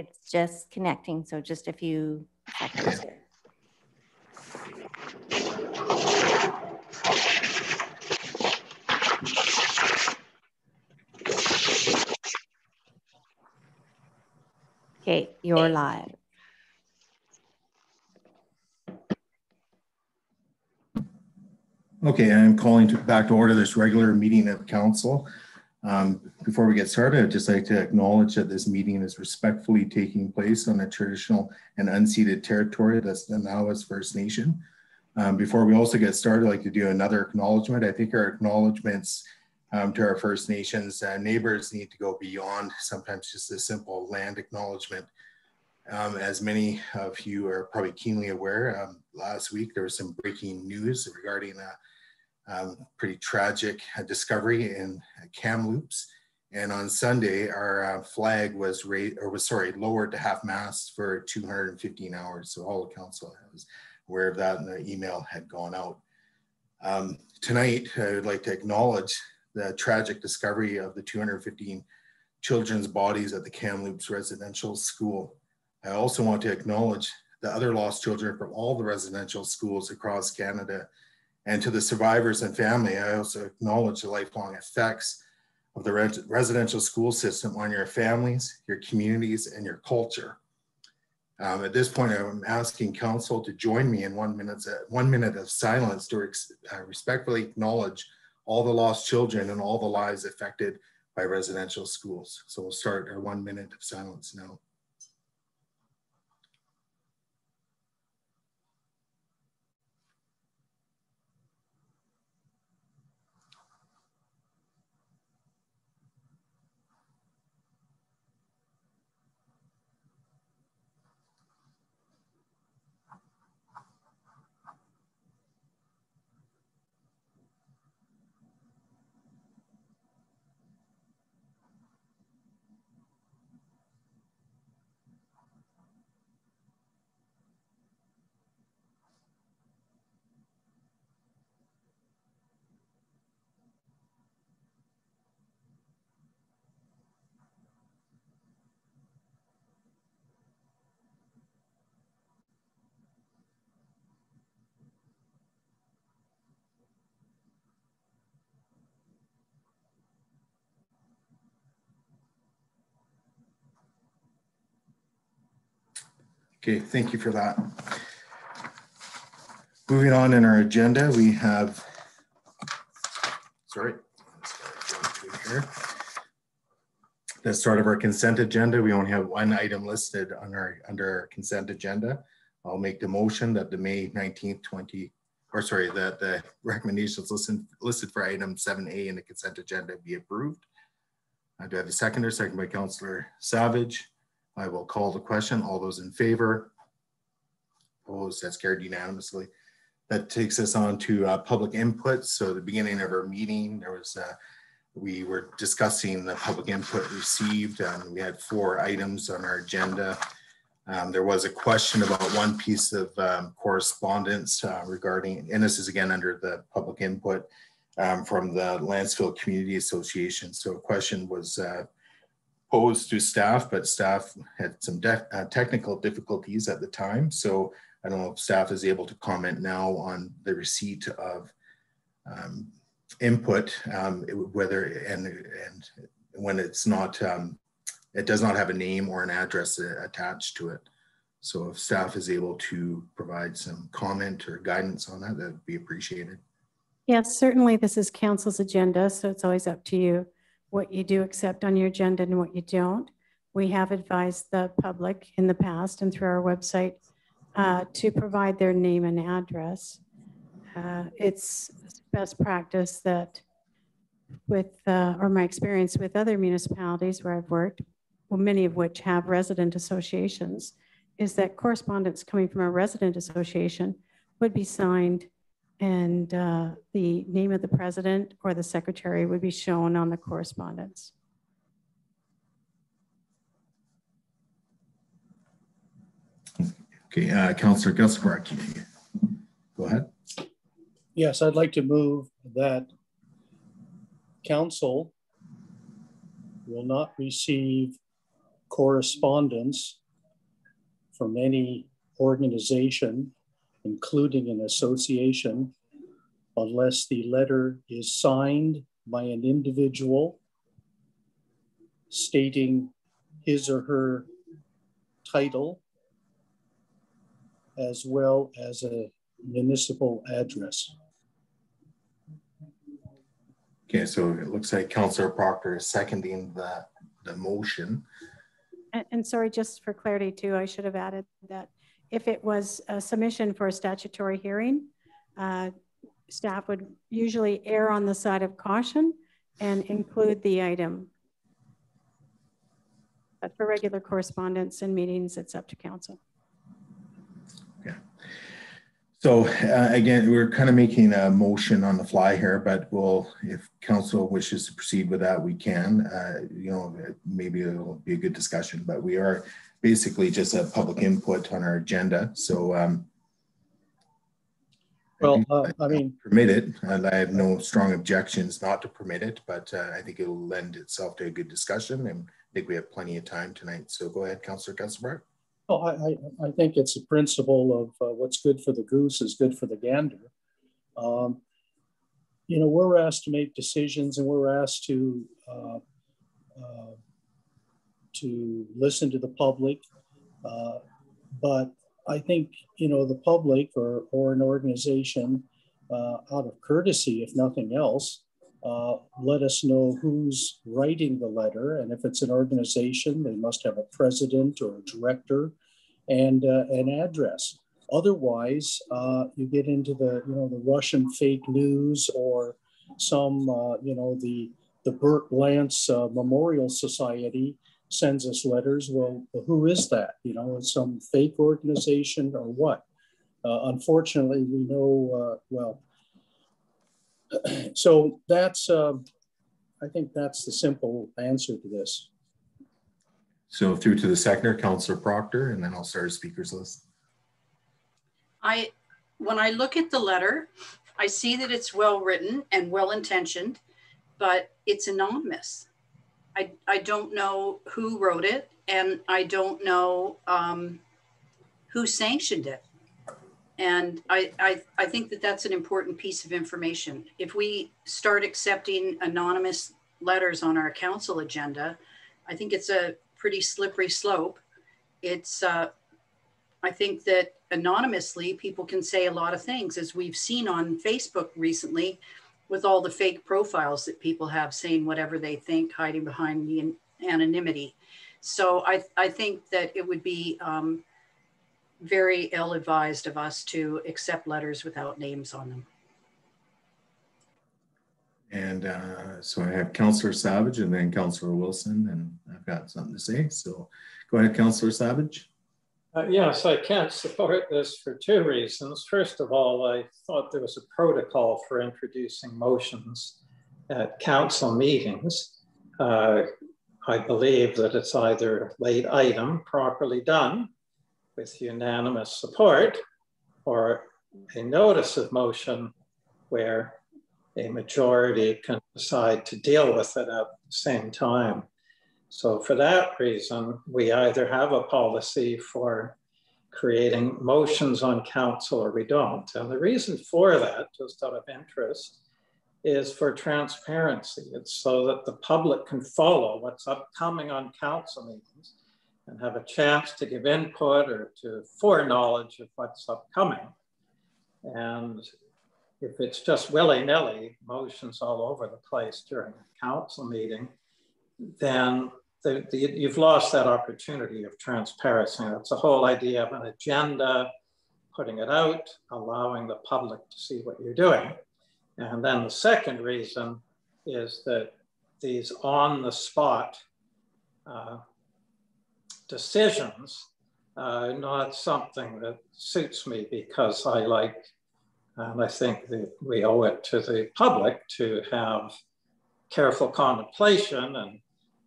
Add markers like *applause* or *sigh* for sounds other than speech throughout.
It's just connecting, so just a few seconds here. Okay, you're live. Okay, I'm calling to, back to order this regular meeting of council. Um, before we get started, I'd just like to acknowledge that this meeting is respectfully taking place on a traditional and unceded territory that's the Nawas First Nation. Um, before we also get started, I'd like to do another acknowledgement. I think our acknowledgements um, to our First Nations uh, neighbors need to go beyond sometimes just a simple land acknowledgement. Um, as many of you are probably keenly aware, um, last week there was some breaking news regarding a um, pretty tragic discovery in Kamloops. And on Sunday, our uh, flag was raised, or was sorry, lowered to half mast for 215 hours. So all the council was aware of that, and the email had gone out. Um, tonight, I would like to acknowledge the tragic discovery of the 215 children's bodies at the Kamloops Residential School. I also want to acknowledge the other lost children from all the residential schools across Canada and to the survivors and family, I also acknowledge the lifelong effects of the res residential school system on your families, your communities, and your culture. Um, at this point, I'm asking council to join me in one minute, one minute of silence to uh, respectfully acknowledge all the lost children and all the lives affected by residential schools. So we'll start our one minute of silence now. Okay, thank you for that. Moving on in our agenda, we have, sorry, here. The start of our consent agenda, we only have one item listed on our under our consent agenda. I'll make the motion that the May 19th, 20, or sorry, that the recommendations listed, listed for item 7A in the consent agenda be approved. Uh, I do have a second or second by Councillor Savage. I will call the question. All those in favor? Opposed? That's carried unanimously. That takes us on to uh, public input. So the beginning of our meeting, there was uh, we were discussing the public input received, and we had four items on our agenda. Um, there was a question about one piece of um, correspondence uh, regarding, and this is again under the public input um, from the Lantzville Community Association. So a question was uh, posed to staff, but staff had some uh, technical difficulties at the time. So I don't know if staff is able to comment now on the receipt of um, input, um, whether and and when it's not, um, it does not have a name or an address attached to it. So if staff is able to provide some comment or guidance on that, that would be appreciated. Yes, certainly this is council's agenda, so it's always up to you what you do accept on your agenda and what you don't. We have advised the public in the past and through our website uh, to provide their name and address. Uh, it's best practice that with, uh, or my experience with other municipalities where I've worked, well, many of which have resident associations, is that correspondence coming from a resident association would be signed and uh, the name of the president or the secretary would be shown on the correspondence. Okay, uh, Councillor Geselbracht, go ahead. Yes, I'd like to move that council will not receive correspondence from any organization, including an association, unless the letter is signed by an individual stating his or her title, as well as a municipal address. Okay, so it looks like Councillor Proctor is seconding the, the motion. And, and sorry, just for clarity too, I should have added that if it was a submission for a statutory hearing, uh, staff would usually err on the side of caution and include the item. But for regular correspondence and meetings, it's up to council. So uh, again, we're kind of making a motion on the fly here, but we'll, if council wishes to proceed with that, we can. Uh, you know, maybe it'll be a good discussion, but we are basically just a public input on our agenda. So, um, well, uh, I mean, permit it, and I have no strong objections not to permit it, but uh, I think it'll lend itself to a good discussion, and I think we have plenty of time tonight. So go ahead, Councillor Geselbracht. Well, I, I, think it's a principle of uh, what's good for the goose is good for the gander. Um, you know, we're asked to make decisions and we're asked to uh, uh, to listen to the public. Uh, but I think, you know, the public or, or an organization, uh, out of courtesy, if nothing else, uh, let us know who's writing the letter. And if it's an organization, they must have a president or a director and uh, an address. Otherwise, uh, you get into the, you know, the Russian fake news or some, uh, you know, the, the Bert Lance uh, Memorial Society sends us letters. Well, who is that? You know, it's some fake organization or what? unfortunately, we know, well, *clears throat* so that's, um, I think that's the simple answer to this. So through to the seconder, Councillor Proctor, and then I'll start a speakers list. I, when I look at the letter, I see that it's well written and well intentioned, but it's anonymous. I, I don't know who wrote it and I don't know um, who sanctioned it. And I, I, I think that that's an important piece of information. If we start accepting anonymous letters on our council agenda, I think it's a pretty slippery slope. It's, uh, I think that anonymously people can say a lot of things, as we've seen on Facebook recently with all the fake profiles that people have saying whatever they think, hiding behind the anonymity. So I, I think that it would be um, very ill advised of us to accept letters without names on them. And uh, so I have Councillor Savage and then Councillor Wilson, and I've got something to say. So go ahead, Councillor Savage. Uh, yes, I can't support this for two reasons. First of all, I thought there was a protocol for introducing motions at council meetings. Uh, I believe that it's either a late item properly done with unanimous support or a notice of motion where a majority can decide to deal with it at the same time. So for that reason, we either have a policy for creating motions on council or we don't. And the reason for that, just out of interest, is for transparency. It's so that the public can follow what's upcoming on council meetings and have a chance to give input or to foreknowledge of what's upcoming. And if it's just willy-nilly motions all over the place during a council meeting, then the, the, you've lost that opportunity of transparency. That's the whole idea of an agenda, putting it out, allowing the public to see what you're doing. And then the second reason is that these on the spot uh, decisions are not something that suits me because I like and I think that we owe it to the public to have careful contemplation and,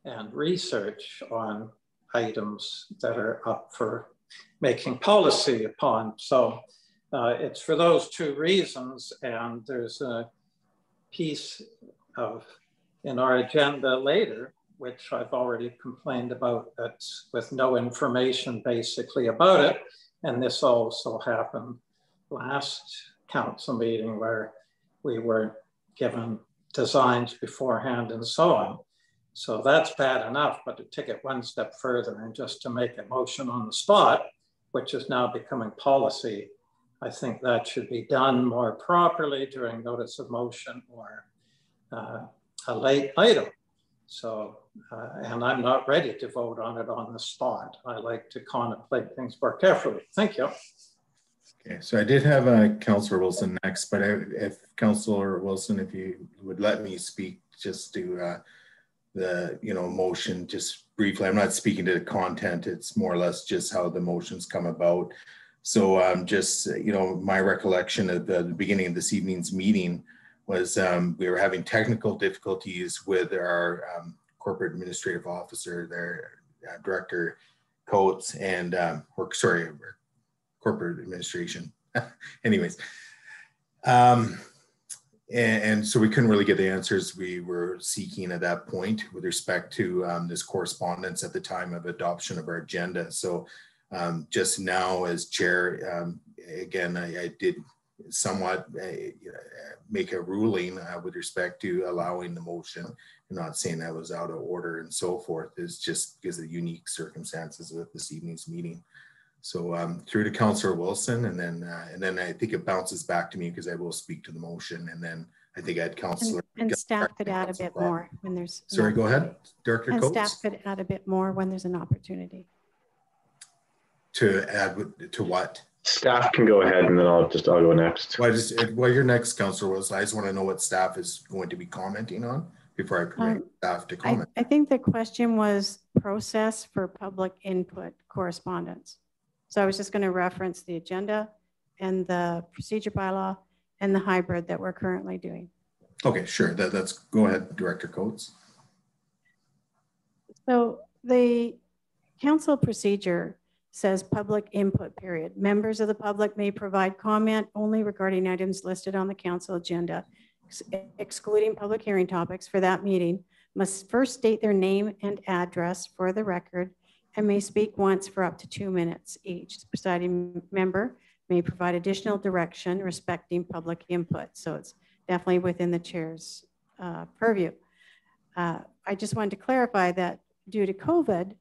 and research on items that are up for making policy upon. So uh, it's for those two reasons. And there's a piece of in our agenda later which I've already complained about, that's with no information basically about it. And this also happened last council meeting where we were given designs beforehand and so on. So that's bad enough, but to take it one step further and just to make a motion on the spot, which is now becoming policy, I think that should be done more properly during notice of motion or uh, a late item. So, uh, and I'm not ready to vote on it on the spot. I like to contemplate things more carefully. Thank you. Okay, so I did have uh, Councillor Wilson next, but I, if Councillor Wilson, if you would let me speak just to uh, the, you know, motion, just briefly, I'm not speaking to the content. It's more or less just how the motions come about. So um, just, you know, my recollection of the, the beginning of this evening's meeting was um, we were having technical difficulties with our um, corporate administrative officer, their uh, director Coates, and um, or sorry, corporate administration. *laughs* Anyways, um, and, and, so we couldn't really get the answers we were seeking at that point with respect to um, this correspondence at the time of adoption of our agenda. So um, just now as chair, um, again, I, I, did somewhat uh, make a ruling uh, with respect to allowing the motion. I'm not saying that was out of order and so forth. is just because of the unique circumstances of this evening's meeting. So um, through to Councillor Wilson, and then uh, and then I think it bounces back to me because I will speak to the motion, and then I think I had Councillor and, and staff could add a bit more when there's. Sorry, go ahead, Director And Coates. staff could add a bit more when there's an opportunity. To add to what? Staff can go ahead, and then I'll just I'll go next. Well, just well, your next Councillor Wilson. I just want to know what staff is going to be commenting on before I permit um, staff to comment. I, I think the question was process for public input correspondence. So I was just going to reference the agenda and the procedure bylaw and the hybrid that we're currently doing. Okay, sure. That, that's go ahead, Director Coates. So the council procedure says public input period. Members of the public may provide comment only regarding items listed on the council agenda, ex excluding public hearing topics for that meeting, must first state their name and address for the record and may speak once for up to two minutes each. The presiding member may provide additional direction respecting public input. So it's definitely within the chair's uh, purview. Uh, I just wanted to clarify that due to COVID,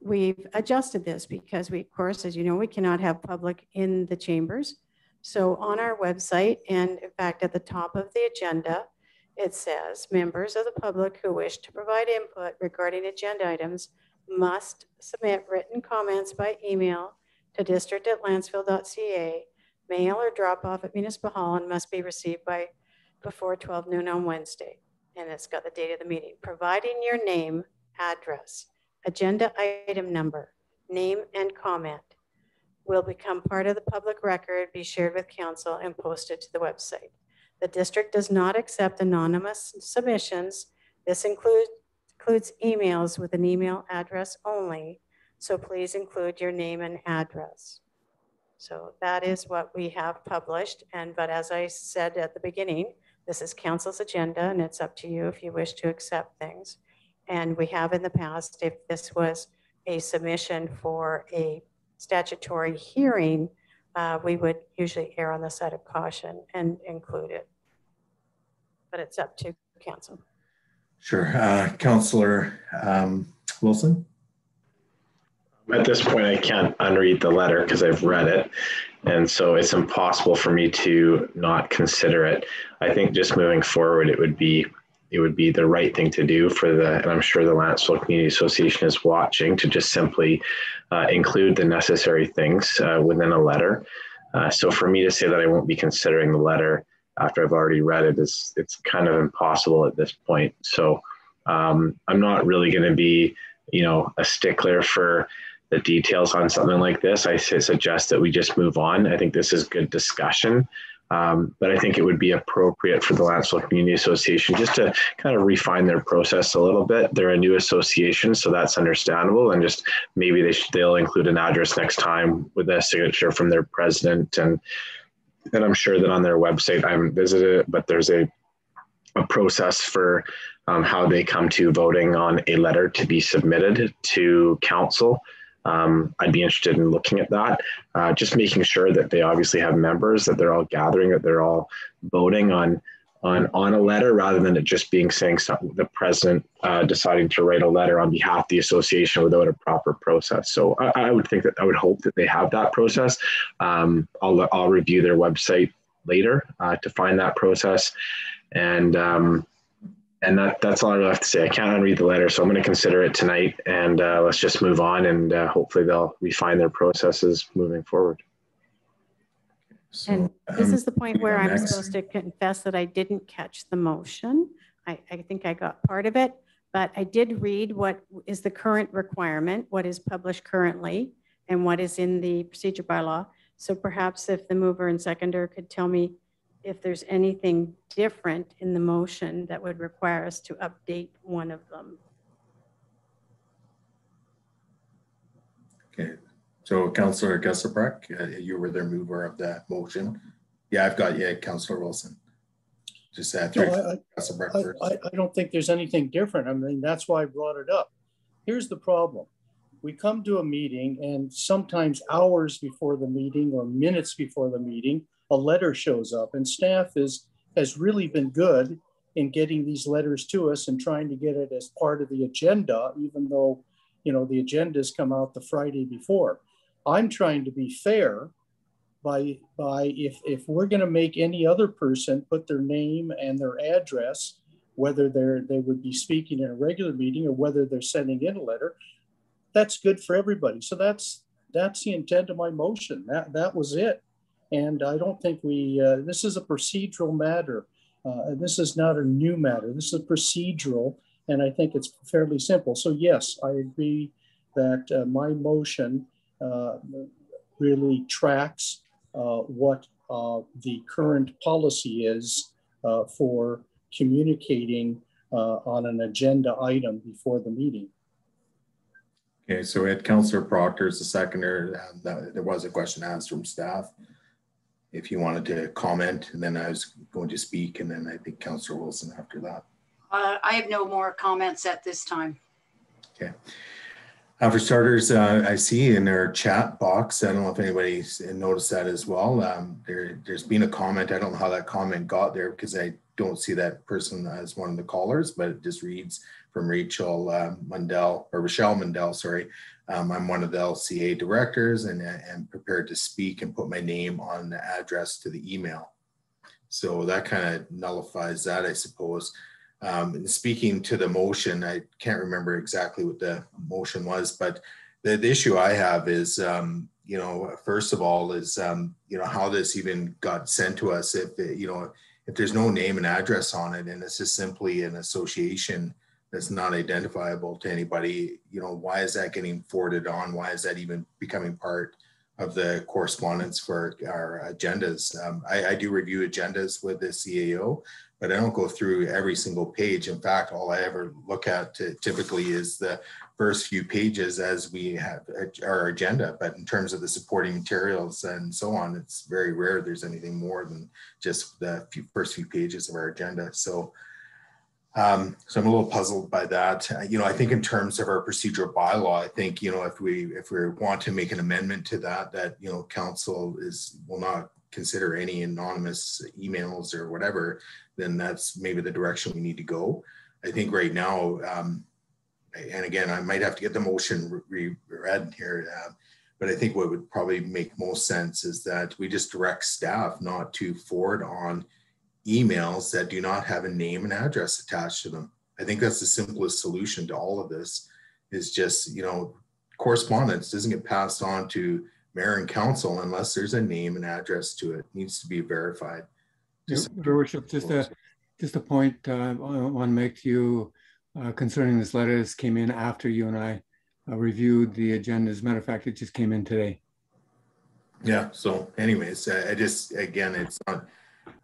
we've adjusted this because we, of course, as you know, we cannot have public in the chambers. So on our website, and in fact, at the top of the agenda, it says members of the public who wish to provide input regarding agenda items must submit written comments by email to district at lantzville.ca, mail or drop off at Municipal Hall, and must be received by before 12 noon on Wednesday. And it's got the date of the meeting. Providing your name, address, agenda item number, name, and comment will become part of the public record, be shared with council, and posted to the website. The district does not accept anonymous submissions. This includes includes emails with an email address only. So please include your name and address. So that is what we have published. And but as I said at the beginning, this is council's agenda and it's up to you if you wish to accept things. And we have in the past, if this was a submission for a statutory hearing, uh, we would usually err on the side of caution and include it. But it's up to council. Sure. Uh, Councillor um, Wilson? At this point, I can't unread the letter because I've read it. And so it's impossible for me to not consider it. I think just moving forward, it would be it would be the right thing to do for the, and I'm sure the Lantzville Community Association is watching, to just simply uh, include the necessary things uh, within a letter. Uh, so for me to say that I won't be considering the letter after I've already read it, is it's kind of impossible at this point. So um, I'm not really going to be, you know, a stickler for the details on something like this. I suggest that we just move on. I think this is good discussion. Um, but I think it would be appropriate for the Lantzville Community Association just to kind of refine their process a little bit. They're a new association, so that's understandable. And just maybe they should, they'll include an address next time with a signature from their president and and I'm sure that on their website, I haven't visited it, but there's a, a process for um, how they come to voting on a letter to be submitted to council. Um, I'd be interested in looking at that. Uh, just making sure that they obviously have members, that they're all gathering, that they're all voting on on on a letter rather than it just being saying something the president uh, deciding to write a letter on behalf of the association without a proper process. So I, I would think that I would hope that they have that process. Um, I'll I'll review their website later uh, to find that process, and um, and that that's all I have to say. I can't unread the letter, so I'm going to consider it tonight, and uh, let's just move on, and uh, hopefully they'll refine their processes moving forward. So, And this is the point where I'm next. supposed to confess that I didn't catch the motion. I, I think I got part of it, but I did read what is the current requirement, what is published currently, and what is in the procedure bylaw. So perhaps if the mover and seconder could tell me if there's anything different in the motion that would require us to update one of them. Okay, so Councillor Geselbracht, uh, you were the mover of that motion. Yeah, I've got, yeah, Councillor Wilson. Just that, No, I, I. I, I don't think there's anything different. I mean, that's why I brought it up. Here's the problem. We come to a meeting and sometimes hours before the meeting or minutes before the meeting, a letter shows up and staff is, has really been good in getting these letters to us and trying to get it as part of the agenda, even though, you know, the agendas come out the Friday before. I'm trying to be fair by, by if, if we're going to make any other person put their name and their address, whether they're, they would be speaking in a regular meeting or whether they're sending in a letter, that's good for everybody. So that's, that's the intent of my motion. That, that was it. And I don't think we, uh, this is a procedural matter. Uh, this is not a new matter. This is procedural. And I think it's fairly simple. So yes, I agree that uh, my motion really tracks uh, what uh, the current policy is uh, for communicating uh, on an agenda item before the meeting. Okay, so we had Councillor Proctor as the seconder. and that- There was a question asked from staff. If you wanted to comment, and then I was going to speak, and then I think Councillor Wilson after that. Uh, I have no more comments at this time. Uh, for starters, uh, I see in our chat box, I don't know if anybody's noticed that as well. Um, there, there's been a comment. I don't know how that comment got there because I don't see that person as one of the callers, but it just reads from Rachel uh, Mundell or Rochelle Mundell, sorry. Um, I'm one of the LCA directors and am prepared to speak and put my name on the address to the email. So that kind of nullifies that, I suppose. Um, and speaking to the motion, I can't remember exactly what the motion was, but the, the issue I have is, um, you know, first of all, is, um, you know, how this even got sent to us. If, it, you know, if there's no name and address on it and it's just simply an association that's not identifiable to anybody, you know, why is that getting forwarded on? Why is that even becoming part of the correspondence for our agendas? Um, I, I do review agendas with the CAO, but I don't go through every single page. In fact, all I ever look at to- typically is the first few pages as we have our agenda. But in terms of the supporting materials and so on, it's very rare there's anything more than just the few, first few pages of our agenda. So, um, so I'm a little puzzled by that. Uh, You know, I think in terms of our procedural bylaw, I think you know if we if we want to make an amendment to that, that you know council is will not consider any anonymous emails or whatever, then that's maybe the direction we need to go. I think right now, um, and again, I might have to get the motion re- read here, uh, but I think what would probably make most sense is that we just direct staff not to forward on emails that do not have a name and address attached to them. I think that's the simplest solution to all of this is just, you know, correspondence doesn't get passed on to mayor and council unless there's a name and address to it. it needs to be verified. Just- Your worship, just a, just a point uh, I want to make to you uh, concerning this letter. This came in after you and I uh, reviewed the agenda. As a matter of fact, it just came in today. Yeah. So anyways, I I just, again, it's not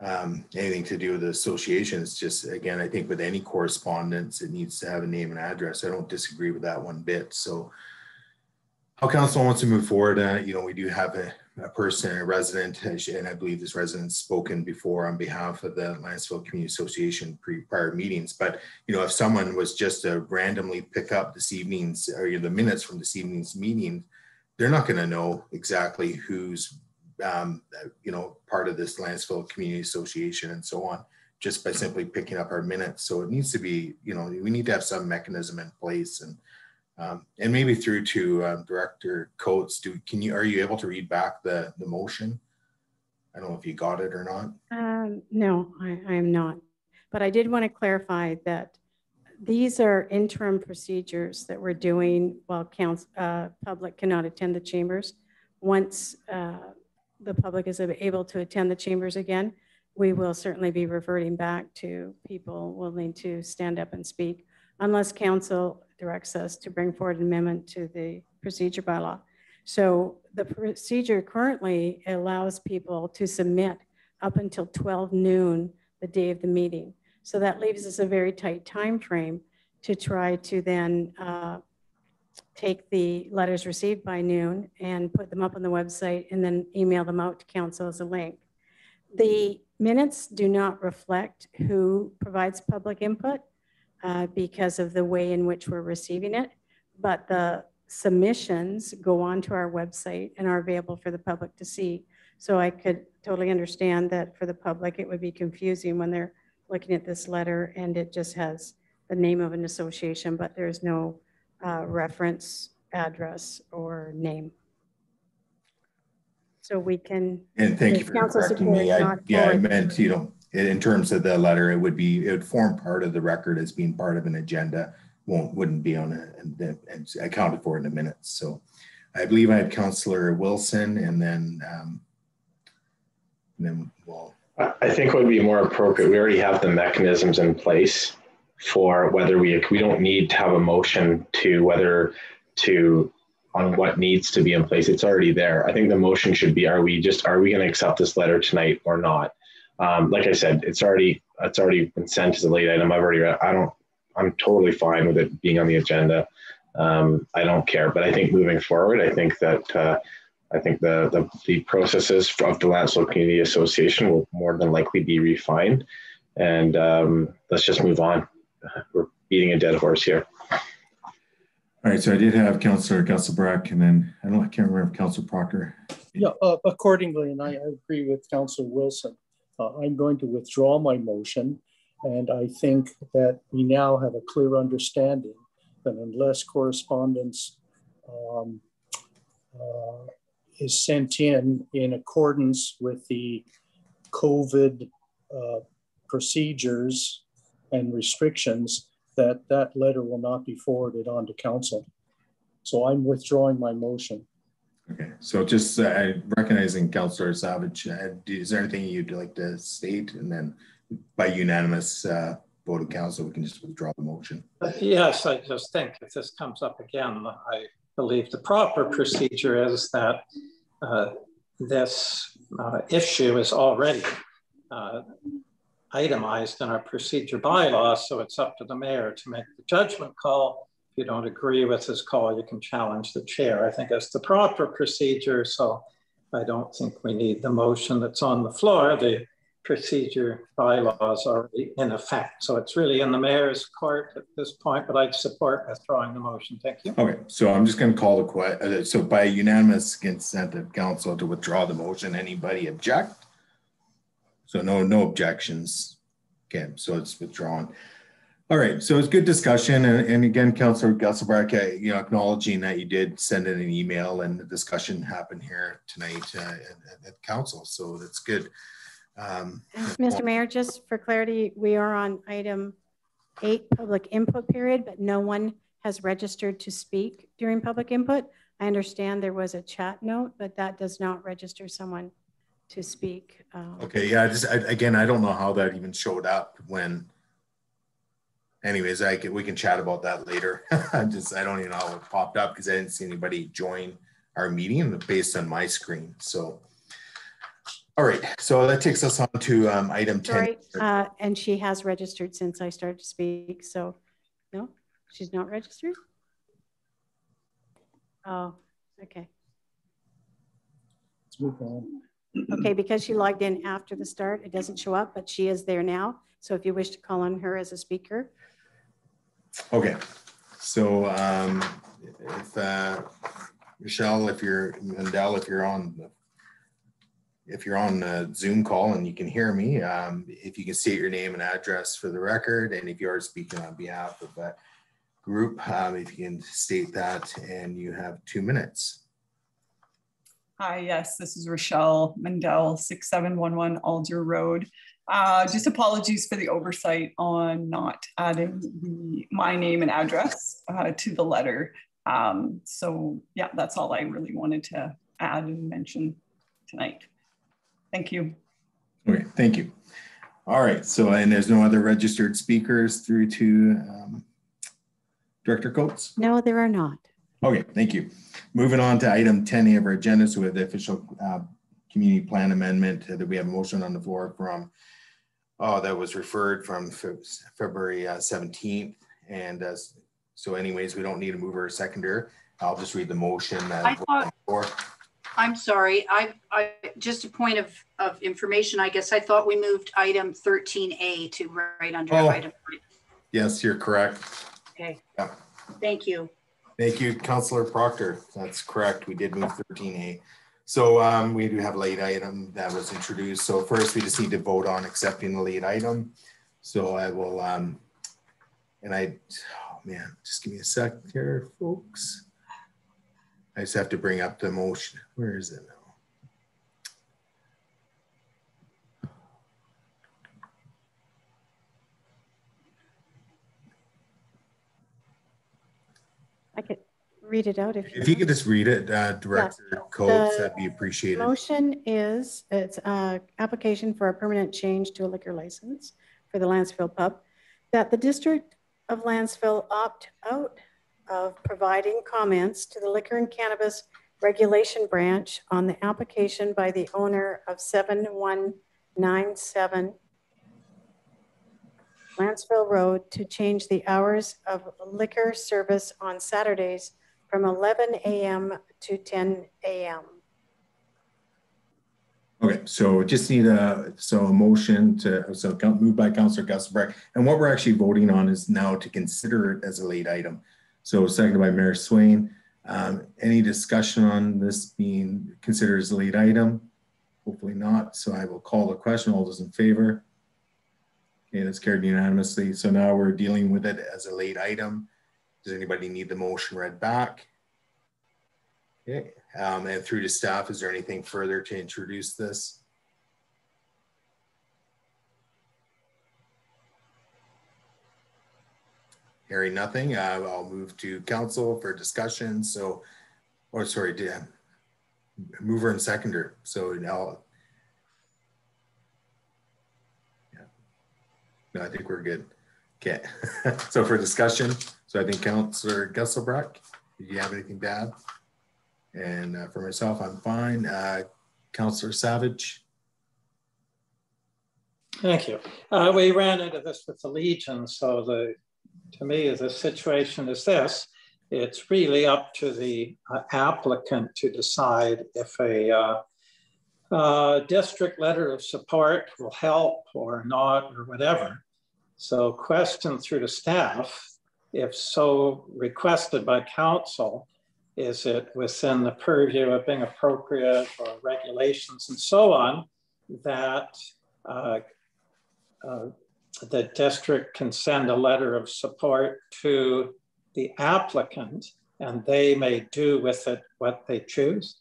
um, anything to do with the association. It's just, again, I think with any correspondence, it needs to have a name and address. I don't disagree with that one bit. So how council wants to move forward, uh, you know, we do have a a person, a resident, and I believe this resident's spoken before on behalf of the Lantzville Community Association pre prior meetings. But you know, if someone was just to randomly pick up this evening's or the minutes from this evening's meeting, they're not going to know exactly who's um, you know part of this Lantzville Community Association and so on just by simply picking up our minutes. So it needs to be, you know, we need to have some mechanism in place and um, and maybe through to uh, Director Coates. Do can you are you able to read back the the motion? I don't know if you got it or not. Um, no, I, I am not. But I did want to clarify that these are interim procedures that we're doing while council, uh, public cannot attend the chambers. Once uh, the public is able to attend the chambers again, we will certainly be reverting back to people willing to stand up and speak unless council directs us to bring forward an amendment to the procedure bylaw. So the procedure currently allows people to submit up until 12 noon the day of the meeting. So that leaves us a very tight time frame to try to then uh, take the letters received by noon and put them up on the website and then email them out to council as a link. The minutes do not reflect who provides public input uh, because of the way in which we're receiving it, but the submissions go onto our website and are available for the public to see. So I could totally understand that for the public, it would be confusing when they're looking at this letter and it just has the name of an association, but there's no uh, reference, address, or name. So we can. And thank you for council correcting me. I, yeah, I meant, you know, in terms of the letter, it would be, it would form part of the record as being part of an agenda. Won't, wouldn't be on a, and accounted for in the minutes. So I believe I have Counselor Wilson and then, um, and then, well, I think would be more appropriate, we already have the mechanisms in place for whether we, we don't need to have a motion to whether to, on what needs to be in place. It's already there. I think the motion should be, are we just, are we going to accept this letter tonight or not? Um, like I said, it's already, it's already been sent as a late item. I've already read, I don't, I'm totally fine with it being on the agenda. Um, I don't care, but I think moving forward, I think that, uh, I think the, the, the processes of the Lantzville Community Association will more than likely be refined. And um, let's just move on. We're beating a dead horse here. all right, so I did have Councillor Geselbracht and then, I don't, I can't remember if Counselor Proctor. Yeah, uh, accordingly, and I I agree with Councillor Wilson, uh, I'm going to withdraw my motion. And I think that we now have a clear understanding that unless correspondence um, uh, is sent in in accordance with the COVID uh, procedures and restrictions, that that letter will not be forwarded on to council. So I'm withdrawing my motion. Okay, so just uh, recognizing Councillor Savage, uh, is there anything you'd like to state? And then by unanimous uh, vote of council, we can just withdraw the motion. Yes, I just think if this comes up again, I believe the proper procedure is that uh, this uh, issue is already uh, itemized in our procedure bylaw, so it's up to the mayor to make the judgment call. You don't agree with his call, you can challenge the chair. I think that's the proper procedure, so I don't think we need the motion that's on the floor. The procedure bylaws are already in effect. So it's really in the mayor's court at this point, but I'd support withdrawing the motion. Thank you. Okay, so I'm just going to call the que, uh, so by unanimous consent of council to withdraw the motion, anybody object? So no, no objections. Okay, so it's withdrawn. All right, so it's good discussion. And, and again, Councilor Geselbracht, uh, you know, acknowledging that you did send in an email and the discussion happened here tonight uh, at, at council. So that's good. Um, Mr. Mayor, just for clarity, we are on item eight, public input period, but no one has registered to speak during public input. I understand there was a chat note, but that does not register someone to speak. Um, Okay, yeah, I just, I, again, I don't know how that even showed up when. Anyways, I can, we can chat about that later. *laughs* I just, I don't even know how it popped up because I didn't see anybody join our meeting based on my screen, so. All right, so that takes us on to, um, item ten. Sorry, uh, and she has registered since I started to speak, so, no, she's not registered? Oh, okay. Let's move on. Okay, because she logged in after the start, it doesn't show up, but she is there now. So if you wish to call on her as a speaker, Okay, so um, if, uh, Michelle, if you're, Mendel, if you're on, the if you're on the Zoom call and you can hear me, um, if you can state your name and address for the record, and if you are speaking on behalf of that group, um, if you can state that, and you have two minutes. Hi, yes, this is Rochelle Mendel, 6711 Alder Road. Uh, just apologies for the oversight on not adding the, my name and address uh, to the letter. Um, so yeah, that's all I really wanted to add and mention tonight. Thank you. Okay, thank you. All right, so, and there's no other registered speakers through to um, Director Coates? no, there are not. Okay, thank you. Moving on to item ten A of our agenda, so we have the official uh, community plan amendment that we have a motion on the floor from, oh, that was referred from Fe- February uh, seventeenth. And uh, so anyways, we don't need a mover or seconder. I'll just read the motion. uh, I thought- I'm sorry, I, I, just a point of, of information, I guess I thought we moved item thirteen A to right under Oh. item. Yes, you're correct. Okay. Yeah. Thank you. Thank you, Counselor Proctor. That's correct. We did move thirteen A. So um, we do have a late item that was introduced. So first, we just need to vote on accepting the late item. So I will, um, and I, oh man, just give me a sec here, folks. I just have to bring up the motion. Where is it now? I could read it out if you. If you could just read it, uh, Director Coates, that'd be appreciated. Motion is, it's a application for a permanent change to a liquor license for the Lantzville Pub, that the District of Lantzville opt out of providing comments to the Liquor and Cannabis Regulation Branch on the application by the owner of 7197 Lantzville Road to change the hours of liquor service on Saturdays from 11 a.m. to 10 a.m. Okay, so just need a, so a motion to, so moved by Councillor Geselbracht. And what we're actually voting on is now to consider it as a late item. So seconded by Mayor Swain. Um, any discussion on this being considered as a late item? Hopefully not. So I will call the question. All those in favor? Okay, that's carried unanimously. So now we're dealing with it as a late item. Does anybody need the motion read back? Okay, um, and through to staff, is there anything further to introduce this? Hearing nothing, uh, I'll move to council for discussion. So, or sorry, Dan, mover and seconder. So now, yeah, no, I think we're good. Okay, *laughs* so for discussion, so I think Councillor Geselbracht, do you have anything to add? And uh, for myself, I'm fine. Uh, Counselor Savage, Thank you. Uh, we ran into this with the Legion, so the, to me, the situation is this. It's really up to the uh, applicant to decide if a uh, uh, district letter of support will help or not or whatever. So question through the staff, if so requested by council, is it within the purview of being appropriate or regulations and so on that uh, uh, the district can send a letter of support to the applicant and they may do with it what they choose.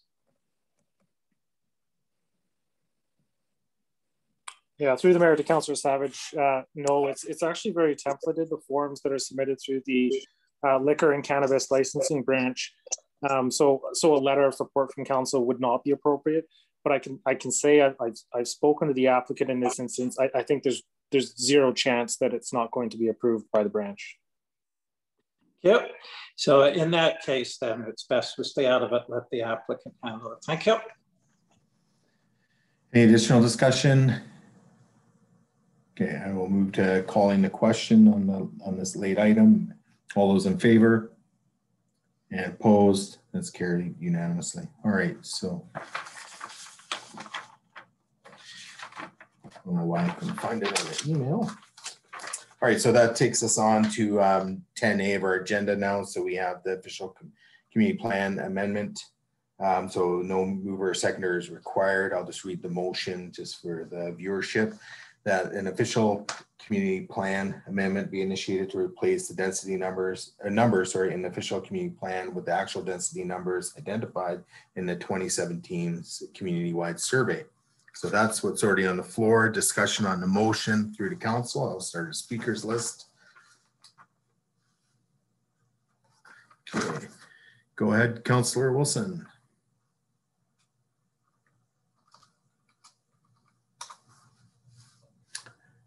Yeah, through the mayor to Councillor Savage, uh, no, it's it's actually very templated. The forms that are submitted through the uh, liquor and cannabis licensing branch. Um, so so a letter of support from council would not be appropriate. But I can I can say I've I've, I've spoken to the applicant in this instance. I, I think there's there's zero chance that it's not going to be approved by the branch. Yep. So in that case, then it's best to stay out of it. Let the applicant handle it. Thank you. any additional discussion? Okay, I will move to calling the question on the, on this late item. All those in favor? And opposed, that's carried unanimously. All right, so I don't know why I couldn't find it on the email. All right, so that takes us on to um, ten A of our agenda now. So we have the official com- community plan amendment. Um, So no mover or seconder is required. I'll just read the motion just for the viewership. That an official community plan amendment be initiated to replace the density numbers, uh, numbers, sorry, in the official community plan with the actual density numbers identified in the twenty seventeen community-wide survey. So that's what's already on the floor. Discussion on the motion through to council. I'll start a speakers list. Okay, go ahead, Councillor Wilson.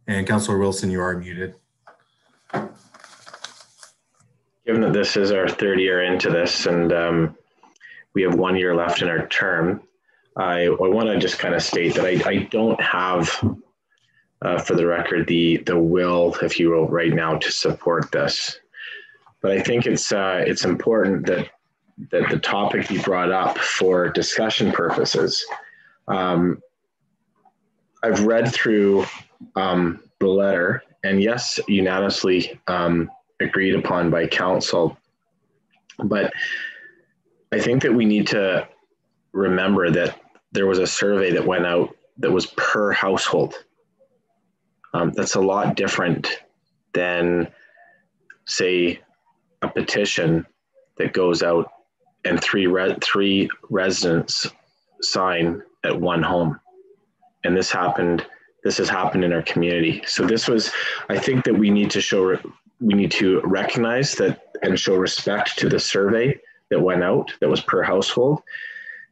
And Councillor Wilson, you are muted. Given that this is our third year into this and um, we have one year left in our term, I, I want to just kind of state that I, I don't have, uh, for the record, the the will, if you will, right now to support this. But I think it's uh, it's important that that the topic be brought up for discussion purposes. Um, I've read through um, the letter, and yes, unanimously um, agreed upon by council. But I think that we need to remember that there was a survey that went out that was per household. Um, that's a lot different than, say, a petition that goes out and three re- three residents sign at one home, and this happened. This has happened in our community. So this was, I think that we need to show, we need to recognize that and show respect to the survey that went out that was per household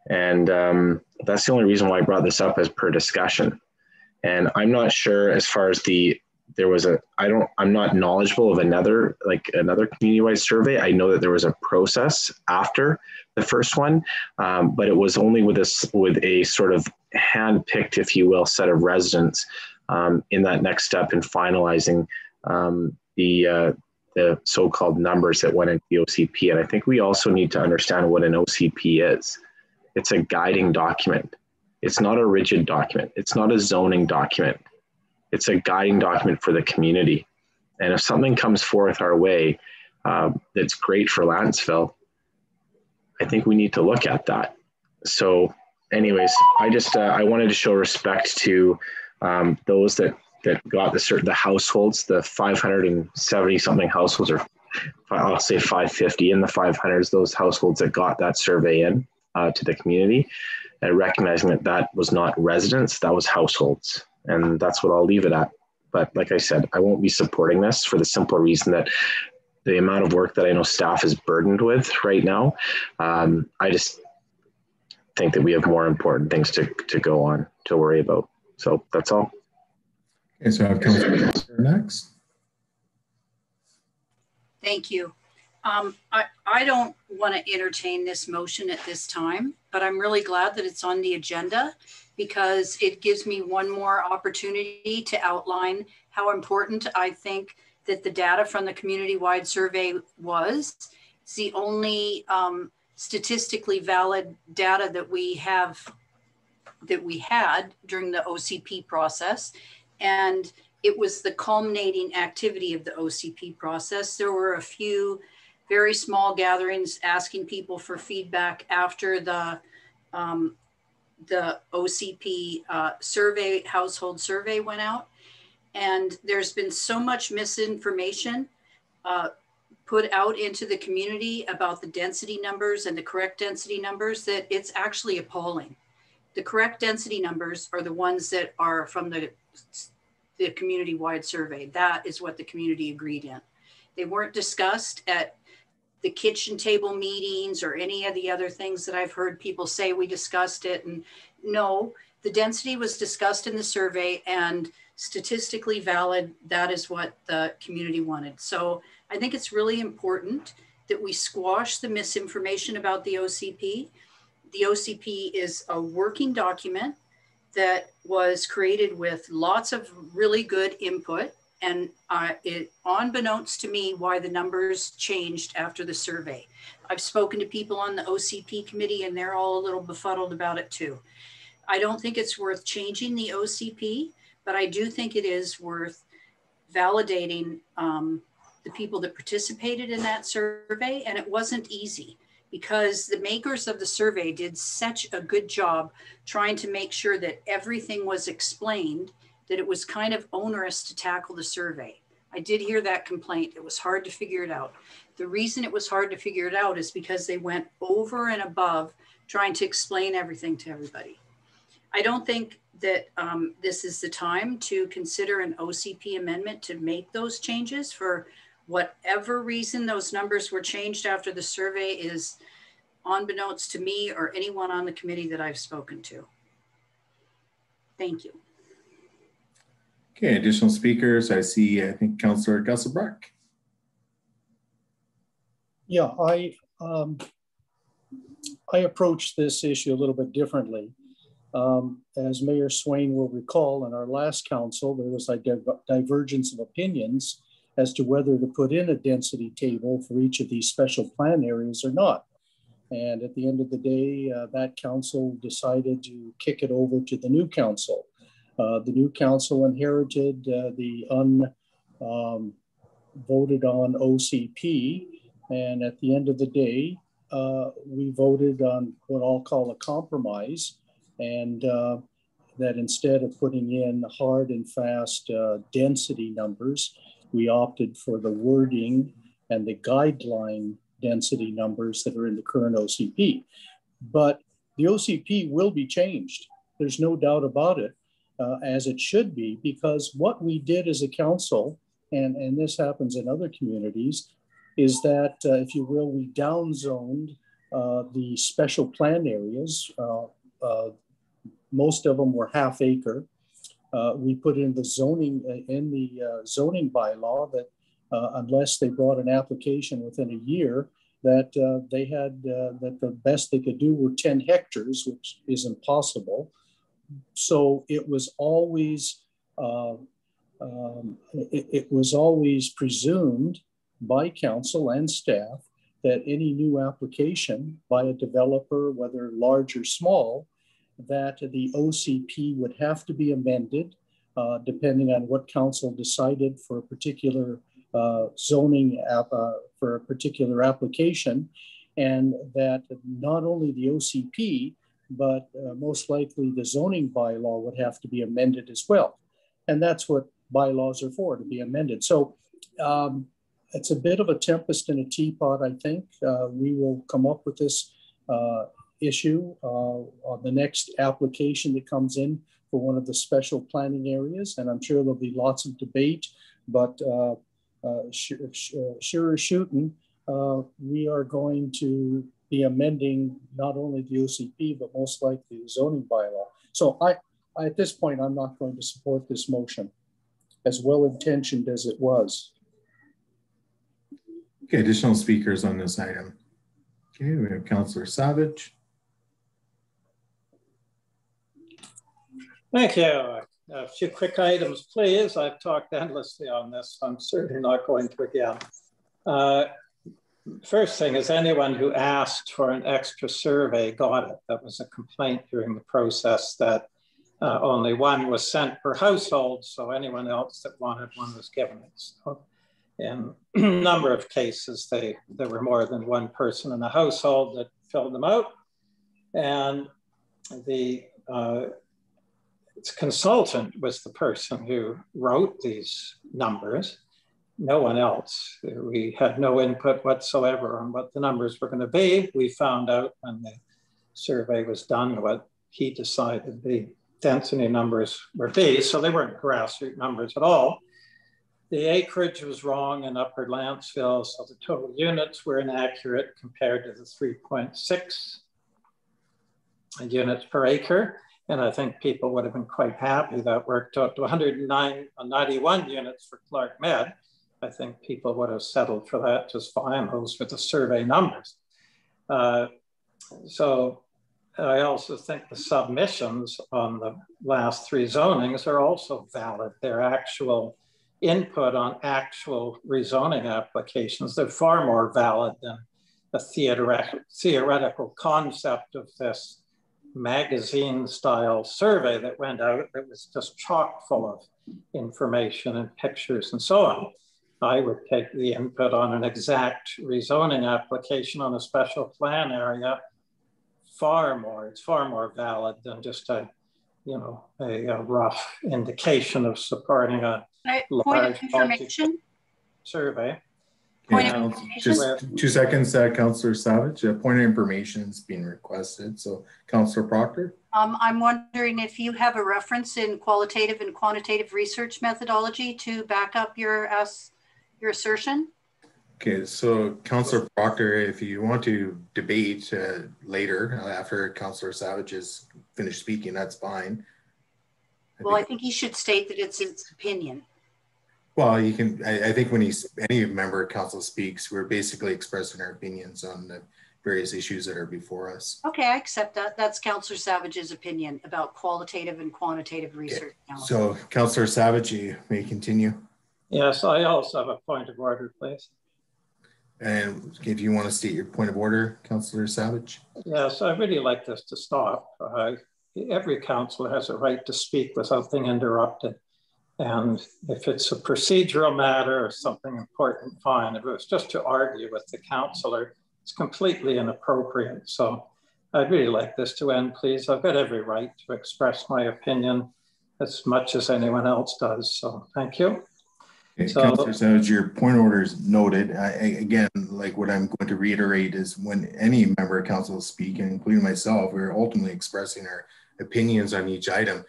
and um, that's the only reason why I brought this up as per discussion. And I'm not sure as far as the there was a I don't I'm not knowledgeable of another like another community-wide survey. I know that there was a process after the first one, um, but it was only with this with a sort of hand-picked, if you will, set of residents um, in that next step in finalizing um, the uh, the so-called numbers that went into the OCP. And I think we also need to understand what an OCP is. It's a guiding document. It's not a rigid document. It's not a zoning document. It's a guiding document for the community. And if something comes forth our way uh, that's great for Lantzville, I think we need to look at that. So, anyways, I just uh, I wanted to show respect to um, those that that got the certain the households, the 570 something households, or I'll say 550 in the 500s, those households that got that survey in uh, to the community, and recognizing that that was not residents, that was households, and that's what I'll leave it at. But like I said, I won't be supporting this for the simple reason that the amount of work that I know staff is burdened with right now, um, I just think that we have more important things to, to go on to worry about. So that's all. Okay, so I have Councillor next. Thank you. Um, I, I don't want to entertain this motion at this time, but I'm really glad that it's on the agenda because it gives me one more opportunity to outline how important I think that the data from the community-wide survey was. It's the only um, statistically valid data that we have that we had during the OCP process. And it was the culminating activity of the OCP process. There were a few very small gatherings asking people for feedback after the um, the OCP uh, survey, household survey went out. And there's been so much misinformation uh, put out into the community about the density numbers and the correct density numbers that it's actually appalling. The correct density numbers are the ones that are from the, the community-wide survey. That is what the community agreed in. They weren't discussed at the kitchen table meetings or any of the other things that I've heard people say we discussed it. And no, the density was discussed in the survey and statistically valid. That is what the community wanted. So I think it's really important that we squash the misinformation about the OCP. The OCP is a working document that was created with lots of really good input and uh, it unbeknownst to me why the numbers changed after the survey. I've spoken to people on the OCP committee and they're all a little befuddled about it too. I don't think it's worth changing the OCP, but I do think it is worth validating um, the people that participated in that survey. And it wasn't easy because the makers of the survey did such a good job trying to make sure that everything was explained that it was kind of onerous to tackle the survey. I did hear that complaint. It was hard to figure it out. The reason it was hard to figure it out is because they went over and above trying to explain everything to everybody. I don't think that um, this is the time to consider an OCP amendment to make those changes for whatever reason those numbers were changed after the survey is unbeknownst to me or anyone on the committee that I've spoken to. Thank you. Okay, additional speakers. I see, I think Councillor Geselbracht. Yeah, I um, I approached this issue a little bit differently. Um, as Mayor Swain will recall, in our last council, there was a divergence of opinions as to whether to put in a density table for each of these special plan areas or not. And at the end of the day, uh, that council decided to kick it over to the new council. Uh, the new council inherited uh, the un um, on OCP. And at the end of the day, uh, we voted on what I'll call a compromise. And that instead of putting in hard and fast density numbers, we opted for the wording and the guideline density numbers that are in the current OCP. But the OCP will be changed. There's no doubt about it, uh, as it should be, because what we did as a council, and, and this happens in other communities, is that, uh, if you will, we downzoned uh, the special plan areas. Uh, uh, most of them were half acre uh, we put in the zoning in the zoning bylaw that unless they brought an application within a year, that they had that the best they could do were 10 hectares, which is impossible. So it was always um, it, it was always presumed by council and staff that any new application by a developer, whether large or small, that the OCP would have to be amended uh, depending on what council decided for a particular uh, zoning app, uh, for a particular application, and that not only the OCP, but uh, most likely the zoning bylaw would have to be amended as well. And that's what bylaws are for, to be amended. So um, it's a bit of a tempest in a teapot, I think. Uh, we will come up with this uh, issue uh, on the next application that comes in for one of the special planning areas. And I'm sure there'll be lots of debate, but uh, uh, sure shooting, uh, we are going to be amending not only the OCP, but most likely the zoning bylaw. So I, I, at this point, I'm not going to support this motion as well-intentioned as it was. Okay, additional speakers on this item. Okay, we have Councillor Savage. Thank you. A few quick items, please. I've talked endlessly on this. I'm certainly not going to again. Uh, first thing is anyone who asked for an extra survey got it. That was a complaint during the process that uh, only one was sent per household. So anyone else that wanted one was given it. So in a *clears throat* number of cases, they, there were more than one person in the household that filled them out. And the uh, consultant was the person who wrote these numbers, no one else. We had no input whatsoever on what the numbers were going to be. We found out when the survey was done what he decided the density numbers were be. So they weren't grassroots numbers at all. The acreage was wrong in Upper Lantzville, so the total units were inaccurate compared to the 3.6 units per acre. And I think people would have been quite happy that worked out to 109, 91 units for Clark Med. I think people would have settled for that just fine. Those with the survey numbers. Uh, so I also think the submissions on the last three zonings are also valid. They're actual input on actual rezoning applications. They're far more valid than the theoretical, theoretical concept of this magazine style survey that went out that was just chock full of information and pictures and so on. I would take the input on an exact rezoning application on a special plan area far more, it's far more valid than just a, you know, a, a rough indication of supporting a I, point of information. Survey. Point Yeah, of Just two seconds, uh, Councillor Savage. A point of information is being requested. So Councillor Proctor? Um, I'm wondering if you have a reference in qualitative and quantitative research methodology to back up your us your assertion. Okay, so Councillor Proctor, if you want to debate uh, later uh, after Councillor Savage has finished speaking, that's fine. I Well, I think- think he should state that it's his opinion. Well, you can, I, I think when he's, any member of council speaks, we're basically expressing our opinions on the various issues that are before us. Okay, I accept that. That's Counselor Savage's opinion about qualitative and quantitative research. analysis. So Councillor Savage, you may continue. Yes, I also have a point of order, please. And if you want to state your point of order, Councillor Savage. Yes, I really like this to stop. Uh, every councillor has a right to speak without being interrupted. And if it's a procedural matter or something important, fine. If it was just to argue with the councillor, it's completely inappropriate. So I'd really like this to end, please. I've got every right to express my opinion as much as anyone else does. So thank you. Okay, So- Councillor Savage, your point order is noted. I, again, like what I'm going to reiterate is when any member of council speak, including myself, we're ultimately expressing our opinions on each item.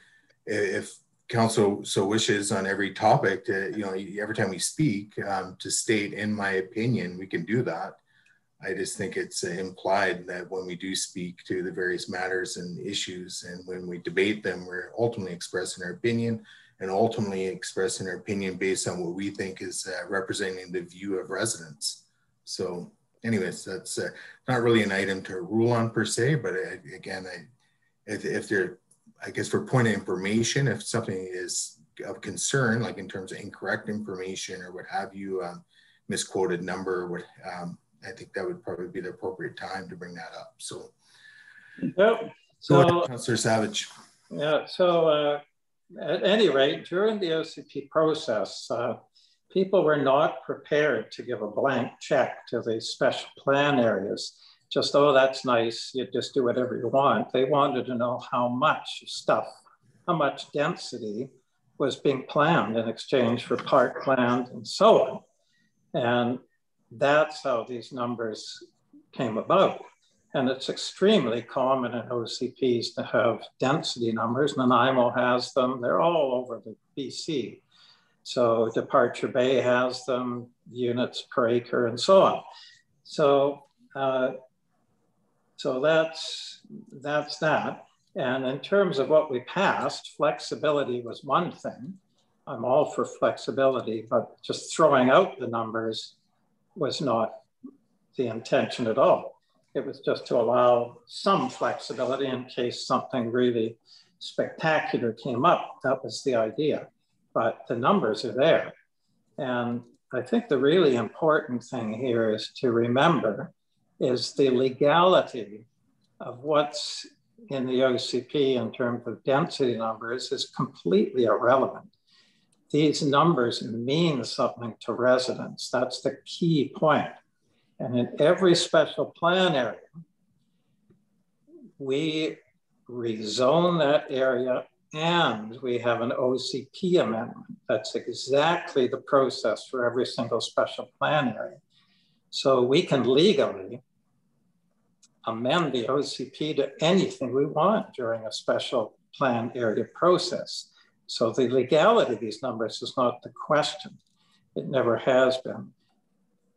If council so wishes on every topic to, you know, every time we speak, um, to state in my opinion, we can do that. I just think it's implied that when we do speak to the various matters and issues and when we debate them, we're ultimately expressing our opinion and ultimately expressing our opinion based on what we think is uh, representing the view of residents. So anyways, that's uh, not really an item to rule on per se, but uh, again, I, if, if there, I guess for point of information, if something is of concern, like in terms of incorrect information or what have you, um, misquoted number, what um, I think that would probably be the appropriate time to bring that up. So, Yep. So ahead, Councillor Savage. Yeah, so uh, at any rate, during the OCP process, uh, people were not prepared to give a blank check to the special plan areas. Just, oh, that's nice, you just do whatever you want. They wanted to know how much stuff, how much density was being planned in exchange for parkland and so on. And that's how these numbers came about. And it's extremely common in OCPs to have density numbers. Nanaimo has them. They're all over the BC. So Departure Bay has them, units per acre, and so on. So, uh, so that's that's that. And in terms of what we passed, flexibility was one thing. I'm all for flexibility, but just throwing out the numbers was not the intention at all. It was just to allow some flexibility in case something really spectacular came up. That was the idea. But the numbers are there. And I think the really important thing here is to remember is the legality of what's in the OCP in terms of density numbers is completely irrelevant. These numbers mean something to residents. That's the key point. And in every special plan area, we rezone that area and we have an OCP amendment. That's exactly the process for every single special plan area. So we can legally amend the OCP to anything we want during a special plan area process. So the legality of these numbers is not the question. It never has been.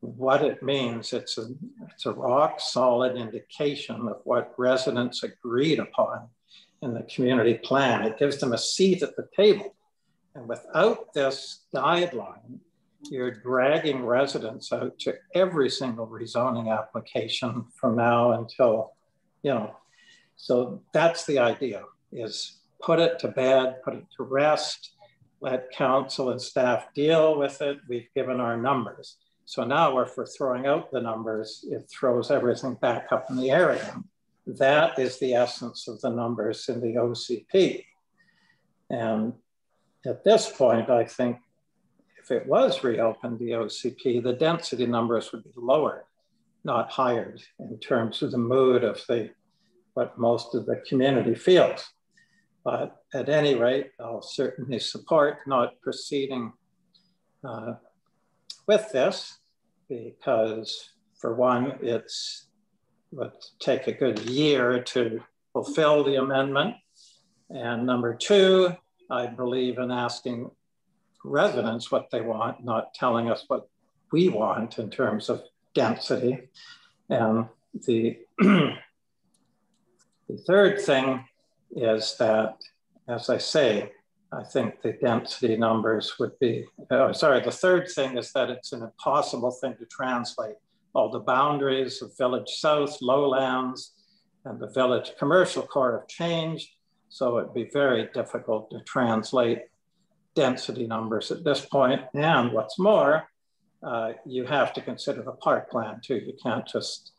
What it means, it's a, it's a rock solid indication of what residents agreed upon in the community plan. It gives them a seat at the table. And without this guideline, you're dragging residents out to every single rezoning application from now until, you know, so that's the idea is put it to bed, put it to rest, let council and staff deal with it. We've given our numbers. So now if we're throwing out the numbers, it throws everything back up in the air again. that is the essence of the numbers in the OCP. And at this point, I think if it was reopened, the OCP, the density numbers would be lowered, not higher in terms of the mood of the what most of the community feels. But at any rate, I'll certainly support not proceeding uh, with this because for one, it's would take a good year to fulfill the amendment. And number two, I believe in asking residents what they want, not telling us what we want in terms of density. And the, *clears throat* the third thing is that, as I say, I think the density numbers would be, oh, sorry, the third thing is that it's an impossible thing to translate. All the boundaries of Village South, lowlands, and the Village Commercial Core have changed. So it'd be very difficult to translate density numbers at this point. And what's more, uh, you have to consider the park plan too. You can't just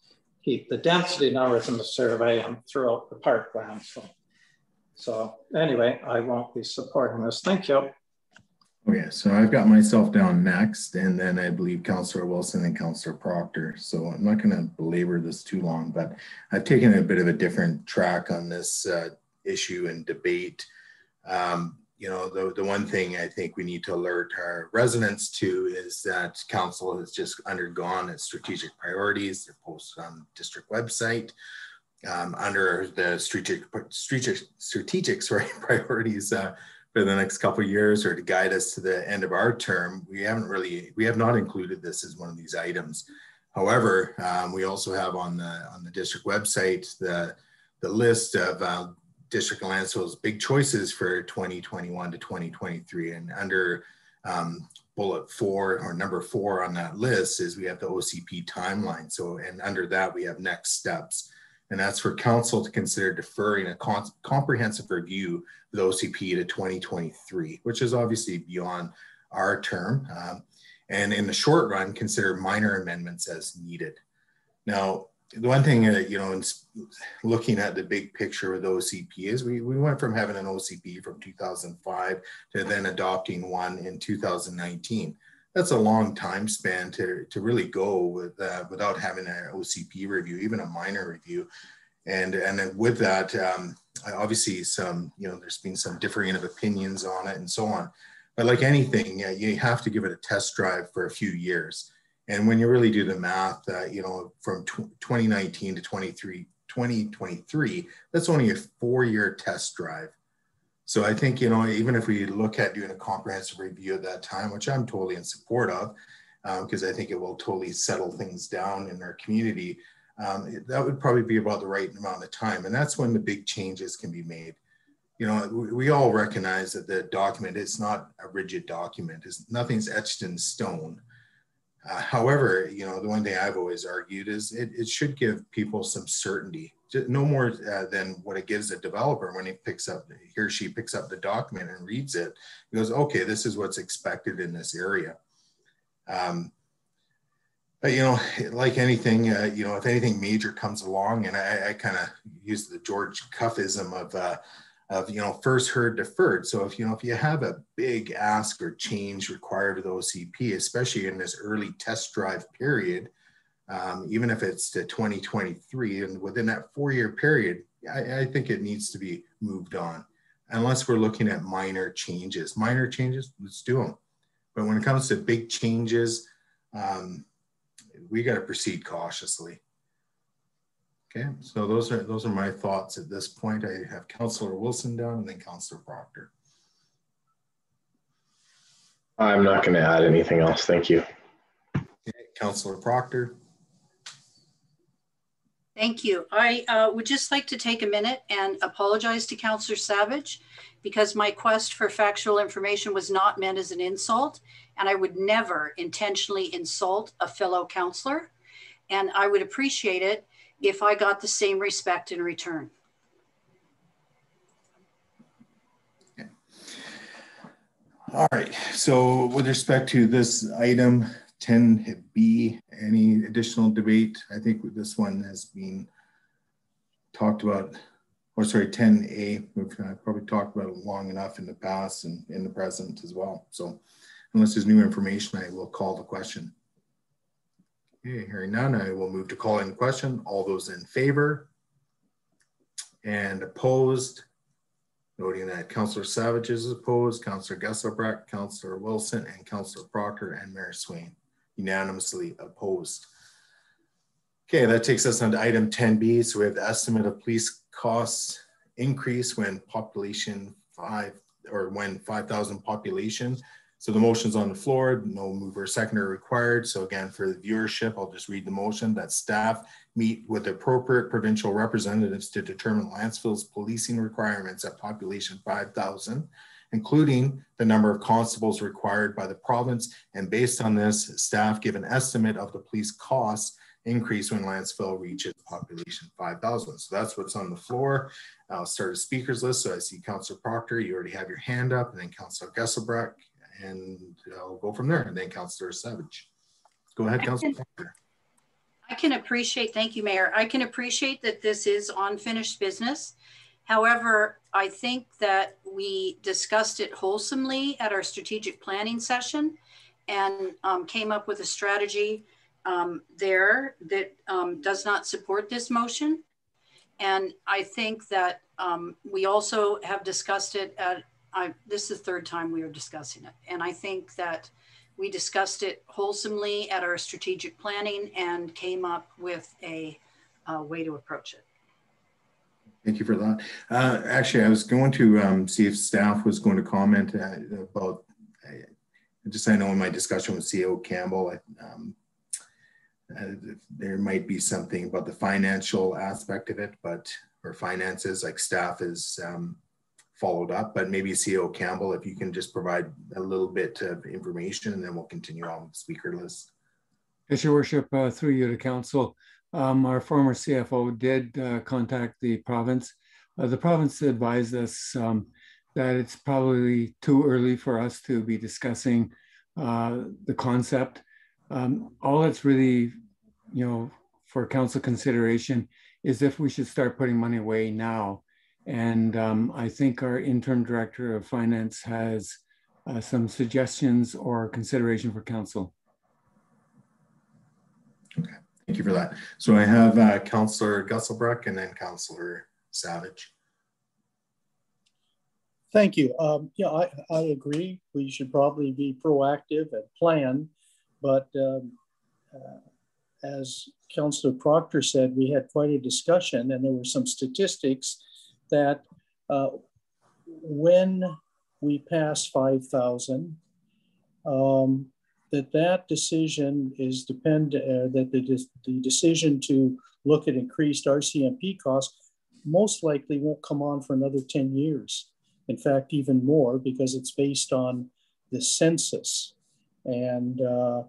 keep the density numbers in the survey and throw out the park plan. So so anyway, I won't be supporting this. Thank you. Okay, so I've got myself down next, and then I believe Councillor Wilson and Councillor Proctor. So I'm not going to belabor this too long, but I've taken a bit of a different track on this uh, issue and debate. Um, you know, the, the one thing I think we need to alert our residents to is that council has just undergone its strategic priorities. They're posted on the district website um, under the strategic, strategic, strategic *laughs* sorry, priorities uh, for the next couple years or to guide us to the end of our term, we haven't really, we have not included this as one of these items. However, um, we also have on the on the district website the the list of uh, District Lantzville's big choices for 2021 to 2023, and under um, bullet four or number four on that list is we have the OCP timeline. So, and under that we have next steps and that's for council to consider deferring a comprehensive review of the OCP to 2023, which is obviously beyond our term. Um, and in the short run, consider minor amendments as needed. Now, the one thing that, you know, in looking at the big picture of the OCP is we, we went from having an OCP from 2005 to then adopting one in 2019 that's a long time span to, to really go with uh, without having an OCP review, even a minor review. And, and then with that, um, obviously some, you know, there's been some differing of opinions on it and so on. But like anything, you have to give it a test drive for a few years. And when you really do the math, uh, you know, from 2019 to 23, 2023, that's only a four year test drive. So I think, you know, even if we look at doing a comprehensive review at that time, which I'm totally in support of, because um, I think it will totally settle things down in our community, um, it, that would probably be about the right amount of time. And that's when the big changes can be made. You know, we, we all recognize that the document is not a rigid document. It's, nothing's etched in stone. Uh, however, you know, the one thing I've always argued is it, it should give people some certainty. No more uh, than what it gives a developer when he picks up he or she picks up the document and reads it. He goes okay this is what's expected in this area. Um, but you know like anything uh, you know if anything major comes along and i, I kind of use the george cuffism of uh, of you know first heard deferred so if you know if you have a big ask or change required the ocp especially in this early test drive period um, even if it's to 2023. And within that four year period, I, I, think it needs to be moved on, unless we're looking at minor changes. Minor changes, let's do them. But when it comes to big changes, um, we got to proceed cautiously. Okay, so those are those are my thoughts at this point. I have Councillor Wilson down and then Councillor Proctor. I'm not going to add anything else. Thank you. Okay, Councillor Proctor. Thank you. I uh, would just like to take a minute and apologize to Councillor Savage because my quest for factual information was not meant as an insult and I would never intentionally insult a fellow councillor. And I would appreciate it if I got the same respect in return. All right, so with respect to this item, 10B, any additional debate? I think this one has been talked about, or sorry, 10A, we've probably talked about it long enough in the past and in the present as well. So unless there's new information, I will call the question. Okay, hearing none, I will move to call in question. All those in favor and opposed, noting that Councillor Savage is opposed, Councillor Geselbracht, Councillor Wilson, and Councillor Proctor and Mayor Swain unanimously opposed. Okay, that takes us on to item 10B. So we have the estimate of police costs increase when population five or when 5,000 population. So the motion's on the floor, no mover seconder required. So again, for the viewership, I'll just read the motion that staff meet with appropriate provincial representatives to determine Lantzville's policing requirements at population 5,000, including the number of constables required by the province. And based on this, staff give an estimate of the police costs increase when Lantzville reaches population 5,000. So that's what's on the floor. I'll start a speakers list. So I see Councillor Proctor, you already have your hand up, and then Councillor Geselbracht, and I'll go from there, and then Councillor Savage. Go ahead, Councillor I can appreciate, thank you, Mayor. I can appreciate that this is unfinished business. However, I think that we discussed it wholesomely at our strategic planning session and um, came up with a strategy um, there that um, does not support this motion. And I think that um, we also have discussed it at, I, this is the third time we are discussing it. And I think that we discussed it wholesomely at our strategic planning and came up with a, a way to approach it. Thank you for that. Uh, actually, I was going to um, see if staff was going to comment uh, about, uh, just I know in my discussion with CEO Campbell, um, uh, there might be something about the financial aspect of it, but or finances like staff is um, followed up. But maybe CEO Campbell, if you can just provide a little bit of information, and then we'll continue on the speaker list. Yes, Your Worship, uh, through you to Council, um, our former CFO did uh, contact the province. Uh, the province advised us um, that it's probably too early for us to be discussing uh, the concept. Um, all that's really, you know, for council consideration is if we should start putting money away now. And um, I think our interim director of finance has uh, some suggestions or consideration for council. Okay, thank you for that. So I have uh, Councillor Geselbracht and then Councillor Savage. Thank you. Um, yeah, I, I agree. We should probably be proactive and plan but um, uh, as Councillor Proctor said, we had quite a discussion, and there were some statistics that uh, when we pass 5,000, um, that that decision is depend uh, that the, the decision to look at increased RCMP costs most likely won't come on for another 10 years. In fact, even more because it's based on the census. And uh,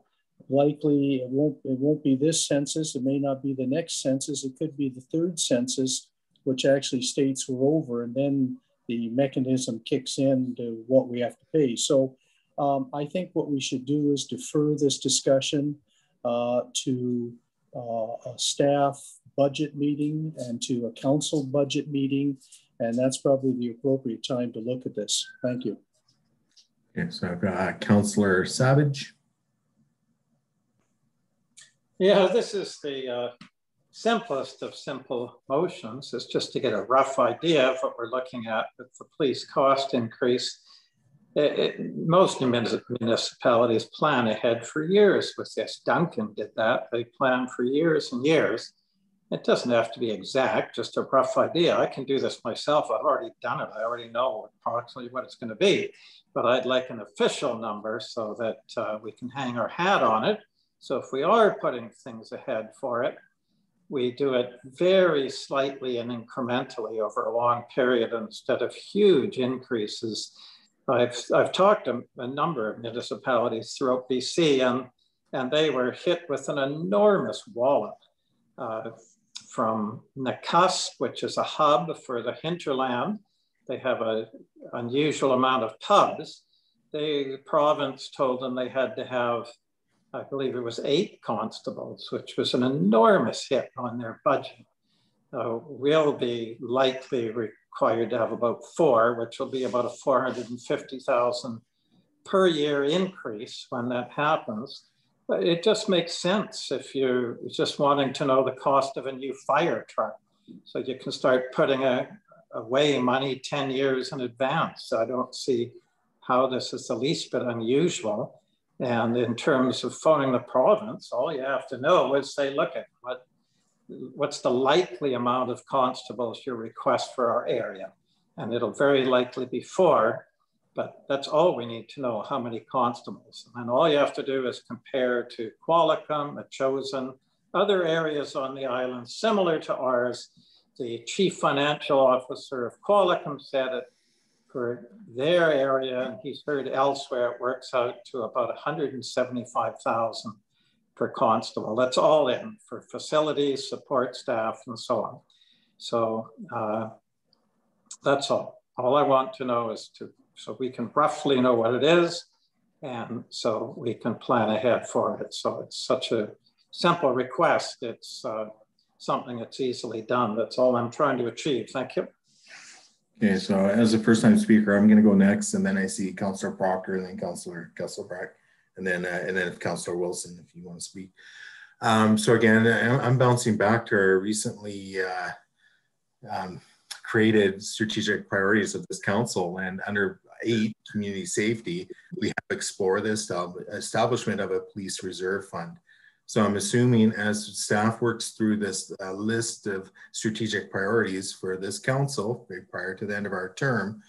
likely it won't, it won't be this census. It may not be the next census. It could be the third census, which actually states we're over. And then the mechanism kicks in to what we have to pay. So um, I think what we should do is defer this discussion uh, to uh, a staff budget meeting and to a council budget meeting. And that's probably the appropriate time to look at this. Thank you. Okay, so I've got uh, Councillor Savage. Yeah, this is the uh, simplest of simple motions. is just to get a rough idea of what we're looking at with the police cost increase. It, it, most municipalities plan ahead for years with this. Duncan did that. They plan for years and years. It doesn't have to be exact, just a rough idea. I can do this myself. I've already done it. I already know approximately what it's going to be, but I'd like an official number so that uh, we can hang our hat on it. So if we are putting things ahead for it, we do it very slightly and incrementally over a long period instead of huge increases. I've, I've talked to a number of municipalities throughout BC and, and they were hit with an enormous wallop. Uh, from Nakusp, which is a hub for the hinterland. They have an unusual amount of pubs. the province told them they had to have, I believe it was eight constables, which was an enormous hit on their budget. uh, will be likely required to have about four, which will be about a 450,000 per year increase when that happens. But it just makes sense if you're just wanting to know the cost of a new fire truck. So you can start putting a, away money 10 years in advance. I don't see how this is the least bit unusual. And in terms of phoning the province, all you have to know is say, look at what what's the likely amount of constables you request for our area? And it'll very likely be four, but that's all we need to know, how many constables. And all you have to do is compare to Qualicum, a chosen, other areas on the island similar to ours. The chief financial officer of Qualicum said it for their area, and he's heard elsewhere, it works out to about 175,000 per constable. That's all in for facilities, support staff, and so on. So uh, that's all. All I want to know is to, so we can roughly know what it is, and so we can plan ahead for it. So it's such a simple request. It's uh, something that's easily done. That's all I'm trying to achieve. Thank you. Okay, so as a first time speaker, I'm going to go next, and then I see Councillor Proctor and then Councillor Geselbracht and then uh, and then Councillor Wilson, if you want to speak. Um, so again, I'm bouncing back to our recently uh, um, created strategic priorities of this council, and under eight, community safety, we have explored the establishment of a police reserve fund. So I'm assuming as staff works through this uh, list of strategic priorities for this council prior to the end of our term,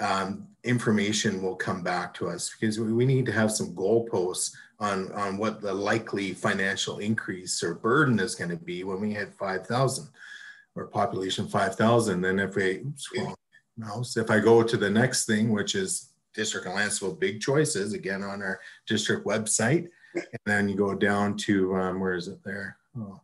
um, information will come back to us because we need to have some goalposts on, on what the likely financial increase or burden is going to be when we hit 5,000 or population 5,000. Then if we, mouse, if I go to the next thing, which is District of Lantzville big choices, again on our district website, and then you go down to, um, where is it there? Oh,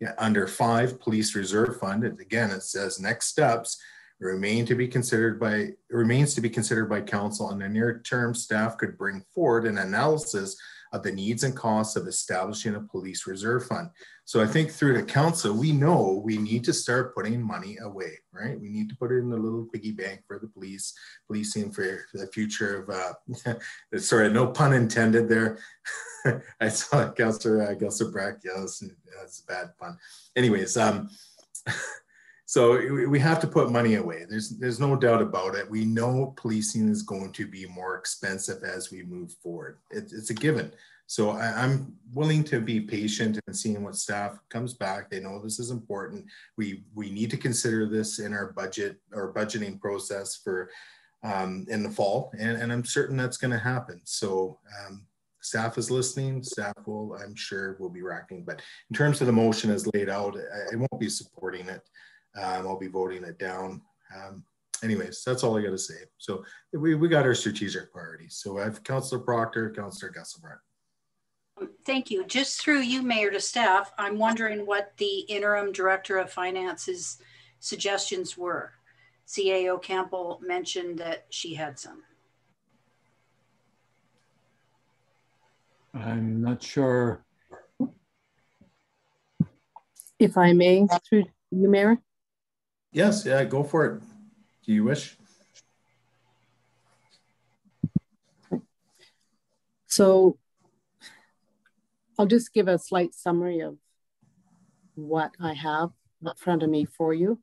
yeah, under five, police reserve fund. And again, it says next steps remain to be considered by remains to be considered by council and the near term staff could bring forward an analysis of the needs and costs of establishing a police reserve fund. So I think through the council, we know we need to start putting money away, right? We need to put it in a little piggy bank for the police, policing for, the future of, uh, *laughs* sorry, no pun intended there. *laughs* I saw Councillor, uh, Councillor Brack, yeah, that's, that's a bad pun. Anyways, um, *laughs* so we have to put money away. There's there's no doubt about it. We know policing is going to be more expensive as we move forward. It, it's a given. So I, am willing to be patient and seeing what staff comes back. They know this is important. We we need to consider this in our budget or budgeting process for um, in the fall, and, and I'm certain that's going to happen. So um, staff is listening. Staff will, I'm sure, will be racking. But in terms of the motion as laid out, I, I won't be supporting it. Um, I'll be voting it down. Um, anyways, that's all I got to say. So we, we got our strategic priorities. So I have Councillor Proctor, Councillor Geselbracht. Thank you. Just through you, Mayor, to staff, I'm wondering what the interim director of finance's suggestions were. CAO Campbell mentioned that she had some. I'm not sure. If I may, through you, Mayor? Yes, yeah, go for it. Do you wish? So I'll just give a slight summary of what I have in front of me for you.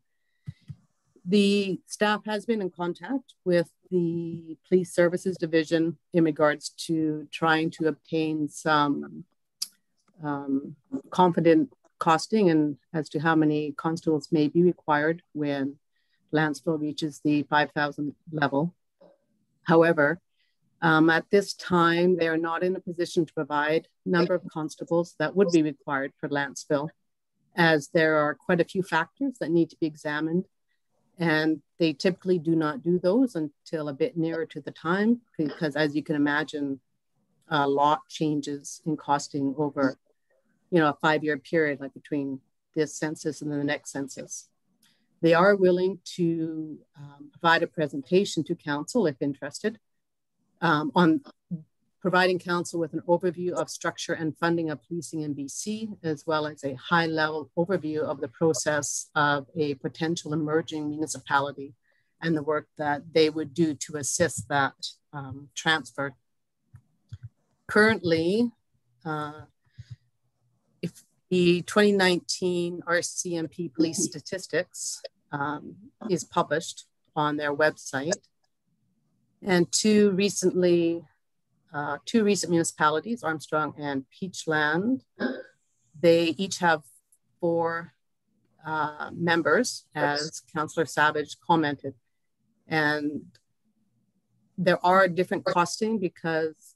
The staff has been in contact with the Police Services Division in regards to trying to obtain some um, confident costing and as to how many constables may be required when Lantzville reaches the 5,000 level. However, um, at this time, they are not in a position to provide number of constables that would be required for Lantzville, as there are quite a few factors that need to be examined. And they typically do not do those until a bit nearer to the time, because as you can imagine, a lot changes in costing over you know, a five-year period, like between this census and then the next census. They are willing to um, provide a presentation to council if interested um, on providing council with an overview of structure and funding of policing in BC, as well as a high level overview of the process of a potential emerging municipality and the work that they would do to assist that um, transfer. Currently, uh, the 2019 RCMP police statistics um, is published on their website, and two recently, uh, two recent municipalities, Armstrong and Peachland, they each have four uh, members, as Councillor Savage commented. And there are different costing because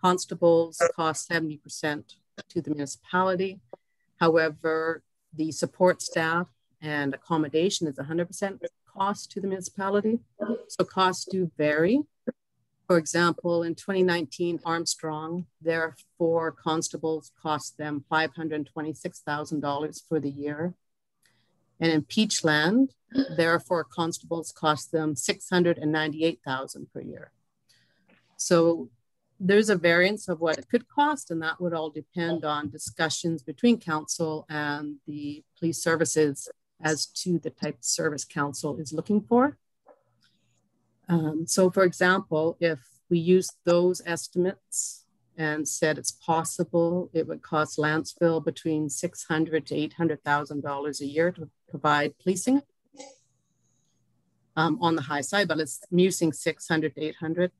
constables cost 70% to the municipality. However, the support staff and accommodation is 100% cost to the municipality. So costs do vary. For example, in 2019, Armstrong, their four constables cost them $526,000 for the year. And in Peachland, their four constables cost them 698,000 per year. So there's a variance of what it could cost, and that would all depend on discussions between council and the police services as to the type of service council is looking for. Um, so for example, if we use those estimates and said it's possible, it would cost Lantzville between 600 to $800,000 a year to provide policing um, on the high side, but it's musing 600 to 800.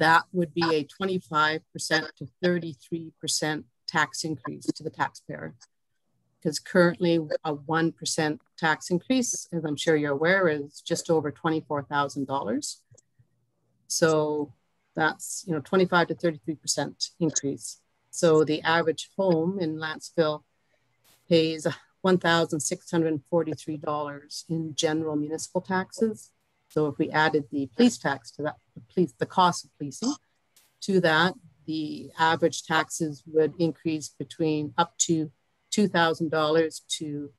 That would be a 25% to 33% tax increase to the taxpayer because currently a 1% tax increase, as I'm sure you're aware, is just over $24,000. So that's, you know, 25 to 33% increase. So the average home in Lantzville pays $1,643 in general municipal taxes. So if we added the police tax to that, the police, the cost of policing to that, the average taxes would increase between up to $2,000 to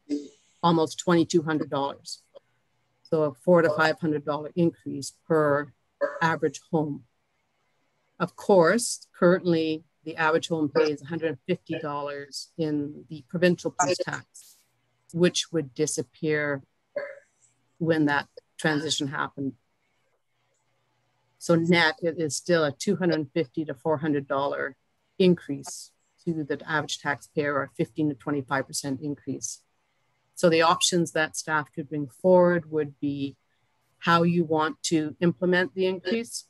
almost $2,200. So a four to $500 increase per average home. Of course, currently the average home pays $150 in the provincial police tax, which would disappear when that transition happened. So net, it is still a 250 to $400 increase to the average taxpayer or 15 to 25% increase. So the options that staff could bring forward would be how you want to implement the increase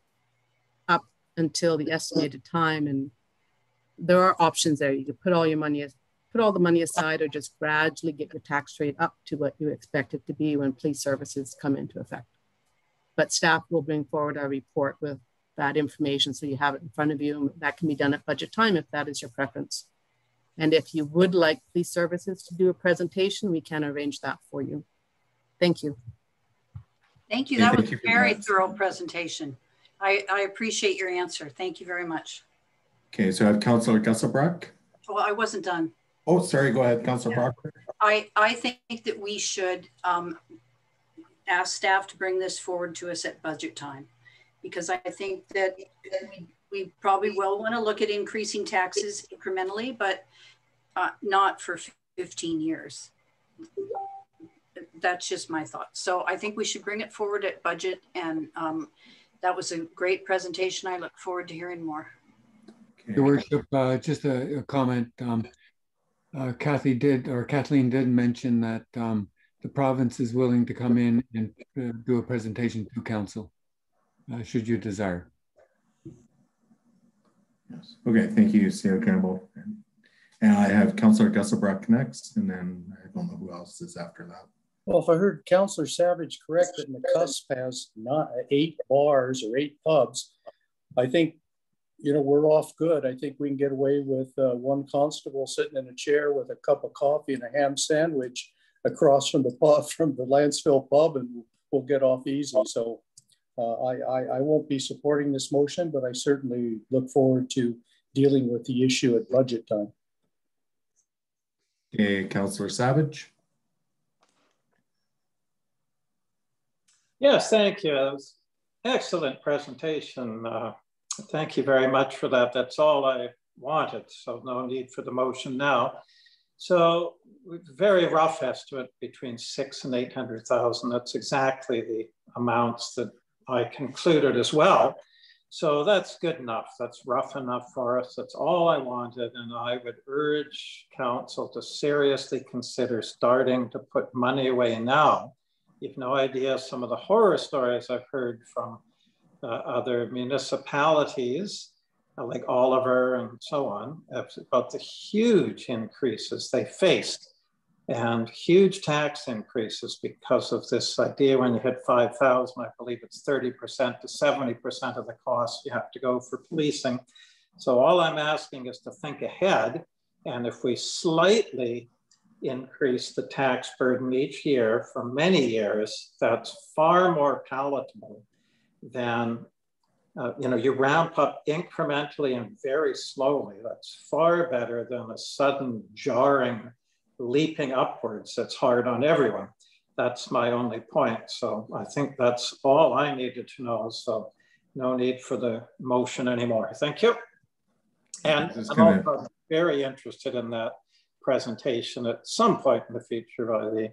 up until the estimated time. And there are options there. You could put all your money, put all the money aside or just gradually get your tax rate up to what you expect it to be when police services come into effect. But staff will bring forward a report with that information so you have it in front of you. That can be done at budget time if that is your preference. And if you would like police services to do a presentation, we can arrange that for you. Thank you. Thank you. That was a very thorough presentation. I, I appreciate your answer. Thank you very much. Okay, so I have Councillor Geselbracht. Well, I wasn't done. Oh, sorry, go ahead, Councillor yeah. Brock. I, I think that we should um, ask staff to bring this forward to us at budget time because I think that we, we probably will want to look at increasing taxes incrementally, but uh, not for 15 years. That's just my thought. So I think we should bring it forward at budget. And um, that was a great presentation. I look forward to hearing more. Your worship, uh, just a, a comment. Um, uh, Kathy did, or Kathleen did mention that um, the province is willing to come in and uh, do a presentation to council uh, should you desire. Yes. Okay, thank you, CAO Campbell. And I have Councillor Geselbracht next, and then I don't know who else is after that. Well, if I heard Councillor Savage correct that McCusp has not eight bars or eight pubs, I think, you know, we're off good. I think we can get away with uh, one constable sitting in a chair with a cup of coffee and a ham sandwich across from the pub, *laughs* from the Lantzville pub, and we'll get off easy. So uh, I, I, I won't be supporting this motion, but I certainly look forward to dealing with the issue at budget time. Okay, Councillor Savage. Yes, thank you. Excellent presentation. Uh, Thank you very much for that. That's all I wanted, so no need for the motion now. So very rough estimate between six and 800,000. That's exactly the amounts that I concluded as well. So that's good enough. That's rough enough for us. That's all I wanted. And I would urge council to seriously consider starting to put money away now. You've no idea some of the horror stories I've heard from uh, other municipalities uh, like Oliver and so on about the huge increases they faced and huge tax increases because of this idea when you hit 5,000, I believe it's 30% to 70% of the cost you have to go for policing. So all I'm asking is to think ahead. And if we slightly increase the tax burden each year for many years, that's far more palatable than, uh, you know, you ramp up incrementally and very slowly. That's far better than a sudden jarring leaping upwards that's hard on everyone. That's my only point. So I think that's all I needed to know. So no need for the motion anymore. Thank you. And I'm gonna... also very interested in that presentation at some point in the future by the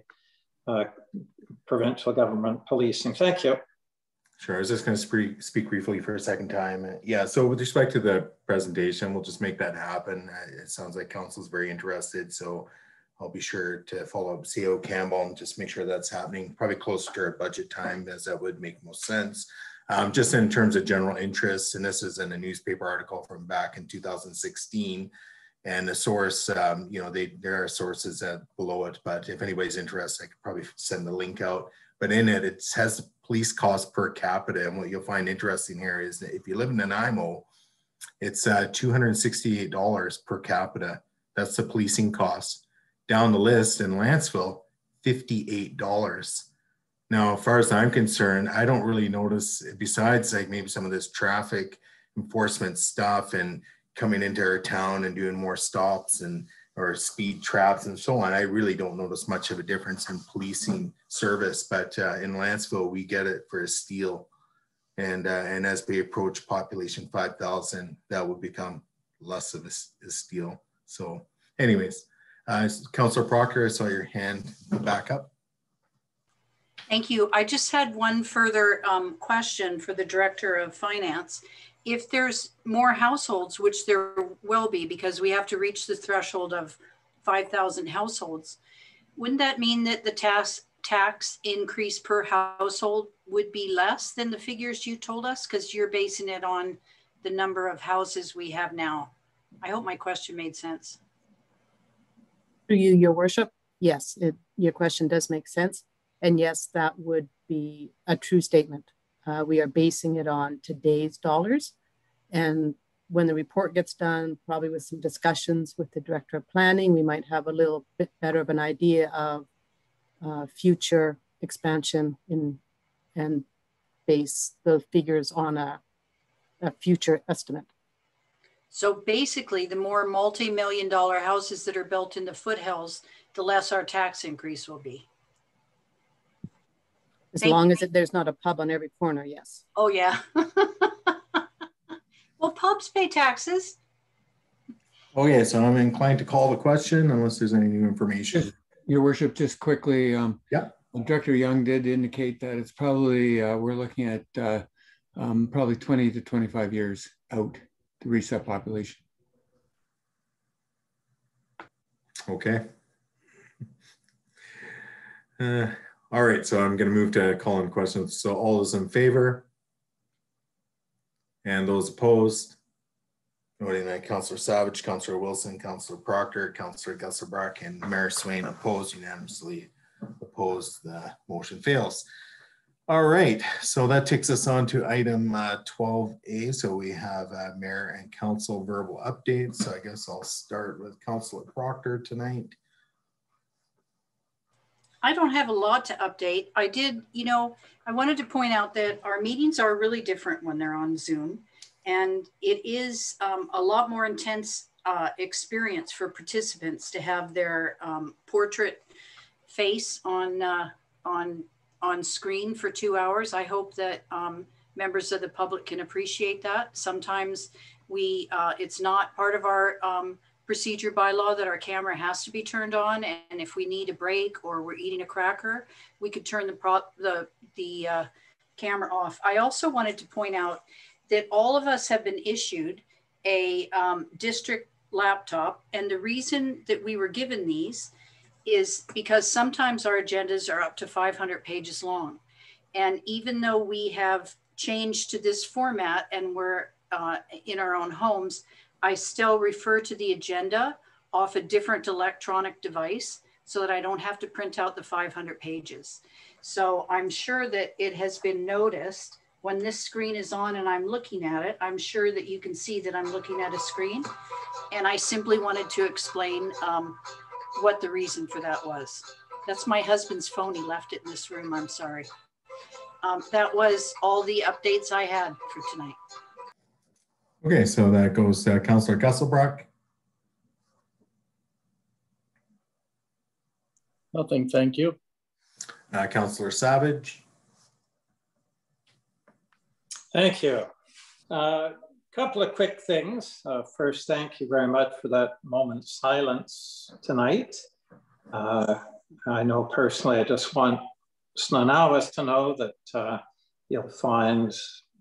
uh, provincial government policing. Thank you. Sure. I was just going to speak, speak briefly for a second time. Yeah. So with respect to the presentation, we'll just make that happen. It sounds like council is very interested. So I'll be sure to follow up CAO Campbell and just make sure that's happening probably closer to our budget time as that would make most sense. Um, just in terms of general interest, and this is in a newspaper article from back in 2016. And the source, um, you know, they there are sources that below it, but if anybody's interested, I could probably send the link out. But in it, it has police cost per capita. And what you'll find interesting here is that if you live in Nanaimo, it's uh, $268 per capita. That's the policing cost down the list in Lantzville, $58. Now, as far as I'm concerned, I don't really notice, besides like maybe some of this traffic enforcement stuff and coming into our town and doing more stops and or speed traps and so on, I really don't notice much of a difference in policing service. But uh, in Lantzville, we get it for a steal. And, uh, and as we approach population 5,000, that will become less of a, a steal. So anyways, uh, Councillor Proctor, I saw your hand back up. Thank you. I just had one further um, question for the Director of Finance. If there's more households, which there will be because we have to reach the threshold of 5,000 households, wouldn't that mean that the tax, tax increase per household would be less than the figures you told us? Because you're basing it on the number of houses we have now. I hope my question made sense. Through you, your worship, yes, it, your question does make sense. And yes, that would be a true statement. Uh, we are basing it on today's dollars. And when the report gets done, probably with some discussions with the director of planning, we might have a little bit better of an idea of uh, future expansion in and base the figures on a, a future estimate. So basically, the more multi-million dollar houses that are built in the foothills, the less our tax increase will be. As Thank long as it, there's not a pub on every corner, yes. Oh, yeah. *laughs* well, pubs pay taxes. Okay, so I'm inclined to call the question unless there's any new information. Your worship, just quickly. Um, yeah. Director Young did indicate that it's probably, uh, we're looking at uh, um, probably 20 to 25 years out to reach that population. Okay. *laughs* Uh, all right, so I'm going to move to call in questions. So all those in favor? And those opposed? Noting that Councillor Savage, Councillor Wilson, Councillor Proctor, Councillor Geselbracht, and Mayor Swain opposed unanimously. Opposed, the motion fails. All right, so that takes us on to item uh, 12A. So we have uh, mayor and council verbal updates. So I guess I'll start with Councilor Proctor tonight. I don't have a lot to update. I did, you know, I wanted to point out that our meetings are really different when they're on Zoom. And it is um, a lot more intense uh, experience for participants to have their um, portrait face on, uh, on on screen for two hours. I hope that um, members of the public can appreciate that. Sometimes we, uh, it's not part of our procedure bylaw that our camera has to be turned on. And if we need a break or we're eating a cracker, we could turn the prop, the, the uh, camera off. I also wanted to point out that all of us have been issued a um, district laptop. And the reason that we were given these is because sometimes our agendas are up to 500 pages long. And even though we have changed to this format and we're uh, in our own homes, I still refer to the agenda off a different electronic device so that I don't have to print out the 500 pages. So I'm sure that it has been noticed when this screen is on and I'm looking at it, I'm sure that you can see that I'm looking at a screen. And I simply wanted to explain um, what the reason for that was. That's my husband's phone. He left it in this room. I'm sorry. Um, that was all the updates I had for tonight. Okay, so that goes to Councillor Geselbracht. Nothing, thank you. Uh, Councillor Savage. Thank you. A uh, couple of quick things. Uh, first, thank you very much for that moment's silence tonight. Uh, I know personally, I just want Snaw-Naw-As to know that uh, you'll find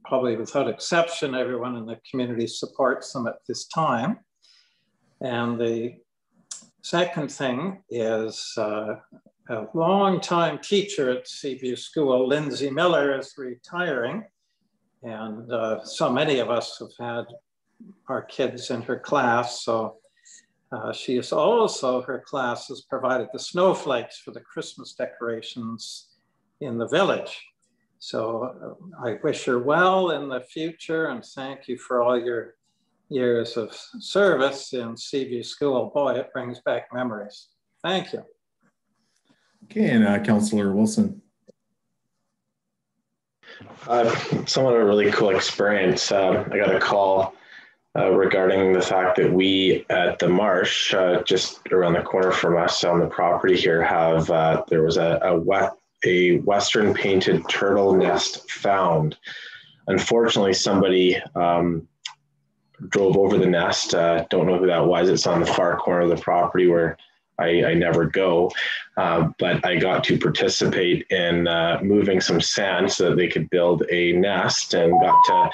probably without exception, everyone in the community supports them at this time. And the second thing is uh, a long-time teacher at Seaview School, Lindsay Miller, is retiring. And uh, so many of us have had our kids in her class. So uh, she is also, her class has provided the snowflakes for the Christmas decorations in the village. So uh, I wish her well in the future and thank you for all your years of service in Seaview School. Boy, it brings back memories. Thank you. Okay, and uh, Councillor Wilson. Uh, somewhat of a really cool experience. Uh, I got a call uh, regarding the fact that we at the marsh, uh, just around the corner from us on the property here, have uh, there was a, a, wet, a western painted turtle nest found. Unfortunately, somebody um, drove over the nest. Uh, don't know who that was. It's on the far corner of the property where I, I never go. Uh, but I got to participate in uh, moving some sand so that they could build a nest and got to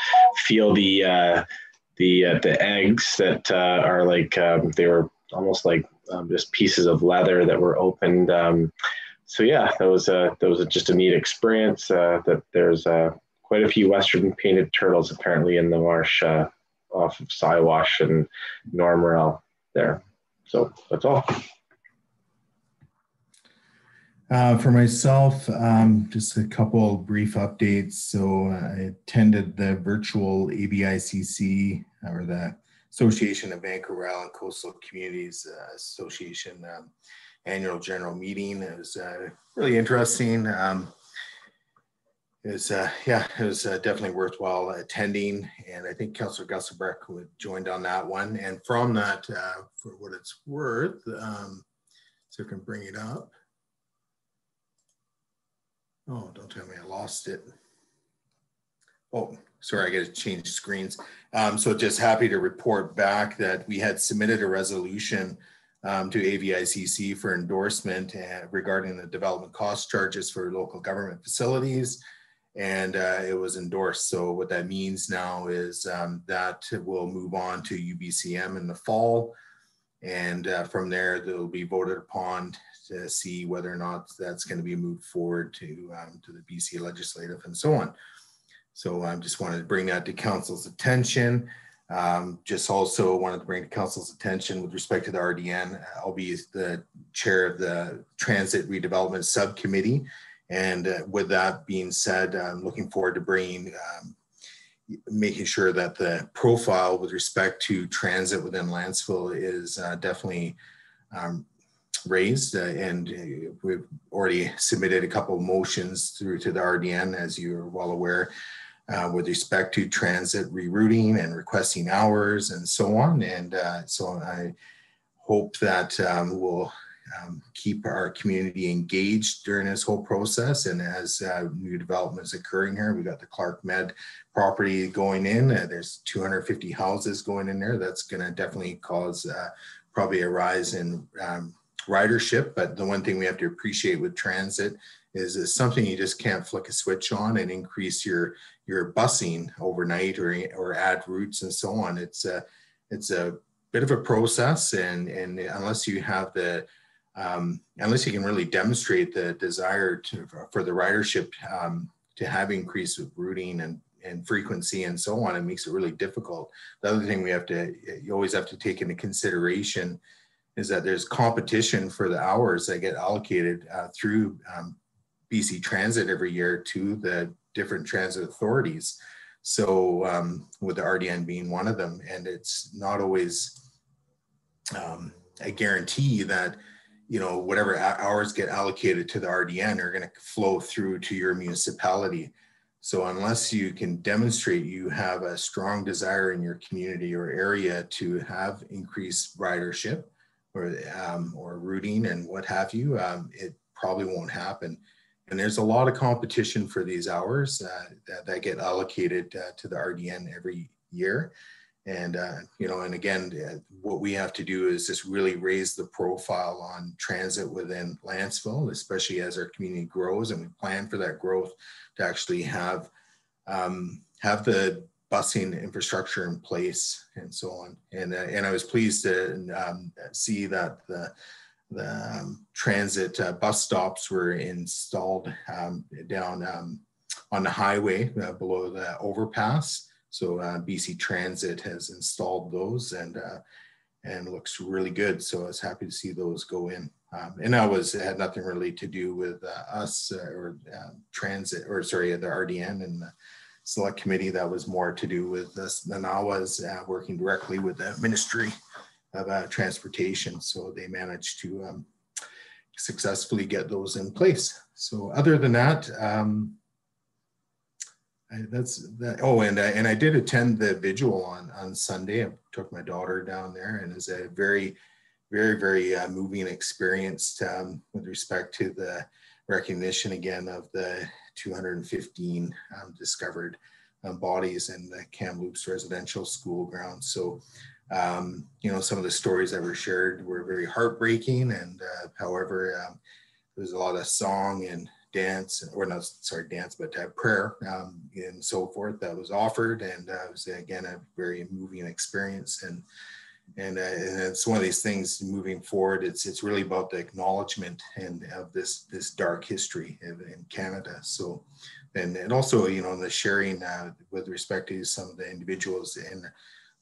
feel the uh, the uh, the eggs that uh, are like um, they were almost like um, just pieces of leather that were opened. Um, so yeah, that was a that was just a neat experience. that there's quite a few western painted turtles apparently in the marsh off of Siwash and Normerel there. So that's all. Uh, for myself, um, just a couple brief updates. So I attended the virtual AVICC or the Association of Vancouver Island Coastal Communities uh, Association um, annual general meeting. It was uh, really interesting. Um, it was, uh, yeah, it was uh, definitely worthwhile attending. And I think Councillor Geselbracht joined on that one. And from that, uh, for what it's worth, um, so I can bring it up. Oh, don't tell me I lost it. Oh, sorry, I got to change screens. Um, so just happy to report back that we had submitted a resolution um, to AVICC for endorsement uh, regarding the development cost charges for local government facilities. And uh, it was endorsed. So what that means now is um, that will move on to UBCM in the fall. And uh, from there, they'll be voted upon to see whether or not that's going to be moved forward to, um, to the BC legislative and so on. So I just wanted to bring that to council's attention. Um, just also wanted to bring to council's attention with respect to the RDN. I'll be the chair of the Transit Redevelopment Subcommittee. And uh, with that being said, I'm looking forward to bringing, um, making sure that the profile with respect to transit within Lantzville is uh, definitely um, raised, uh, and uh, we've already submitted a couple motions through to the RDN, as you're well aware, uh, with respect to transit rerouting and requesting hours and so on. And uh, so I hope that um, we'll um, keep our community engaged during this whole process. And as uh, new developments occurring here, we've got the Clark Medd property going in. Uh, there's 250 houses going in there. That's going to definitely cause uh, probably a rise in um, ridership. But the one thing we have to appreciate with transit is it's something you just can't flick a switch on and increase your your busing overnight or or add routes and so on. It's a it's a bit of a process, and and unless you have the um, unless you can really demonstrate the desire to for the ridership um, to have increased routing and and frequency and so on, it makes it really difficult. The other thing we have to you always have to take into consideration is that there's competition for the hours that get allocated uh, through um, BC Transit every year to the different transit authorities. So um, with the RDN being one of them, and it's not always um, a guarantee that you know whatever hours get allocated to the RDN are going to flow through to your municipality. So unless you can demonstrate you have a strong desire in your community or area to have increased ridership or um, or routing and what have you, um, it probably won't happen. And there's a lot of competition for these hours uh, that, that, get allocated uh, to the RDN every year. And, uh, you know, and again, uh, what we have to do is just really raise the profile on transit within Lantzville, especially as our community grows and we plan for that growth to actually have, um, have the busing infrastructure in place and so on. And, uh, and I was pleased to um, see that the, the um, transit uh, bus stops were installed um, down um, on the highway uh, below the overpass. So uh, BC Transit has installed those and uh, and looks really good. So I was happy to see those go in. Um, and that was had nothing really to do with uh, us uh, or transit or sorry the RDN and the select committee. That was more to do with us than I was working directly with the ministry of uh, transportation. So they managed to um, successfully get those in place. So other than that, um, I, that's that. Oh, and I, and I did attend the vigil on on Sunday. I took my daughter down there, and it's a very, very, very uh, moving experience um, with respect to the recognition again of the 215 um, discovered um, bodies in the Kamloops residential school grounds. So um, you know, some of the stories that were shared were very heartbreaking. And uh, however, um, was a lot of song and dance, or not, sorry, dance, but uh, prayer um, and so forth that was offered. And uh, it was, again, a very moving experience. And and, uh, and, it's one of these things moving forward. It's it's really about the acknowledgement and of this this dark history in, in Canada. So, and and also you know the sharing uh, with respect to some of the individuals in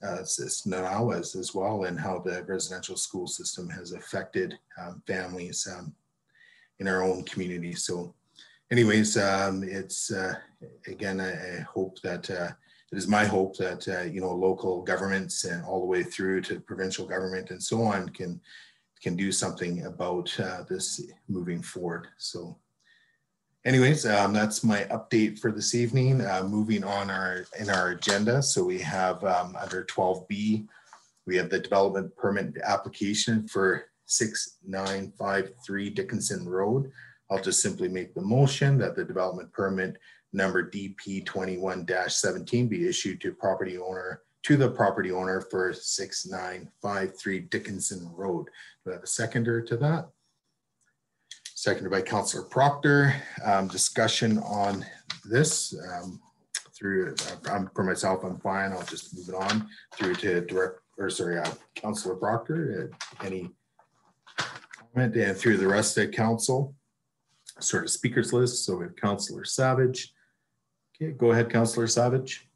uh, Nanawas as well and how the residential school system has affected um, families um, in our own community. So anyways, um, it's uh, again, I, I, hope that uh, it is my hope that, uh, you know, local governments and all the way through to provincial government and so on can can do something about uh, this moving forward. So anyways, um, that's my update for this evening. Uh, moving on our in our agenda. So we have um, under 12B, we have the development permit application for 6953 Dickinson Road. I'll just simply make the motion that the development permit number DP 21-17 be issued to property owner to the property owner for 6953 Dickinson Road. Do I have a seconder to that? Seconded by Councillor Proctor. Um, discussion on this um, through, uh, I'm, for myself, I'm fine. I'll just move it on through to direct, or sorry, uh, Councillor Proctor. Uh, any comment and through the rest of the council, sort of speakers list. So we have Councillor Savage. Okay, go ahead, Councillor Savage.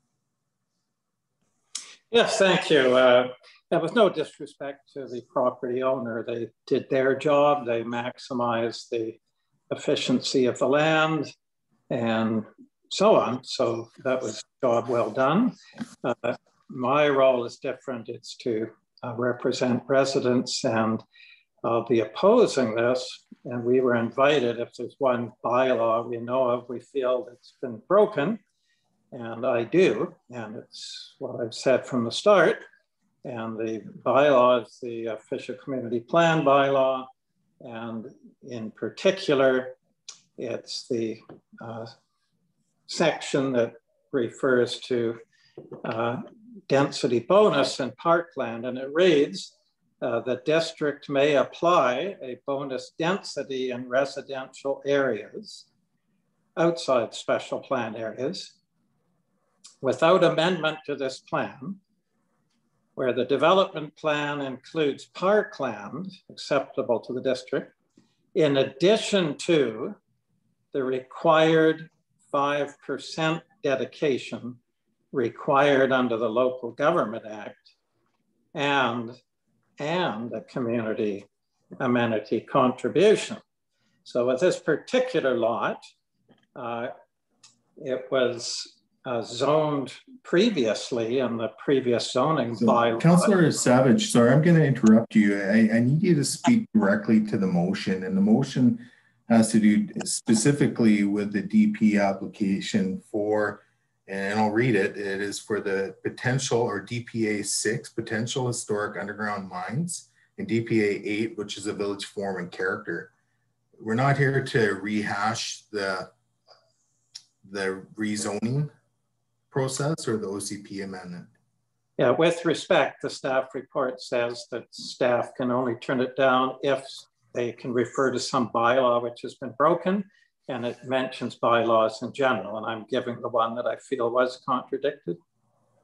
Yes, thank you. Uh, and with no disrespect to the property owner, they did their job. They maximized the efficiency of the land and so on. So that was job well done. Uh, my role is different. It's to uh, represent residents and I'll be opposing this. And we were invited, if there's one bylaw we know of, we feel that's been broken, and I do, and it's what I've said from the start, and the bylaw is the official Community Plan bylaw. And in particular, it's the uh, section that refers to uh, density bonus in parkland. And it reads, uh, the district may apply a bonus density in residential areas outside special plan areas without amendment to this plan, where the development plan includes parkland acceptable to the district, in addition to the required 5% dedication required under the Local Government Act and, and a community amenity contribution. So with this particular lot, uh, it was uh, zoned previously in the previous zoning So, bylaw. Councillor Savage, sorry, I'm going to interrupt you. I, I need you to speak directly to the motion, and the motion has to do specifically with the DP application for, and I'll read it. It is for the potential or DPA six potential historic underground mines, and DPA eight, which is a village form and character. We're not here to rehash the the rezoning process or the OCP amendment? Yeah, with respect, the staff report says that staff can only turn it down if they can refer to some bylaw which has been broken and it mentions bylaws in general. And I'm giving the one that I feel was contradicted.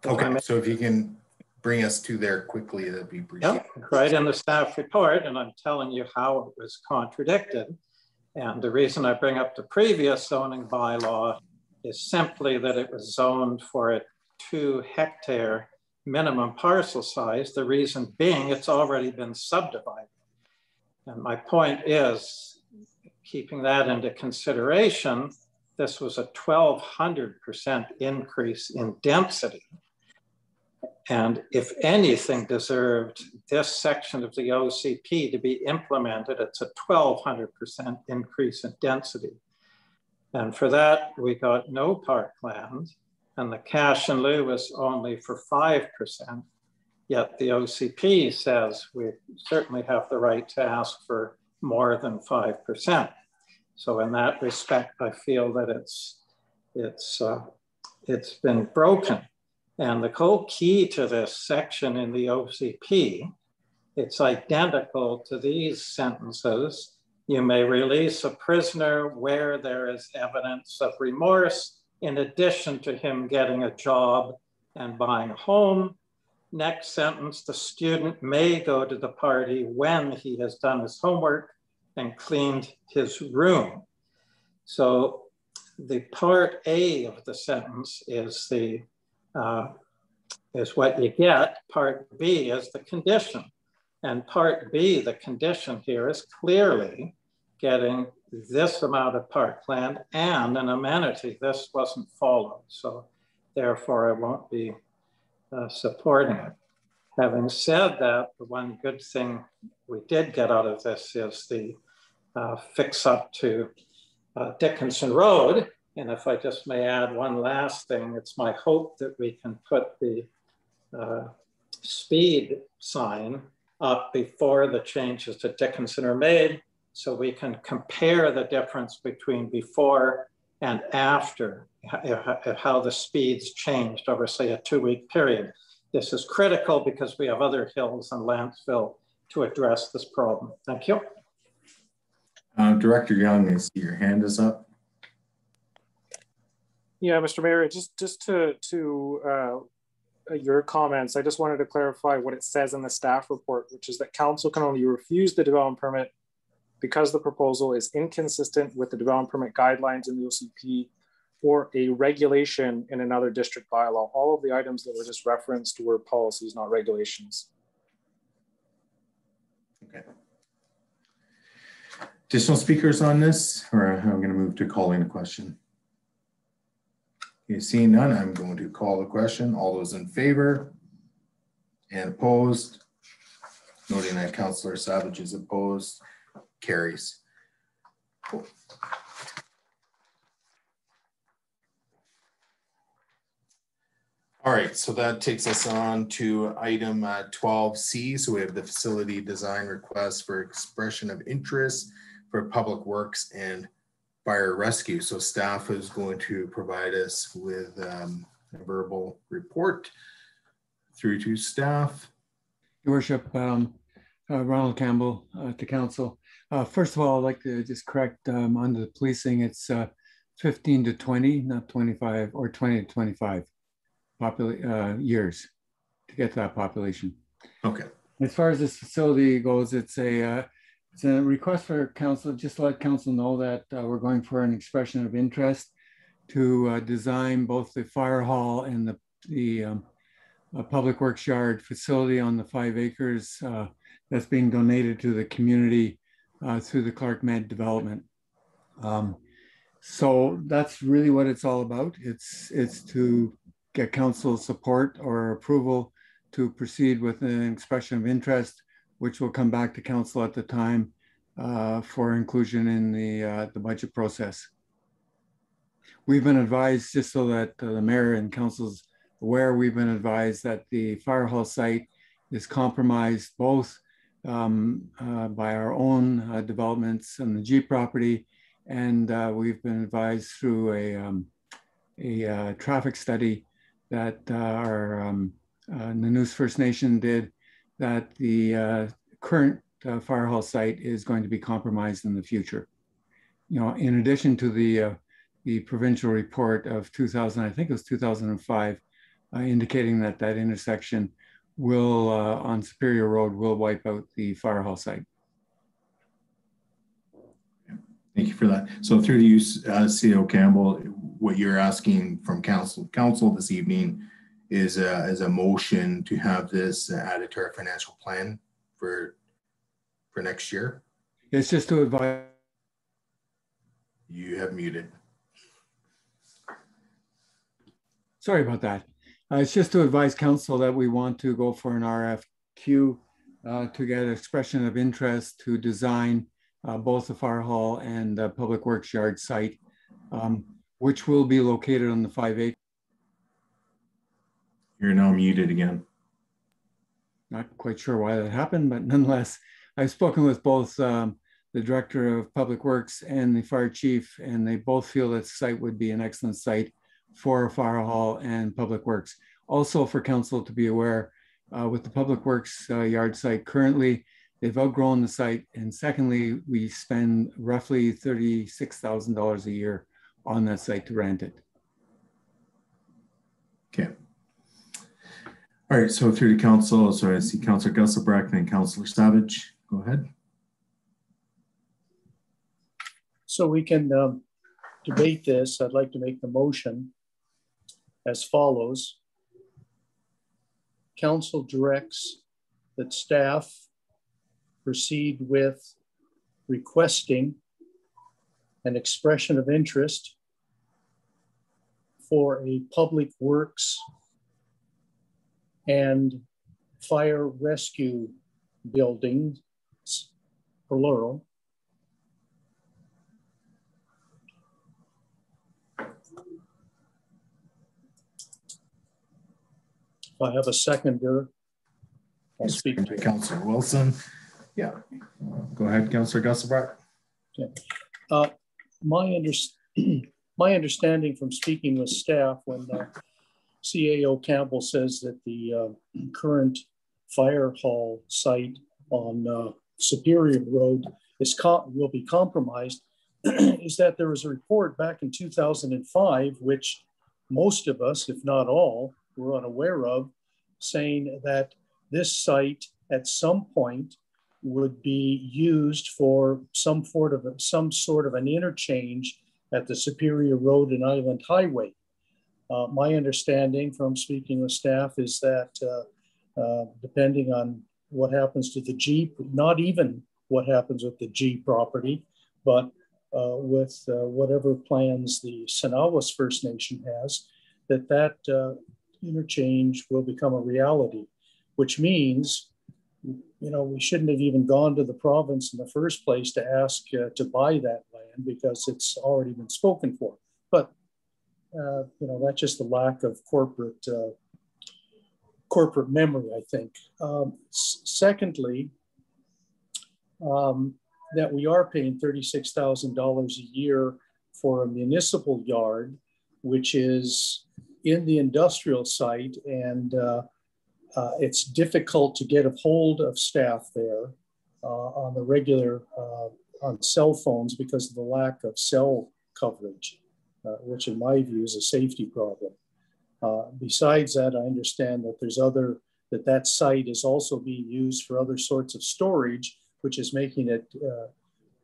Okay, so if you can bring us to there quickly, that'd be appreciated. Yep, right in the staff report, and I'm telling you how it was contradicted. And the reason I bring up the previous zoning bylaw is simply that it was zoned for a two hectare minimum parcel size. The reason being it's already been subdivided. And my point is, keeping that into consideration, this was a 1200% increase in density. And if anything deserved this section of the OCP to be implemented, it's a 1200% increase in density. And for that, we got no parkland, and the cash in lieu was only for 5%. Yet the OCP says we certainly have the right to ask for more than 5%. So in that respect, I feel that it's, it's, uh, it's been broken. And the whole key to this section in the OCP, it's identical to these sentences you may release a prisoner where there is evidence of remorse, in addition to him getting a job and buying a home. Next sentence, the student may go to the party when he has done his homework and cleaned his room. So the part A of the sentence is the uh, is what you get. Part B is the condition. And part B, the condition here is clearly getting this amount of parkland and an amenity. This wasn't followed. So therefore I won't be uh, supporting it. Having said that, the one good thing we did get out of this is the uh, fix up to uh, Dickinson Road. And if I just may add one last thing, it's my hope that we can put the uh, speed sign up before the changes to Dickinson are made so we can compare the difference between before and after how the speeds changed over say a two week period. This is critical because we have other hills and landfill to address this problem. Thank you. Uh, Director Young, I see your hand is up. Yeah, Mr. Mayor, just just to to uh, uh, your comments, I just wanted to clarify what it says in the staff report, which is that council can only refuse the development permit because the proposal is inconsistent with the development permit guidelines in the OCP or a regulation in another district bylaw. All of the items that were just referenced were policies, not regulations. Okay. Additional speakers on this, or I'm going to move to calling a question. Okay, seeing none, I'm going to call the question. All those in favor and opposed, noting that Councillor Savage is opposed, carries. Cool. All right, so that takes us on to item uh, twelve C. So we have the facility design request for expression of interest for public works and fire rescue. So staff is going to provide us with um, a verbal report through to staff. Your worship, um, uh, Ronald Campbell uh, to council. Uh, first of all, I'd like to just correct um, under the policing, it's uh, 15 to 20, not 25 or 20 to 25 popula- uh, years to get to that population. Okay. As far as this facility goes, it's a uh, it's a request for council, just to let council know that uh, we're going for an expression of interest to uh, design both the fire hall and the, the um, uh, public works yard facility on the five acres uh, that's being donated to the community uh, through the Clark Medd development. Um, so that's really what it's all about. It's, it's to get council support or approval to proceed with an expression of interest which will come back to council at the time uh, for inclusion in the, uh, the budget process. We've been advised, just so that uh, the mayor and council's aware, we've been advised that the fire hall site is compromised both um, uh, by our own uh, developments on the G property, and uh, we've been advised through a, um, a traffic study that our um, Nanoose First Nation did that the uh, current uh, fire hall site is going to be compromised in the future. You know, in addition to the uh, the provincial report of 2000, I think it was 2005, uh, indicating that that intersection will uh, on Superior Road will wipe out the fire hall site. Thank you for that. So through you, uh, CEO Campbell, what you're asking from council council this evening is a, is a motion to have this added to our financial plan for for next year. It's just to advise. You have muted. Sorry about that. Uh, it's just to advise council that we want to go for an RFQ uh, to get expression of interest to design uh, both the fire hall and the public works yard site, um, which will be located on the five acre you're now muted again. Not quite sure why that happened, but nonetheless, I've spoken with both um, the director of public works and the fire chief, and they both feel that site would be an excellent site for fire hall and public works. Also for council to be aware, uh, with the public works uh, yard site currently, they've outgrown the site. And secondly, we spend roughly $36,000 a year on that site to rent it. Okay. All right, so through to council, so I see Councillor Geselbracht and Councillor Savage. Go ahead. So we can um, debate this. I'd like to make the motion as follows. Council directs that staff proceed with requesting an expression of interest for a public works and fire rescue buildings, plural. I have a seconder, I'll speak to Councillor Wilson. Yeah, go ahead, Councillor Geselbracht. Okay. Uh, my, under *clears throat* my understanding from speaking with staff when uh, CAO Campbell says that the uh, current fire hall site on uh, Superior Road is will be compromised *clears throat* is that there was a report back in 2005, which most of us, if not all, were unaware of, saying that this site at some point would be used for some sort of some sort of an interchange at the Superior Road and Island Highway. Uh, my understanding from speaking with staff is that uh, uh, depending on what happens to the Jeep, not even what happens with the G property, but uh, with uh, whatever plans the Snaw-Naw-As First Nation has, that that uh, interchange will become a reality, which means you know, we shouldn't have even gone to the province in the first place to ask uh, to buy that land because it's already been spoken for. But uh, you know, that's just the lack of corporate uh, corporate memory, I think. Um, secondly, um, that we are paying $36,000 a year for a municipal yard, which is in the industrial site, and uh, uh, it's difficult to get a hold of staff there uh, on the regular uh, on cell phones because of the lack of cell coverage, uh, which in my view is a safety problem. Besides that, I understand that there's other that that site is also being used for other sorts of storage, which is making it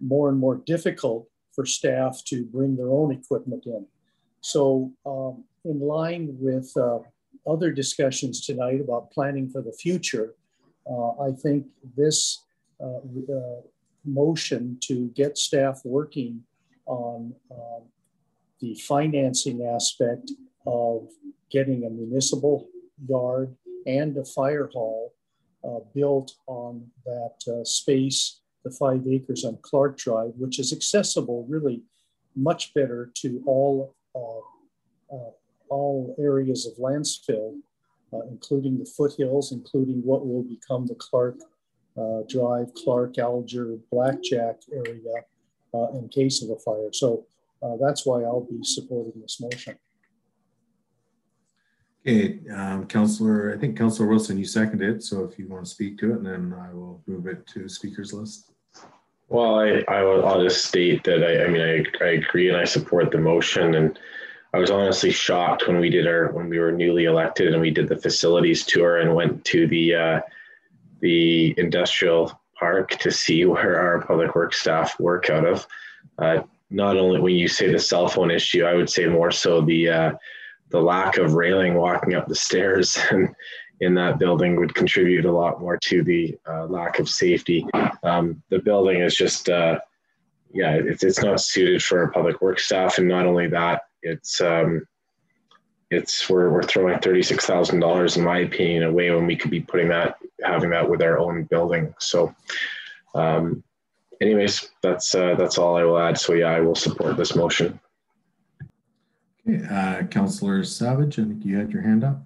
more and more difficult for staff to bring their own equipment in. So um, in line with uh, other discussions tonight about planning for the future, uh, I think this uh, uh motion to get staff working on um, the financing aspect of getting a municipal yard and a fire hall uh, built on that uh, space, the five acres on Clark Drive, which is accessible really much better to all uh, all areas of Lantzville, uh, including the foothills, including what will become the Clark uh, Drive, Clark, Alger, Blackjack area uh, in case of a fire. So uh, that's why I'll be supporting this motion. Okay, um, Councillor, I think Councillor Wilson, you seconded it. So if you want to speak to it, and then I will move it to speakers list. Well, I, I will, I'll just state that I, I mean, I, I agree and I support the motion and I was honestly shocked when we did our when we were newly elected and we did the facilities tour and went to the uh, the industrial park to see where our public works staff work out of. Uh, not only when you say the cell phone issue, I would say more so the uh, the lack of railing walking up the stairs *laughs* and in that building would contribute a lot more to the uh, lack of safety. Um, the building is just uh, yeah, it's, it's not suited for public works staff, and not only that, it's um, it's we're we're throwing thirty six thousand dollars, in my opinion, away when we could be putting that having that with our own building. So, um, anyways, that's uh, that's all I will add. So yeah, I will support this motion. Okay, uh, Councillor Savage, I think you had your hand up.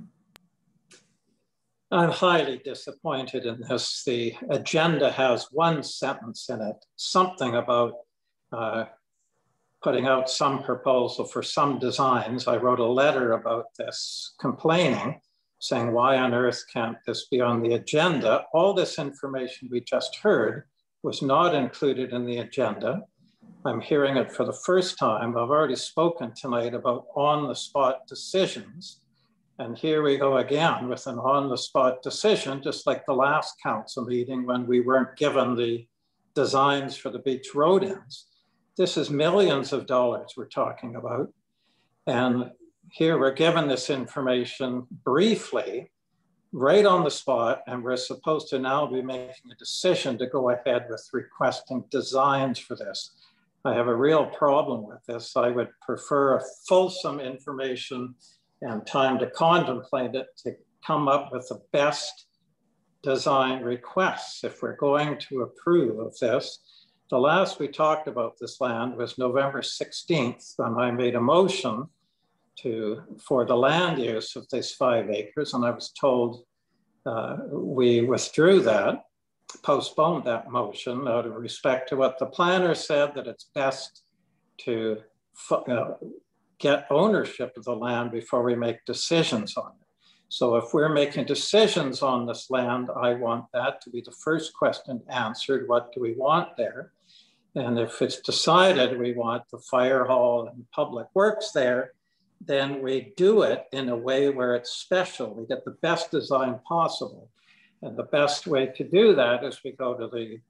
I'm highly disappointed in this. The agenda has one sentence in it, something about uh, putting out some proposal for some designs. I wrote a letter about this complaining, saying, why on earth can't this be on the agenda? All this information we just heard was not included in the agenda. I'm hearing it for the first time. I've already spoken tonight about on the spot decisions. And here we go again with an on the spot decision, just like the last council meeting when we weren't given the designs for the beach road ends. This is millions of dollars we're talking about. And here we're given this information briefly, right on the spot, and we're supposed to now be making a decision to go ahead with requesting designs for this. I have a real problem with this. I would prefer a fulsome information and time to contemplate it to come up with the best design requests. If we're going to approve of this, the last we talked about this land was November 16th, when I made a motion to for the land use of these five acres, and I was told uh, we withdrew that, postponed that motion out of respect to what the planner said that it's best to uh, get ownership of the land before we make decisions on it. So if we're making decisions on this land, I want that to be the first question answered. What do we want there? And if it's decided we want the fire hall and public works there, then we do it in a way where it's special. We get the best design possible. And the best way to do that is we go to the,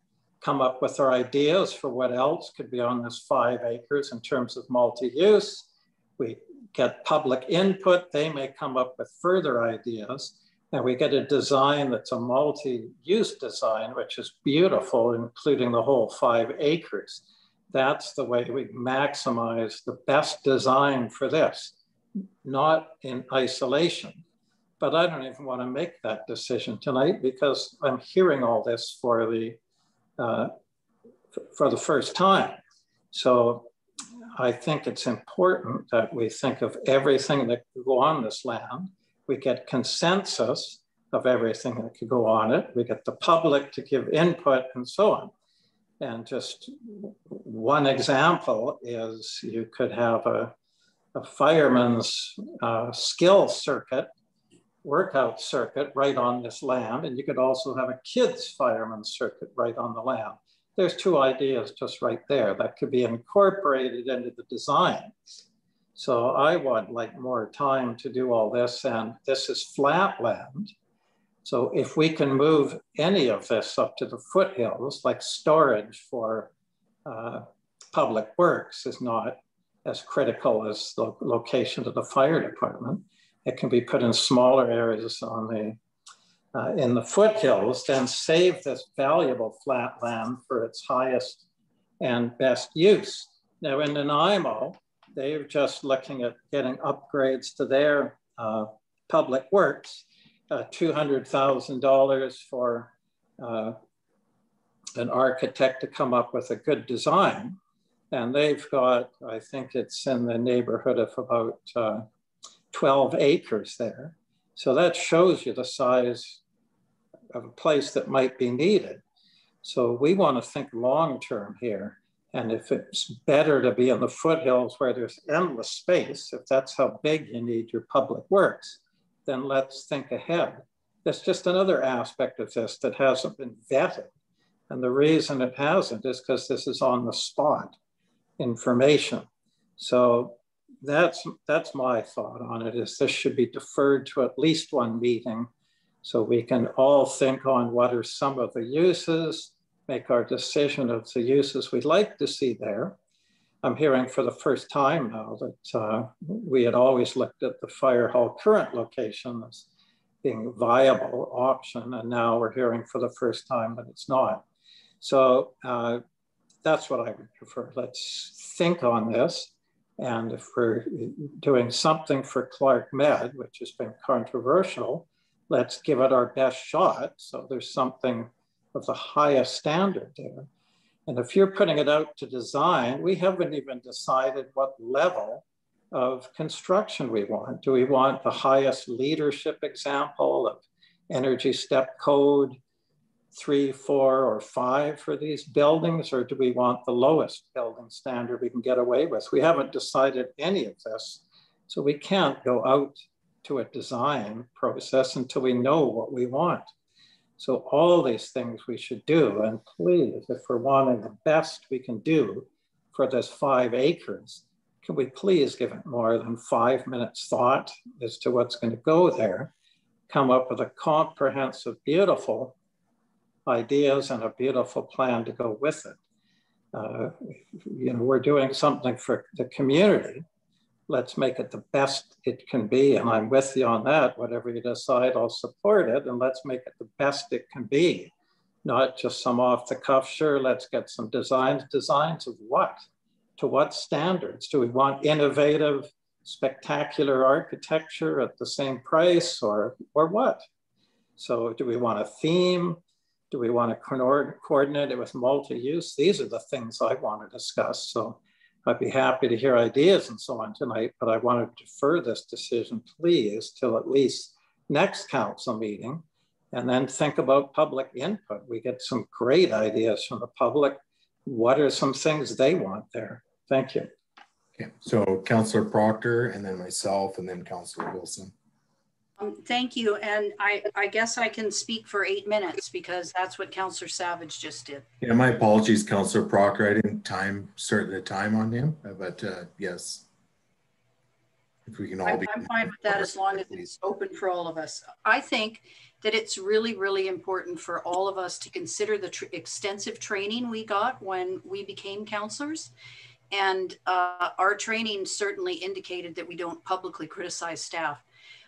come up with our ideas for what else could be on this five acres in terms of multi-use. We get public input. They may come up with further ideas and we get a design that's a multi-use design, which is beautiful, including the whole five acres. That's the way we maximize the best design for this, not in isolation. But I don't even want to make that decision tonight because I'm hearing all this for the uh, for the first time. So I think it's important that we think of everything that could go on this land we get consensus of everything that could go on it. We get the public to give input and so on. And just one example is you could have a, a fireman's uh, skill circuit, workout circuit right on this land. And you could also have a kids fireman's circuit right on the land. There's two ideas just right there that could be incorporated into the design. So I would like more time to do all this and this is flat land. So if we can move any of this up to the foothills, like storage for uh, public works is not as critical as the location of the fire department. It can be put in smaller areas on the uh, in the foothills, then save this valuable flat land for its highest and best use. Now in Nanaimo, they're just looking at getting upgrades to their uh, public works uh, $200,000 for uh, an architect to come up with a good design. And they've got, I think it's in the neighborhood of about uh, 12 acres there. So that shows you the size of a place that might be needed. So we want to think long term here. And if it's better to be in the foothills where there's endless space, if that's how big you need your public works, then let's think ahead. There's just another aspect of this that hasn't been vetted. And the reason it hasn't is because this is on the spot information. So that's that's my thought on it is this should be deferred to at least one meeting so we can all think on what are some of the uses, make our decision of the uses we'd like to see there. I'm hearing for the first time now that uh, we had always looked at the fire hall current location as being a viable option, and now we're hearing for the first time that it's not. So uh, that's what I would prefer. Let's think on this. And if we're doing something for Clark Medd, which has been controversial, let's give it our best shot. So there's something of the highest standard there. And if you're putting it out to design, we haven't even decided what level of construction we want. Do we want the highest leadership example of energy step code, three, four, or five for these buildings, or do we want the lowest building standard we can get away with? We haven't decided any of this. So we can't go out to a design process until we know what we want. So all these things we should do. And please, if we're wanting the best we can do for this five acres, can we please give it more than five minutes thought as to what's going to go there, come up with a comprehensive, beautiful ideas and a beautiful plan to go with it. Uh, you know, we're doing something for the community let's make it the best it can be. And I'm with you on that. Whatever you decide, I'll support it. And let's make it the best it can be, not just some off the cuff. Sure, let's get some designs. Designs of what? To what standards? Do we want innovative, spectacular architecture at the same price or, or what? So, do we want a theme? Do we want to coordinate it with multi use? These are the things I want to discuss. So, I'd be happy to hear ideas and so on tonight, but I want to defer this decision, please, till at least next council meeting and then think about public input. We get some great ideas from the public. What are some things they want there? Thank you. Okay, so Councillor Proctor and then myself and then Councillor Wilson. Um, thank you. And I, I guess I can speak for eight minutes because that's what Councillor Savage just did. Yeah, my apologies, Councillor Proctor. I didn't time start the time on him, but uh, yes. If we can all I'm, be. I'm fine with that as long as it's open for all of us. I think that it's really, really important for all of us to consider the tr extensive training we got when we became counselors. And uh, our training certainly indicated that we don't publicly criticize staff.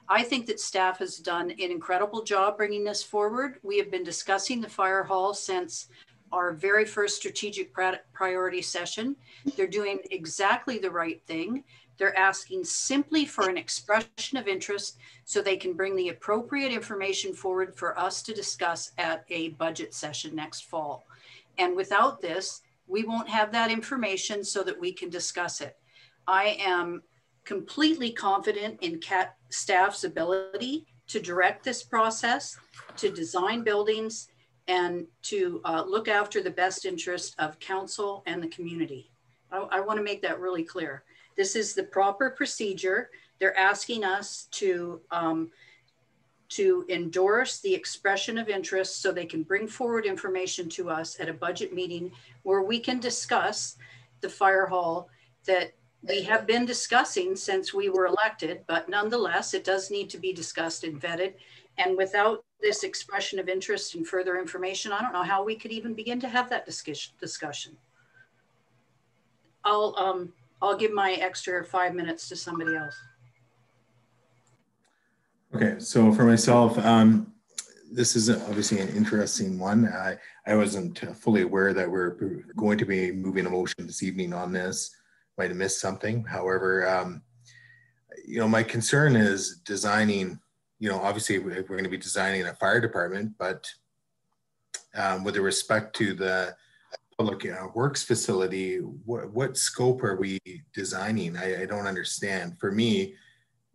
I think that staff has done an incredible job bringing this forward. We have been discussing the fire hall since our very first strategic priority session. They're doing exactly the right thing. They're asking simply for an expression of interest so they can bring the appropriate information forward for us to discuss at a budget session next fall. And without this, we won't have that information so that we can discuss it. I am completely confident in CAT staff's ability to direct this process, to design buildings, and to uh, look after the best interest of council and the community. I, I want to make that really clear. This is the proper procedure. They're asking us to um, to endorse the expression of interest so they can bring forward information to us at a budget meeting where we can discuss the fire hall that we have been discussing since we were elected, but nonetheless, it does need to be discussed and vetted. And without this expression of interest and further information, I don't know how we could even begin to have that discussion. I'll, um, I'll give my extra five minutes to somebody else. Okay, so for myself, um, this is obviously an interesting one. I, I wasn't fully aware that we're going to be moving a motion this evening on this. Might have missed something. However, um, you know, my concern is designing, you know, obviously we're going to be designing a fire department, but um, with respect to the public uh, works facility, what, what scope are we designing? I, I don't understand. For me,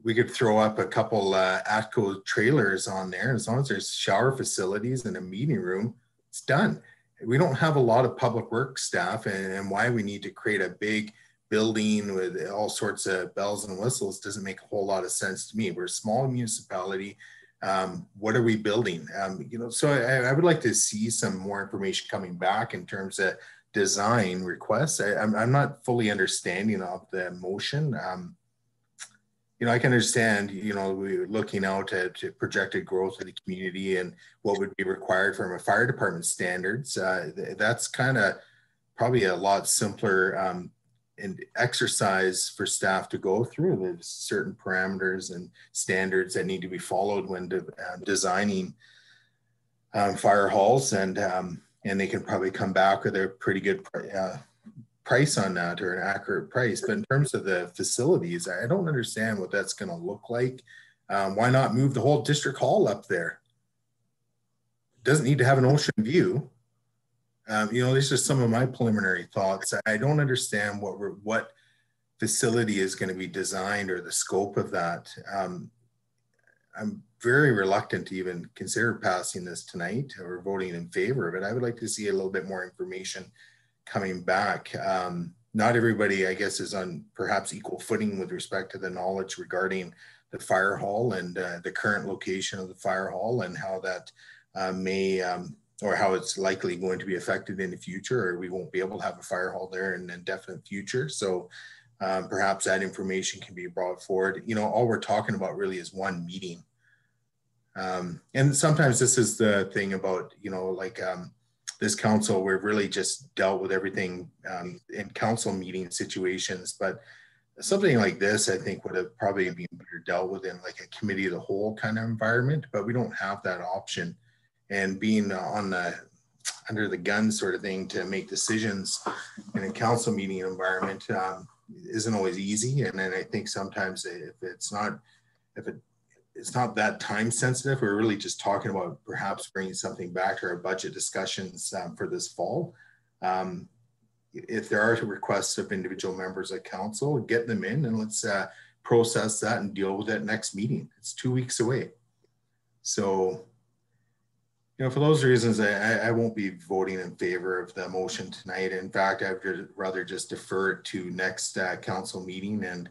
we could throw up a couple uh, ATCO trailers on there. As long as there's shower facilities and a meeting room, it's done. We don't have a lot of public works staff, and, and why we need to create a big building with all sorts of bells and whistles doesn't make a whole lot of sense to me. We're a small municipality. Um, what are we building? Um, you know, so I, I, would like to see some more information coming back in terms of design requests. I, am not fully understanding of the motion. Um, you know, I can understand, you know, we're looking out at projected growth of the community and what would be required from a fire department standards. Uh, that's kind of probably a lot simpler um, and exercise for staff to go through. There's certain parameters and standards that need to be followed when de uh, designing um, fire halls, and um, and they can probably come back with a pretty good uh, price on that or an accurate price. But in terms of the facilities, I don't understand what that's going to look like. Um, why not move the whole district hall up there? It doesn't need to have an ocean view. Um, you know, these are some of my preliminary thoughts. I don't understand what what facility is going to be designed or the scope of that. Um, I'm very reluctant to even consider passing this tonight or voting in favor of it. I would like to see a little bit more information coming back. Um, not everybody, I guess, is on perhaps equal footing with respect to the knowledge regarding the fire hall and uh, the current location of the fire hall and how that uh, may um, or how it's likely going to be affected in the future, or we won't be able to have a fire hall there in the indefinite future. So um, perhaps that information can be brought forward. You know, all we're talking about really is one meeting. Um, and sometimes this is the thing about, you know, like um, this council, we've really just dealt with everything um, in council meeting situations. But something like this, I think, would have probably been better dealt with in like a committee of the whole kind of environment. But we don't have that option. And being on the under the gun sort of thing to make decisions in a council meeting environment um, isn't always easy. And then I think sometimes if it's not, if it it's not that time sensitive. We're really just talking about perhaps bringing something back to our budget discussions um, for this fall. Um, if there are requests of individual members of council, get them in and let's uh, process that and deal with it next meeting. It's two weeks away. So, you know, for those reasons, I, I won't be voting in favor of the motion tonight. In fact, I'd rather just defer it to next uh, council meeting and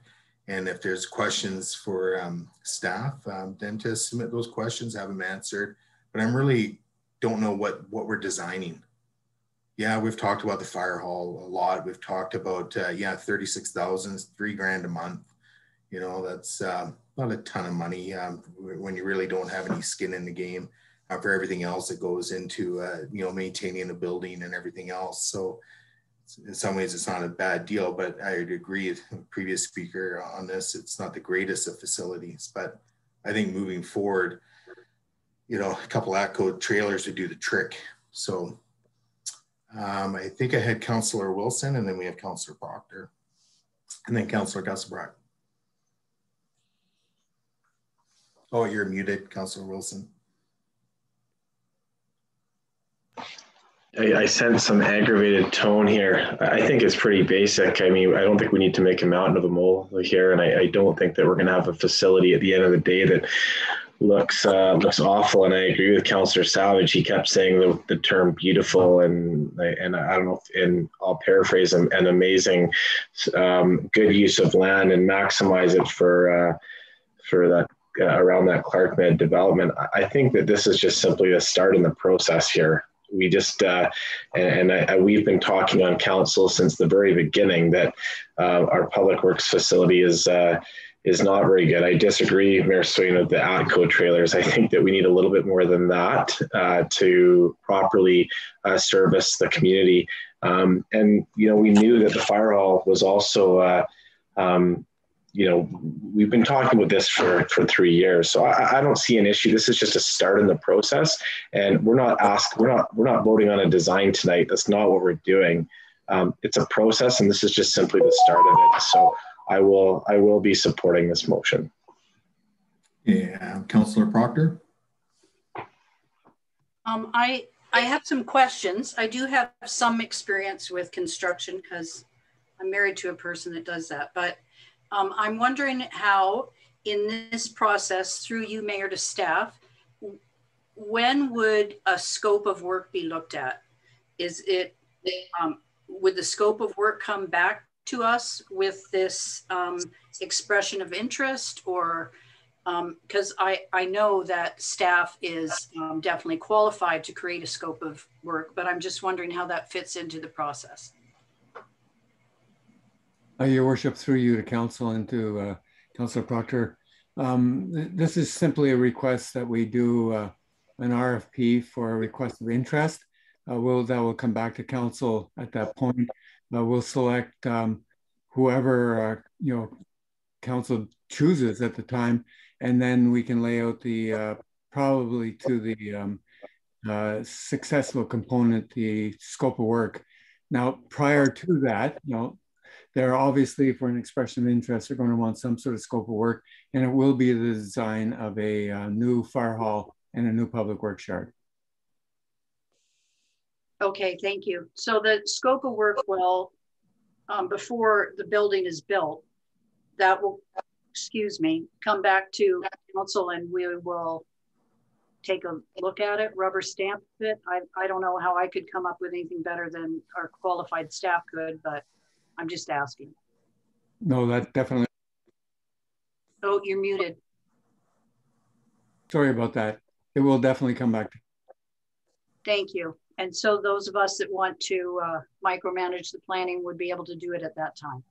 and if there's questions for um, staff, um, then to submit those questions, have them answered. But I'm really don't know what what we're designing. Yeah, we've talked about the fire hall a lot. We've talked about uh, yeah, thirty six thousand, three grand a month. You know, that's uh, not a ton of money um, when you really don't have any skin in the game uh, for everything else that goes into uh, you know maintaining a building and everything else. So in some ways it's not a bad deal, but I would agree with the previous speaker on this. It's not the greatest of facilities, but I think moving forward, you know, a couple ATCO trailers would do the trick. So um, I think I had Councillor Wilson and then we have Councillor Proctor and then Councillor Geselbracht. Oh, you're muted, Councillor Wilson. I, I sense some aggravated tone here. I think it's pretty basic. I mean, I don't think we need to make a mountain of a mole here, and I, I don't think that we're going to have a facility at the end of the day that looks uh, looks awful. And I agree with Councillor Savage. He kept saying the, the term beautiful and and I don't know, if, and I'll paraphrase him, an amazing, um, good use of land and maximize it for uh, for that uh, around that Clark Medd development. I think that this is just simply the start in the process here. We just uh, and, and I, we've been talking on council since the very beginning that uh, our public works facility is uh, is not very good. I disagree, Mayor Swain, with the ATCO trailers. I think that we need a little bit more than that uh, to properly uh, service the community. Um, and, you know, we knew that the fire hall was also, uh, um, you know, we've been talking about this for, for three years. So I, I, don't see an issue. This is just a start in the process. And we're not asked, we're not, we're not voting on a design tonight. That's not what we're doing. Um, it's a process and this is just simply the start of it. So I will I will be supporting this motion. Yeah, Councillor Proctor. Um, I I have some questions. I do have some experience with construction because I'm married to a person that does that. But um, I'm wondering how, in this process, through you, mayor, to staff, when would a scope of work be looked at? Is it um, would the scope of work come back to us with this um, expression of interest or because um, I, I know that staff is um, definitely qualified to create a scope of work, but I'm just wondering how that fits into the process. Uh, Your worship, through you to council and to uh, Councillor Proctor. Um, th this is simply a request that we do uh, an RFP for a request of interest. Uh, will that will come back to council at that point uh, we'll select um, whoever uh, you know council chooses at the time, and then we can lay out the uh, probably to the um, successful component the scope of work. Now, prior to that, you know, they're obviously for an expression of interest, they're going to want some sort of scope of work, and it will be the design of a uh, new fire hall and a new public works yard. Okay, thank you. So the scope of work will, um, before the building is built, that will, excuse me, come back to council and we will take a look at it, rubber stamp it. I, I don't know how I could come up with anything better than our qualified staff could, but I'm just asking. No, that definitely. Oh, you're muted. Sorry about that. It will definitely come back. Thank you. And so those of us that want to uh, micromanage the planning would be able to do it at that time.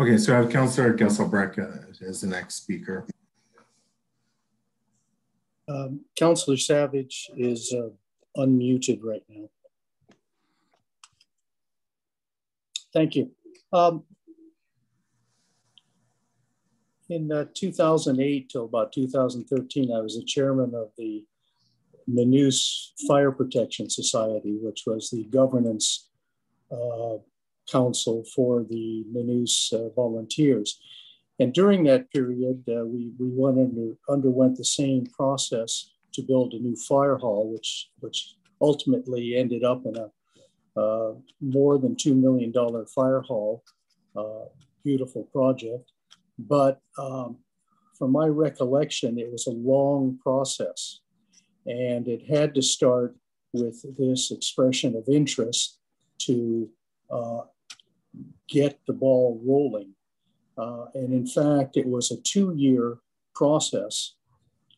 Okay, so I have Councillor Geselbracht uh, as the next speaker. Um, Councillor Savage is uh, unmuted right now. Thank you. Um, in uh, 2008 till about 2013, I was the chairman of the Nanoose Fire Protection Society, which was the governance uh, council for the Nanoose uh, volunteers. And during that period, uh, we, we went under, underwent the same process to build a new fire hall, which, which ultimately ended up in a uh, more than $2 million fire hall, uh, beautiful project. But um, from my recollection, it was a long process. And it had to start with this expression of interest to uh, get the ball rolling. Uh, and in fact, it was a two year process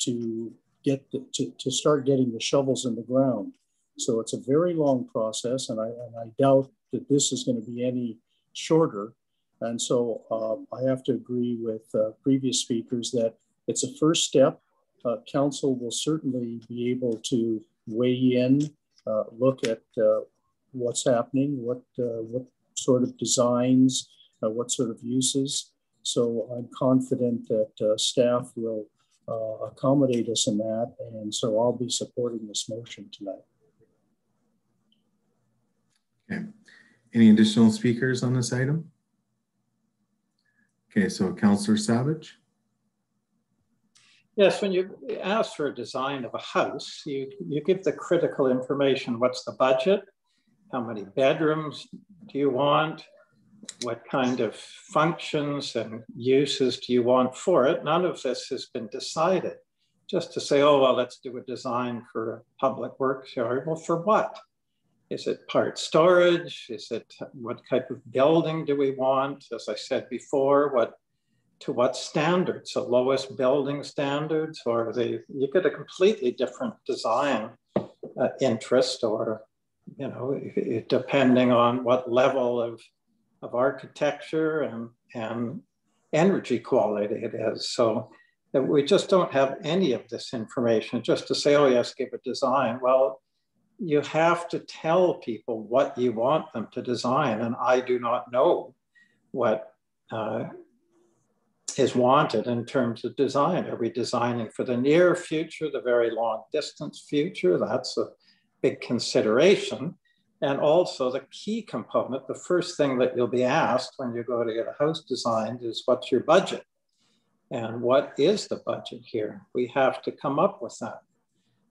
to get the, to, to start getting the shovels in the ground. So it's a very long process, and I, and I doubt that this is going to be any shorter. And so uh, I have to agree with uh, previous speakers that it's a first step. Uh, council will certainly be able to weigh in, uh, look at uh, what's happening, what, uh, what sort of designs, what sort of uses. So I'm confident that staff will Uh, accommodate us in that. And so I'll be supporting this motion tonight. Okay. Any additional speakers on this item? Okay, so Councillor Savage. Yes, when you ask for a design of a house, you, you give the critical information. What's the budget? How many bedrooms do you want? What kind of functions and uses do you want for it? None of this has been decided. Just to say, oh, well, let's do a design for a public works yard. Well, for what? Is it part storage? Is it what type of building do we want? As I said before, what to what standards? The lowest building standards, or the you get a completely different design uh, interest, or you know, depending on what level of of architecture and and energy quality it is. So that we just don't have any of this information. Just to say, oh yes, give a design. Well, you have to tell people what you want them to design. And I do not know what uh, is wanted in terms of design. Are we designing for the near future, the very long distance future? That's a big consideration. And also the key component, the first thing that you'll be asked when you go to get a house designed is what's your budget? And what is the budget here? We have to come up with that.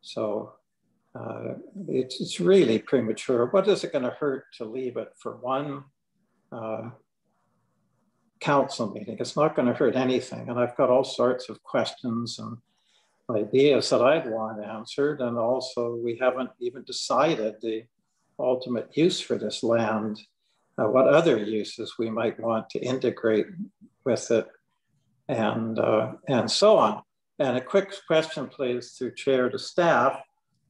So uh, it's, it's really premature. What is it going to hurt to leave it for one uh, council meeting? It's not going to hurt anything. And I've got all sorts of questions and ideas that I'd want answered. And also, we haven't even decided the ultimate use for this land, uh, what other uses we might want to integrate with it, and, uh, and so on. And a quick question, please, through chair to staff.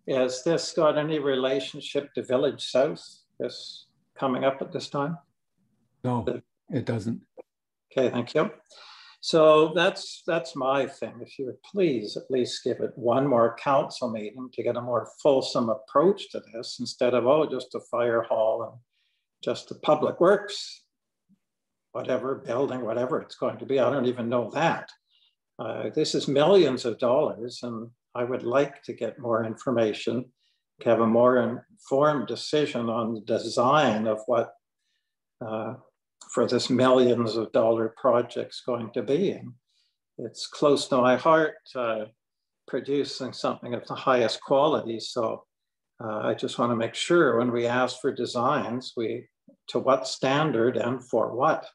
Has this got any relationship to Village South, this coming up at this time? No, it doesn't. Okay, thank you. So that's that's my thing. If you would please at least give it one more council meeting to get a more fulsome approach to this instead of, oh, just a fire hall and just a public works, whatever building, whatever it's going to be. I don't even know that. Uh, this is millions of dollars and I would like to get more information, to have a more informed decision on the design of what uh, for this millions of dollar project's going to be. And it's close to my heart uh, producing something of the highest quality. So uh, I just want to make sure when we ask for designs, we to what standard and for what.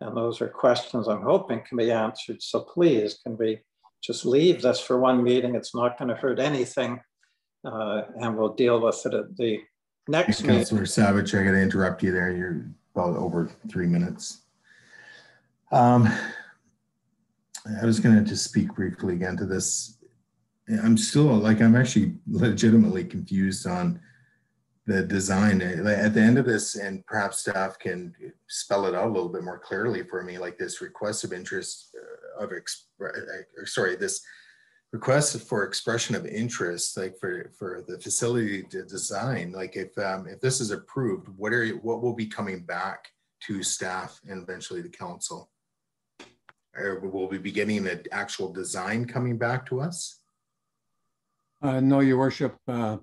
And those are questions I'm hoping can be answered. So please, can we just leave this for one meeting. It's not going to hurt anything. Uh, and we'll deal with it at the next meeting. Councillor Savage, I got to interrupt you there. You're about over three minutes. Um, I was going to just speak briefly again to this. I'm still like, I'm actually legitimately confused on the design at the end of this and perhaps staff can spell it out a little bit more clearly for me like this request of interest uh, of uh, sorry this request for expression of interest like for for the facility to design like if um, if this is approved what are what will be coming back to staff and eventually the council? Or will we be getting an actual design coming back to us? Uh, no your worship uh,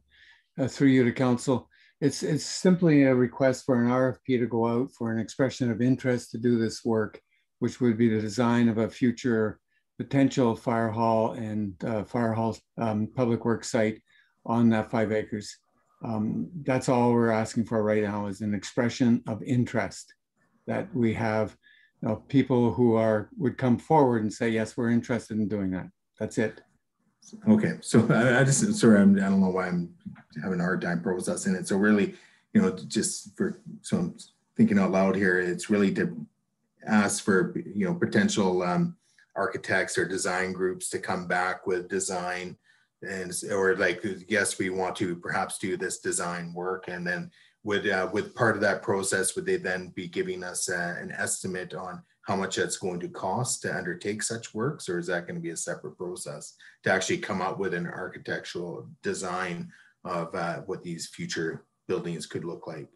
uh, through you to council. It's, it's simply a request for an RFP to go out for an expression of interest to do this work, which would be the design of a future potential fire hall and uh, fire hall um, public works site on that five acres. Um, that's all we're asking for right now is an expression of interest that we have you know, people who are would come forward and say, yes, we're interested in doing that. That's it. Okay, so I, I just sorry, I'm, I don't know why I'm having a hard time processing it. So really, you know, just for so I'm thinking out loud here, it's really to ask for you know potential um, architects or design groups to come back with design and or like yes we want to perhaps do this design work and then would uh, with part of that process would they then be giving us uh, an estimate on how much that's going to cost to undertake such works, or is that going to be a separate process to actually come up with an architectural design of uh, what these future buildings could look like?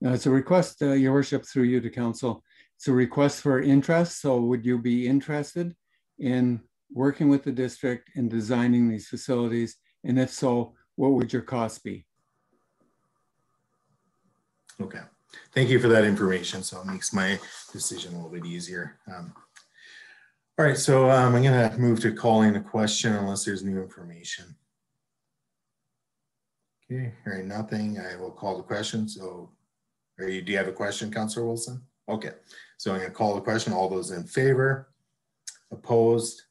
Now, it's a request, uh, Your Worship, through you to Council. It's a request for interest. So, would you be interested in working with the district in designing these facilities? And if so, what would your cost be? Okay. Thank you for that information. So it makes my decision a little bit easier. Um, all right, so um, I'm going to move to calling a question unless there's new information. Okay, hearing nothing, I will call the question. So, are you, do you have a question, Councillor Wilson? Okay, so I'm gonna call the question. All those in favor? Opposed?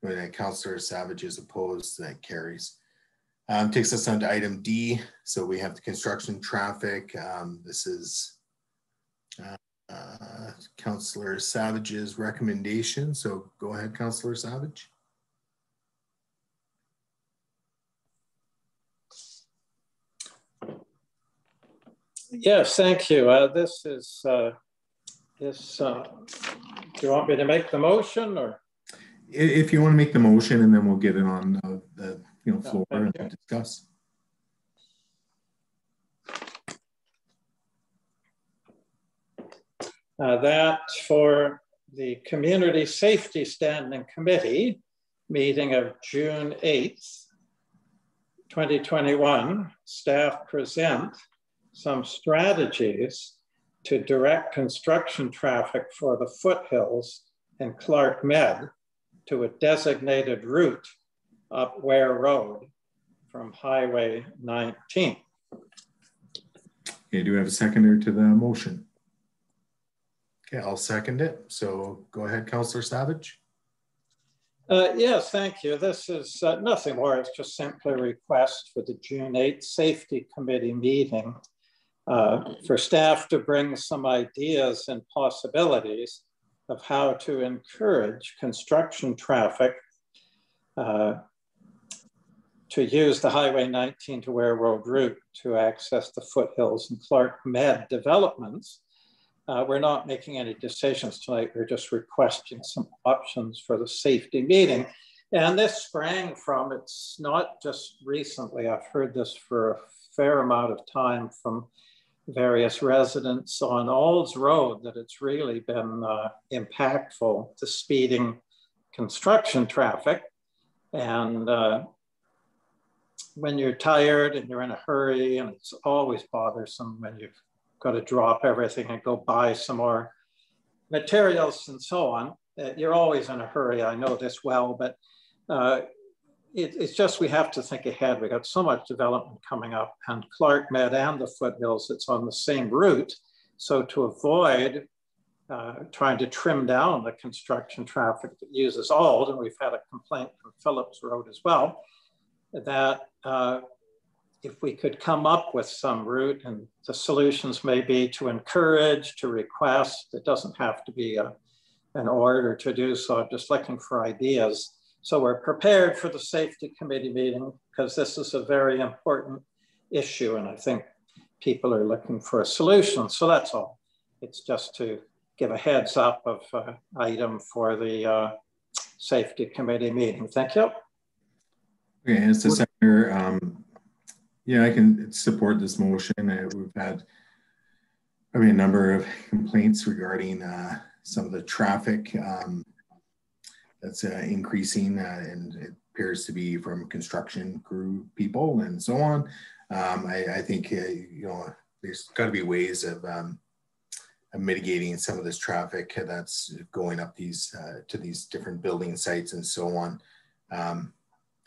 When Councillor Savage is opposed, that carries. Um, takes us on to item D. So we have the construction traffic. Um, this is uh, uh, Councillor Savage's recommendation. So go ahead, Councillor Savage. Yes, thank you. Uh, this is uh, this. Uh, do you want me to make the motion or? If you want to make the motion, and then we'll get it on the, the you know floor and you. discuss. Uh, that for the Community Safety Standing Committee meeting of June 8th, 2021, staff present some strategies to direct construction traffic for the foothills and Clark Medd to a designated route up Ware Road from Highway 19. Okay, do we have a seconder to the motion? Okay, I'll second it. So go ahead, Councillor Savage. Uh, yes, thank you. This is uh, nothing more. It's just simply a request for the June 8th Safety Committee meeting uh, for staff to bring some ideas and possibilities of how to encourage construction traffic uh, to use the Highway 19 to Ware Road route to access the foothills and Clark Medd developments. Uh, we're not making any decisions tonight. We're just requesting some options for the safety meeting. And this sprang from, it's not just recently, I've heard this for a fair amount of time from various residents on Olds Road that it's really been uh, impactful to speeding construction traffic. And uh, when you're tired and you're in a hurry, and it's always bothersome when you've got to drop everything and go buy some more materials and so on. Uh, You're always in a hurry. I know this well, but uh, it, it's just we have to think ahead. We got so much development coming up, and Clark Medd and the foothills. It's on the same route, so to avoid uh, trying to trim down the construction traffic that uses Ald, and we've had a complaint from Phillips Road as well, that uh, if we could come up with some route and the solutions may be to encourage, to request, it doesn't have to be a, an order to do so, I'm just looking for ideas. So we're prepared for the safety committee meeting because this is a very important issue and I think people are looking for a solution. So that's all. It's just to give a heads up of uh, item for the uh, safety committee meeting. Thank you. Okay, it's the seconder. Um, yeah, I can support this motion. Uh, we've had probably a number of complaints regarding uh, some of the traffic um, that's uh, increasing, uh, and it appears to be from construction crew people and so on. Um, I, I, think uh, you know there's got to be ways of, um, of, mitigating some of this traffic that's going up these uh, to these different building sites and so on. Um,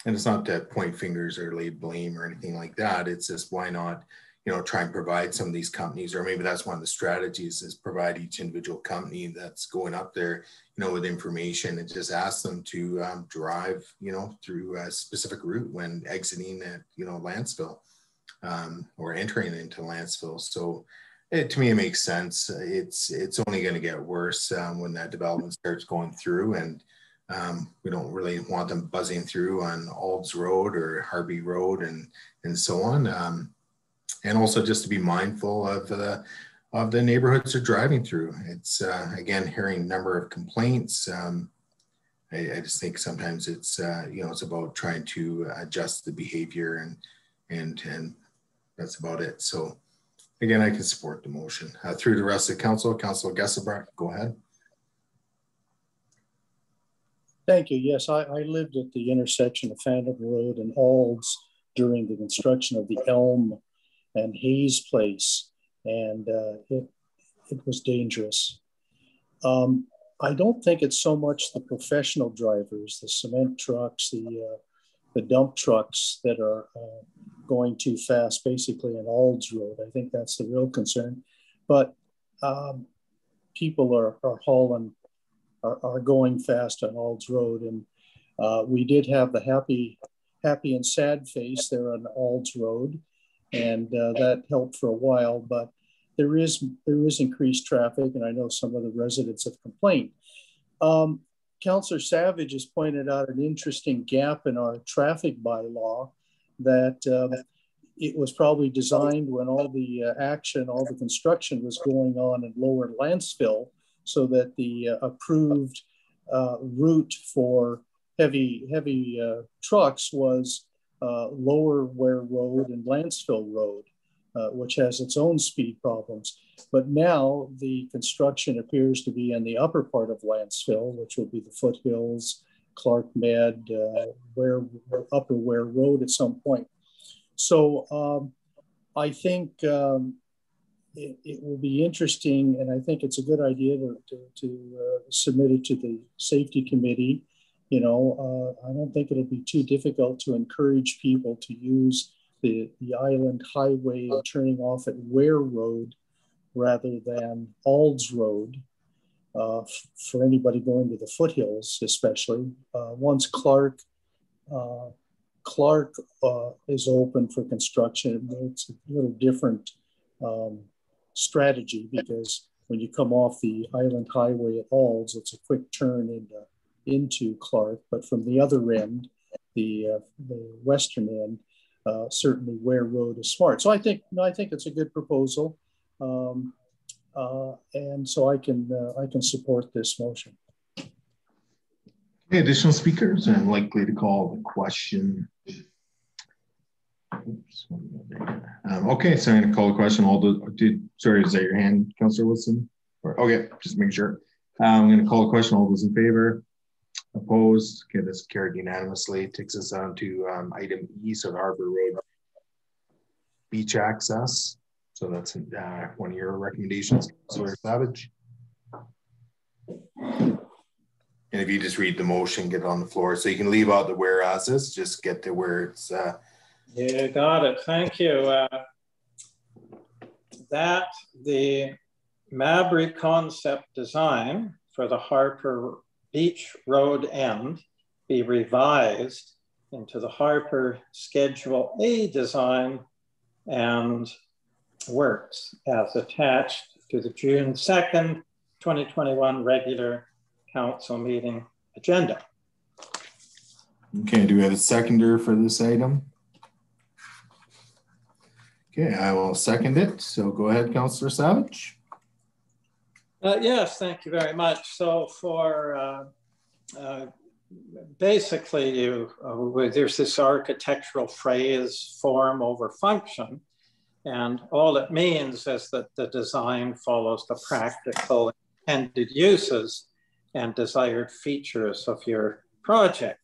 and it's not to point fingers or lay blame or anything like that. It's just why not, you know, try and provide some of these companies, or maybe that's one of the strategies is provide each individual company that's going up there, you know, with information and just ask them to um, drive, you know, through a specific route when exiting at, you know, Lantzville um, or entering into Lantzville. So it, to me, it makes sense. It's it's only going to get worse um, when that development starts going through and um, we don't really want them buzzing through on Alds Road or Harvey Road and and so on. Um, and also just to be mindful of the of the neighborhoods they're driving through. It's uh, again hearing a number of complaints. Um, I, I, just think sometimes it's uh, you know it's about trying to adjust the behavior and and and that's about it. So again, I can support the motion uh, through the rest of the council. Councilor Geselbracht, go ahead. Thank you. Yes, I, I lived at the intersection of Phantom Road and Alds during the construction of the Elm and Hayes Place, and uh, it, it was dangerous. Um, I don't think it's so much the professional drivers, the cement trucks, the, uh, the dump trucks that are uh, going too fast, basically on Alds Road. I think that's the real concern. But um, people are, are hauling, are, are going fast on Alds Road. And uh, we did have the happy, happy and sad face there on Alds Road. And uh, that helped for a while, but there is, there is increased traffic. And I know some of the residents have complained. Um, Councillor Savage has pointed out an interesting gap in our traffic bylaw that um, it was probably designed when all the uh, action, all the construction was going on in lower Lantzville so that the uh, approved uh, route for heavy, heavy uh, trucks was uh, lower Ware Road and Lantzville Road, uh, which has its own speed problems. But now the construction appears to be in the upper part of Lantzville, which will be the foothills, Clark Medd, Ware, Upper Ware Road at some point. So um, I think um, it, it, will be interesting, and I think it's a good idea to, to, to uh, submit it to the safety committee. You know, uh, I don't think it'll be too difficult to encourage people to use the, the island highway turning off at Ware Road rather than Aulds Road. Uh, for anybody going to the foothills, especially. Uh, once Clark uh, Clark uh, is open for construction. It's a little different um, strategy because when you come off the Island Highway at Aulds, it's a quick turn into, into Clark. But from the other end, the, uh, the western end, uh, certainly Ware Road is smart. So I think no, I think it's a good proposal, um, uh, and so I can uh, I can support this motion. Okay, additional speakers? I'm likely to call the question. Um, okay, so I'm going to call the question. All the did sorry, is that your hand, Councillor Wilson? Or okay, just make sure. Um, I'm going to call the question. All those in favor? Opposed? Okay, this carried unanimously. Takes us on to um, item E, so the Harper Road beach access. So that's uh, one of your recommendations, Councillor Savage. And if you just read the motion, get it on the floor. So you can leave out the whereases, just get to where it's. Uh, yeah, got it. Thank you. Uh, that the Mabry concept design for the Harper Beach Road end be revised into the Harper Schedule A design and works as attached to the June 2nd, 2021 regular council meeting agenda. Okay, do we have a seconder for this item? Okay, I will second it. So go ahead, Councillor Savage. Uh, yes, thank you very much. So for uh, uh, basically, you uh, there's this architectural phrase form over function. And all it means is that the design follows the practical intended uses and desired features of your project.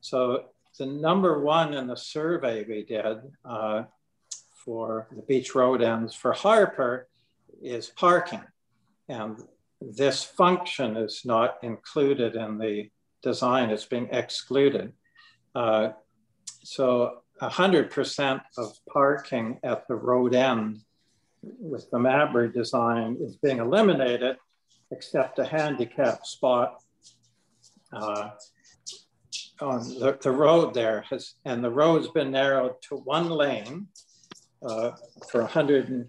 So the number one in the survey we did uh, for the beach road ends for Harper is parking. And this function is not included in the design, it's being excluded. Uh, so 100% of parking at the road end with the Mabry design is being eliminated, except a handicap spot uh, on the, the, road there. Has, and the road's been narrowed to one lane uh, for 100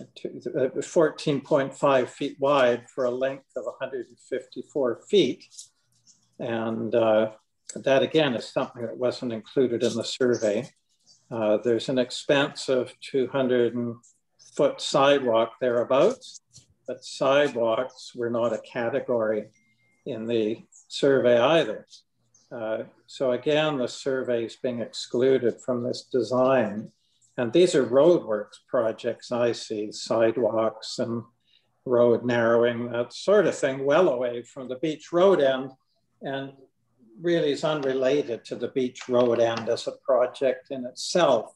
14.5 feet wide for a length of 154 feet. And uh, that again is something that wasn't included in the survey. Uh, there's an expanse of 200 foot sidewalk thereabouts, but sidewalks were not a category in the survey either. Uh, so again, the survey is being excluded from this design. And these are roadworks projects I see, sidewalks and road narrowing, that sort of thing, well away from the beach road end and really is unrelated to the beach road end as a project in itself.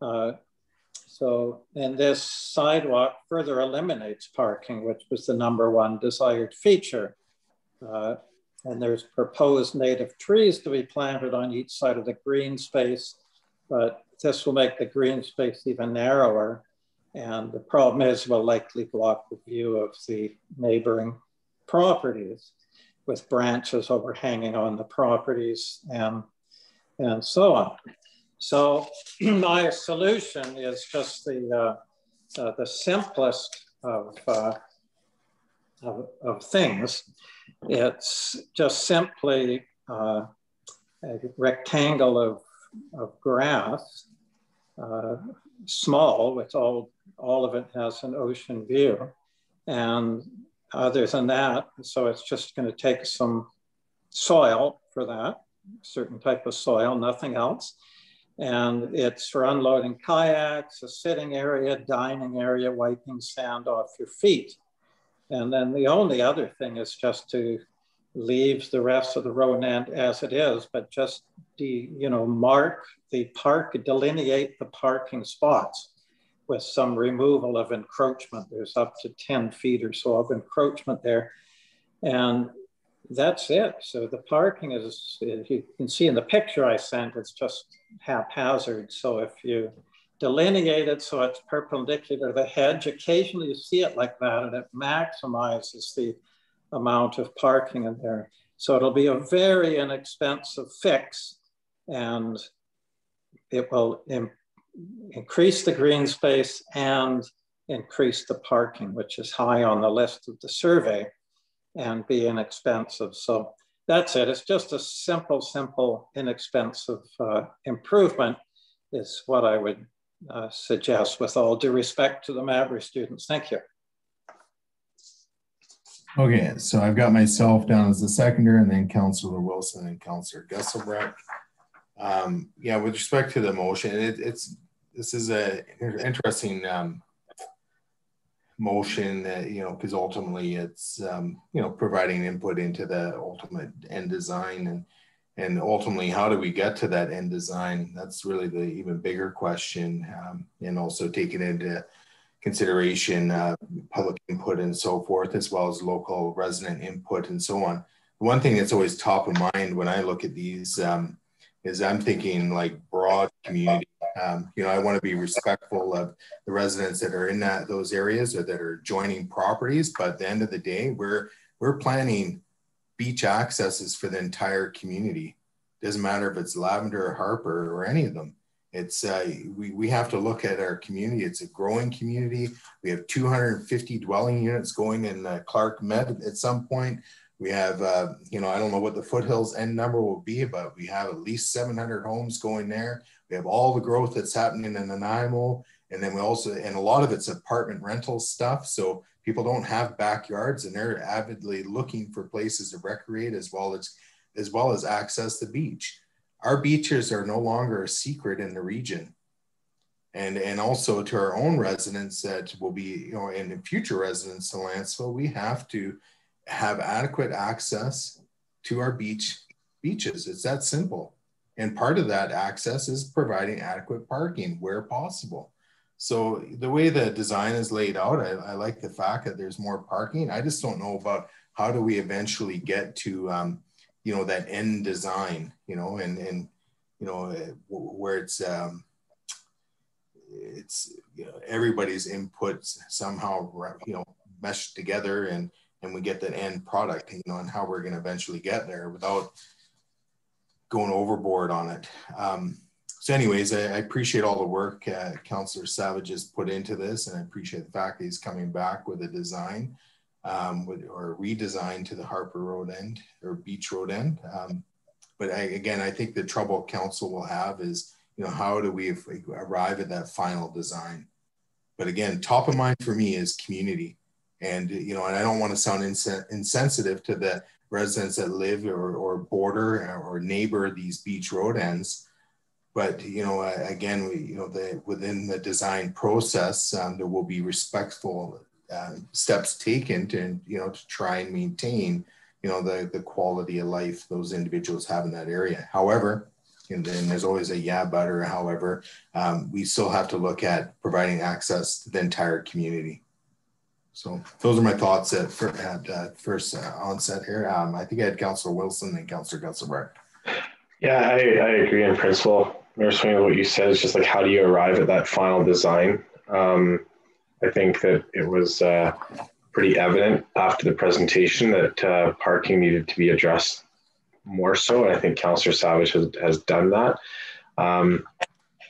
Uh, so, and this sidewalk further eliminates parking, which was the number one desired feature. Uh, and there's proposed native trees to be planted on each side of the green space, but this will make the green space even narrower. And the problem is will likely block the view of the neighboring properties with branches overhanging on the properties and, and so on. So *clears throat* my solution is just the, uh, uh, the simplest of, uh, of, of, things. It's just simply uh, a rectangle of, of grass, uh, small, with all, all of it has an ocean view. And other than that, so it's just going to take some soil for that, certain type of soil, nothing else. And it's for unloading kayaks, a sitting area, dining area, wiping sand off your feet. And then the only other thing is just to leave the rest of the road end as it is, but just you know, mark the park, delineate the parking spots with some removal of encroachment. There's up to 10 feet or so of encroachment there. And that's it. So the parking is, if you can see in the picture I sent, it's just haphazard. So if you delineate it so it's perpendicular to the hedge, occasionally you see it like that and it maximizes the amount of parking in there. So it'll be a very inexpensive fix and it will increase the green space and increase the parking, which is high on the list of the survey and be inexpensive. So that's it. It's just a simple, simple, inexpensive uh, improvement is what I would uh, suggest with all due respect to the Mabry students. Thank you. Okay, so I've got myself down as the seconder and then Councillor Wilson and Councillor Geselbracht. Um, yeah, with respect to the motion, it, it's this is a interesting um, motion that you know because ultimately it's um, you know providing input into the ultimate end design and and ultimately how do we get to that end design that's really the even bigger question um, and also taking into consideration uh, public input and so forth as well as local resident input and so on one thing that's always top of mind when i look at these um, is I'm thinking like broad community. Um, you know, I want to be respectful of the residents that are in that those areas or that are joining properties. But at the end of the day, we're we're planning beach accesses for the entire community. Doesn't matter if it's Lavender or Harper or any of them. It's uh, we we have to look at our community. It's a growing community. We have 250 dwelling units going in uh, Clark Medd at some point. We have, uh, you know, I don't know what the foothills end number will be, but we have at least 700 homes going there. We have all the growth that's happening in Nanaimo. And then we also, and a lot of it's apartment rental stuff. So people don't have backyards and they're avidly looking for places to recreate as well as, as well as access the beach. Our beaches are no longer a secret in the region and and also to our own residents that will be you know and future residents to Lantzville, we have to have adequate access to our beach beaches. It's that simple. And part of that access is providing adequate parking where possible. So the way the design is laid out, I, I like the fact that there's more parking. I just don't know about how do we eventually get to, um, you know, that end design, you know, and, and, you know, where it's, um, it's, you know, everybody's inputs somehow, you know, meshed together and, and we get that end product, you know, and how we're going to eventually get there without going overboard on it. Um, so anyways, I, I, appreciate all the work uh, Councillor Savage has put into this, and I appreciate the fact that he's coming back with a design um, with, or redesigned to the Harper Road end or Beach Road end. Um, but I, again, I think the trouble council will have is, you know, how do we arrive at that final design? But again, top of mind for me is community and you know and i don't want to sound ins- insensitive to the residents that live or, or border or neighbor these beach road ends but you know again we you know the within the design process um, there will be respectful uh, steps taken to you know to try and maintain you know the the quality of life those individuals have in that area however and then there's always a yeah but or however um, we still have to look at providing access to the entire community so those are my thoughts at, at uh, first uh, onset here. Um, I think I had Councillor Wilson and Councillor Geselbracht. Yeah, I, I agree in principle. Nurse what you said is just like how do you arrive at that final design? Um, I think that it was uh, pretty evident after the presentation that uh, parking needed to be addressed more so. And I think Councillor Savage has, has done that. Um,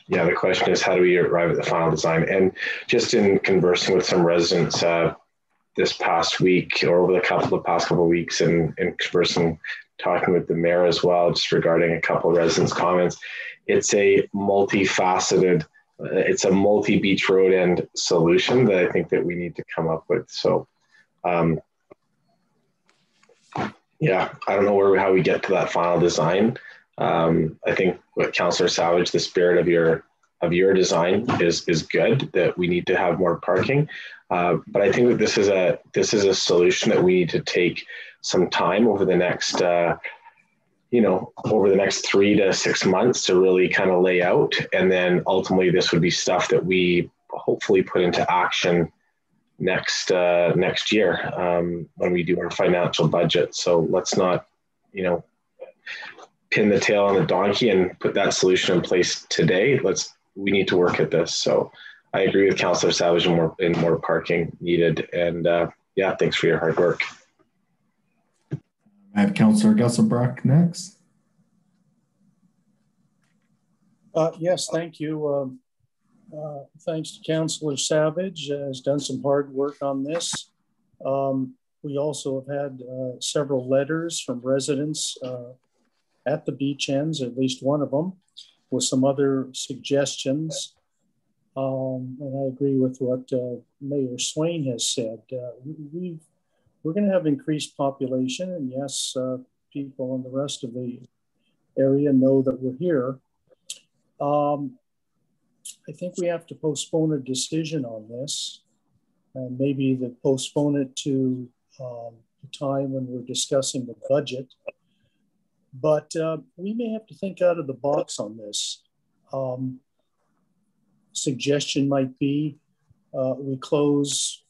yeah, the question is how do we arrive at the final design? And just in conversing with some residents uh, this past week or over the couple of past couple of weeks and, and conversing, talking with the mayor as well, just regarding a couple of residents' comments, it's a multifaceted, it's a multi-beach road end solution that I think that we need to come up with. So, um, yeah, I don't know where how we get to that final design. Um, I think what Councillor Savage, the spirit of your of your design is is good. That we need to have more parking, uh, but I think that this is a this is a solution that we need to take some time over the next uh, you know over the next three to six months to really kind of lay out, and then ultimately this would be stuff that we hopefully put into action next uh, next year um, when we do our financial budget. So let's not you know pin the tail on the donkey and put that solution in place today. Let's we need to work at this. So I agree with Councillor Savage and more in more parking needed. And uh, yeah, thanks for your hard work. I have Councillor Geselbracht next. Uh, yes, thank you. Um, uh, thanks to Councillor Savage, uh, has done some hard work on this. Um, we also have had uh, several letters from residents uh, at the beach ends, at least one of them, with some other suggestions. Um, and I agree with what uh, Mayor Swain has said. Uh, we we're going to have increased population, and yes, uh, people in the rest of the area know that we're here. Um, I think we have to postpone a decision on this, and maybe the postpone it to um, the time when we're discussing the budget but uh, we may have to think out of the box on this. Um, suggestion might be uh, we close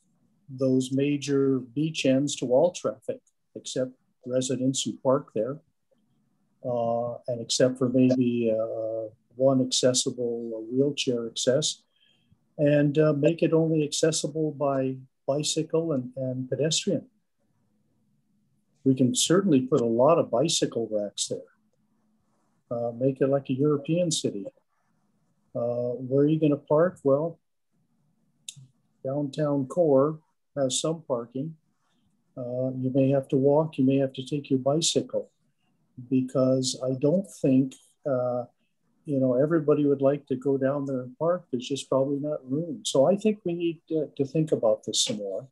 those major beach ends to all traffic, except residents who park there, uh, and except for maybe uh, one accessible wheelchair access, and uh, make it only accessible by bicycle and, and pedestrian we can certainly put a lot of bicycle racks there. Uh, make it like a European city. Uh, where are you going to park? Well, downtown core has some parking. Uh, you may have to walk, you may have to take your bicycle because I don't think, uh, you know, everybody would like to go down there and park. There's just probably not room. So I think we need to, to think about this some more.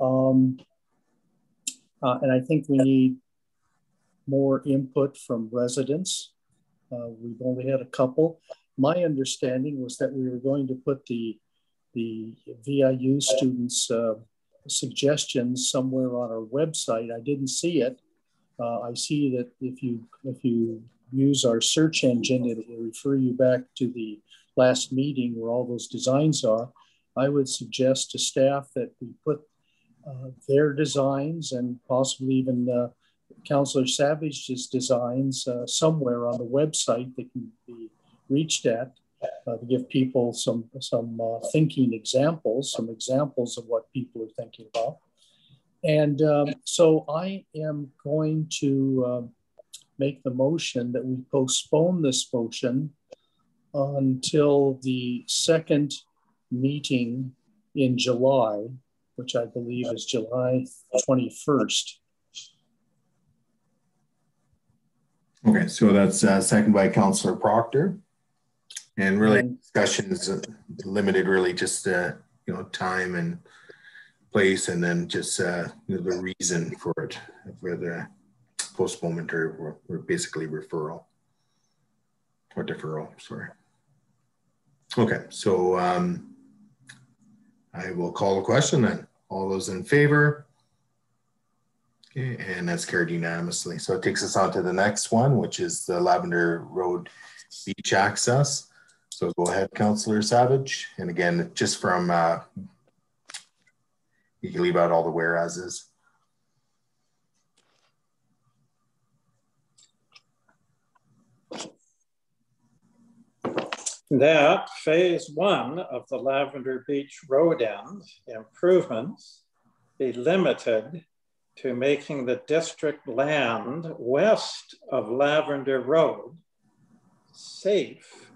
Um, uh, and I think we need more input from residents. Uh, we've only had a couple. My understanding was that we were going to put the, the VIU students' uh, suggestions somewhere on our website. I didn't see it. Uh, I see that if you if you use our search engine, it will refer you back to the last meeting where all those designs are. I would suggest to staff that we put uh, their designs and possibly even uh, Councillor Savage's designs uh, somewhere on the website that can be reached at uh, to give people some some uh, thinking examples, some examples of what people are thinking about. And um, so I am going to um, make the motion that we postpone this motion until the second meeting in July which I believe is July 21st. Okay, so that's uh, second by Councillor Proctor. And really discussion is uh, limited really just, uh, you know, time and place and then just uh, you know, the reason for it, for the postponement or, or basically referral or deferral, sorry. Okay, so um, I will call the question then. All those in favor? Okay, and that's carried unanimously. So it takes us on to the next one, which is the Lavender Road beach access. So go ahead, Councillor Savage. And again, just from, uh, you can leave out all the whereases. that phase one of the Lavender Beach Road End improvements be limited to making the district land west of Lavender Road safe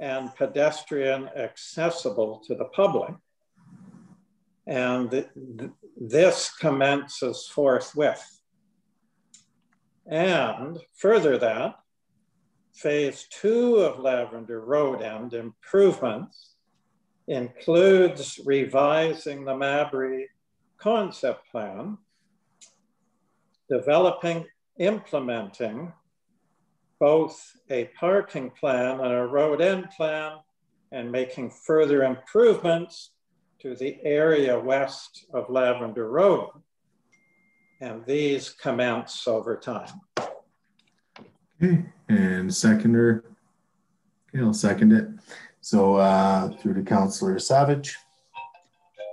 and pedestrian accessible to the public. And th this commences forthwith. And further that, phase two of Lavender Road End improvements includes revising the Mabry concept plan, developing, implementing both a parking plan and a road end plan, and making further improvements to the area west of Lavender Road. And these commence over time. Okay, and seconder, okay, I'll second it. So uh, through to Councillor Savage.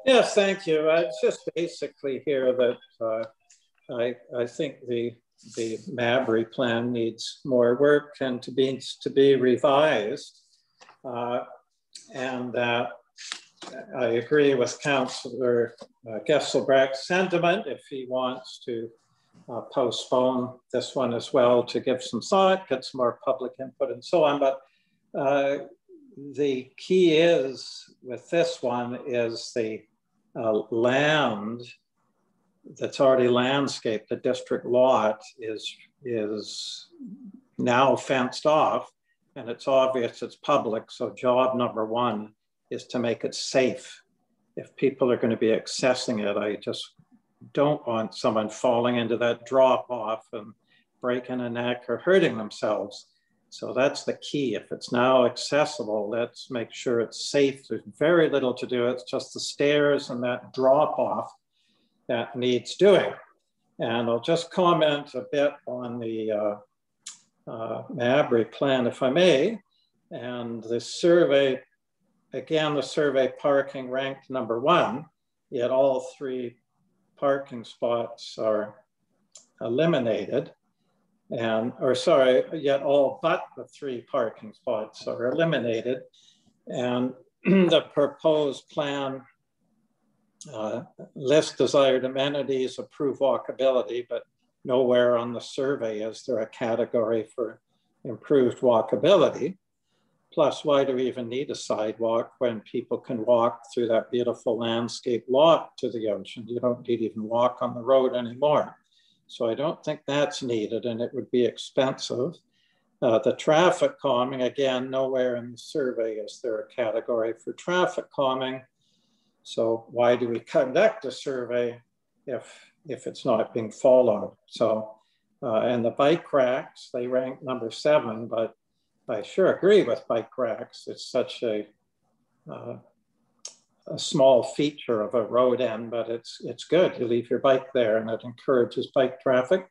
Yes, thank you. Uh, it's just basically here that uh, I, I think the the Mabry plan needs more work and to be to be revised, uh, and that I agree with Councillor uh, Geselbracht's sentiment if he wants to uh, postpone this one as well to give some thought, get some more public input and so on. But uh, the key is with this one is the uh, land that's already landscaped, the district lot is, is now fenced off and it's obvious it's public. So job number one is to make it safe. If people are going to be accessing it, I just don't want someone falling into that drop off and breaking a neck or hurting themselves. So that's the key. If it's now accessible, let's make sure it's safe. There's very little to do. It's just the stairs and that drop off that needs doing. And I'll just comment a bit on the uh, uh, Mabry plan, if I may. And the survey, again, the survey parking ranked number one, yet all three parking spots are eliminated. And, or sorry, yet all but the three parking spots are eliminated. And *clears throat* the proposed plan uh, list desired amenities, approve walkability, but nowhere on the survey is there a category for improved walkability. Plus, why do we even need a sidewalk when people can walk through that beautiful landscape lot to the ocean? You don't need even walk on the road anymore. So I don't think that's needed and it would be expensive. Uh, the traffic calming, again, nowhere in the survey is there a category for traffic calming. So why do we conduct a survey if, if it's not being followed? So, uh, and the bike racks, they rank number seven, but I sure agree with bike racks. It's such a, uh, a small feature of a road end, but it's, it's good. You leave your bike there and it encourages bike traffic.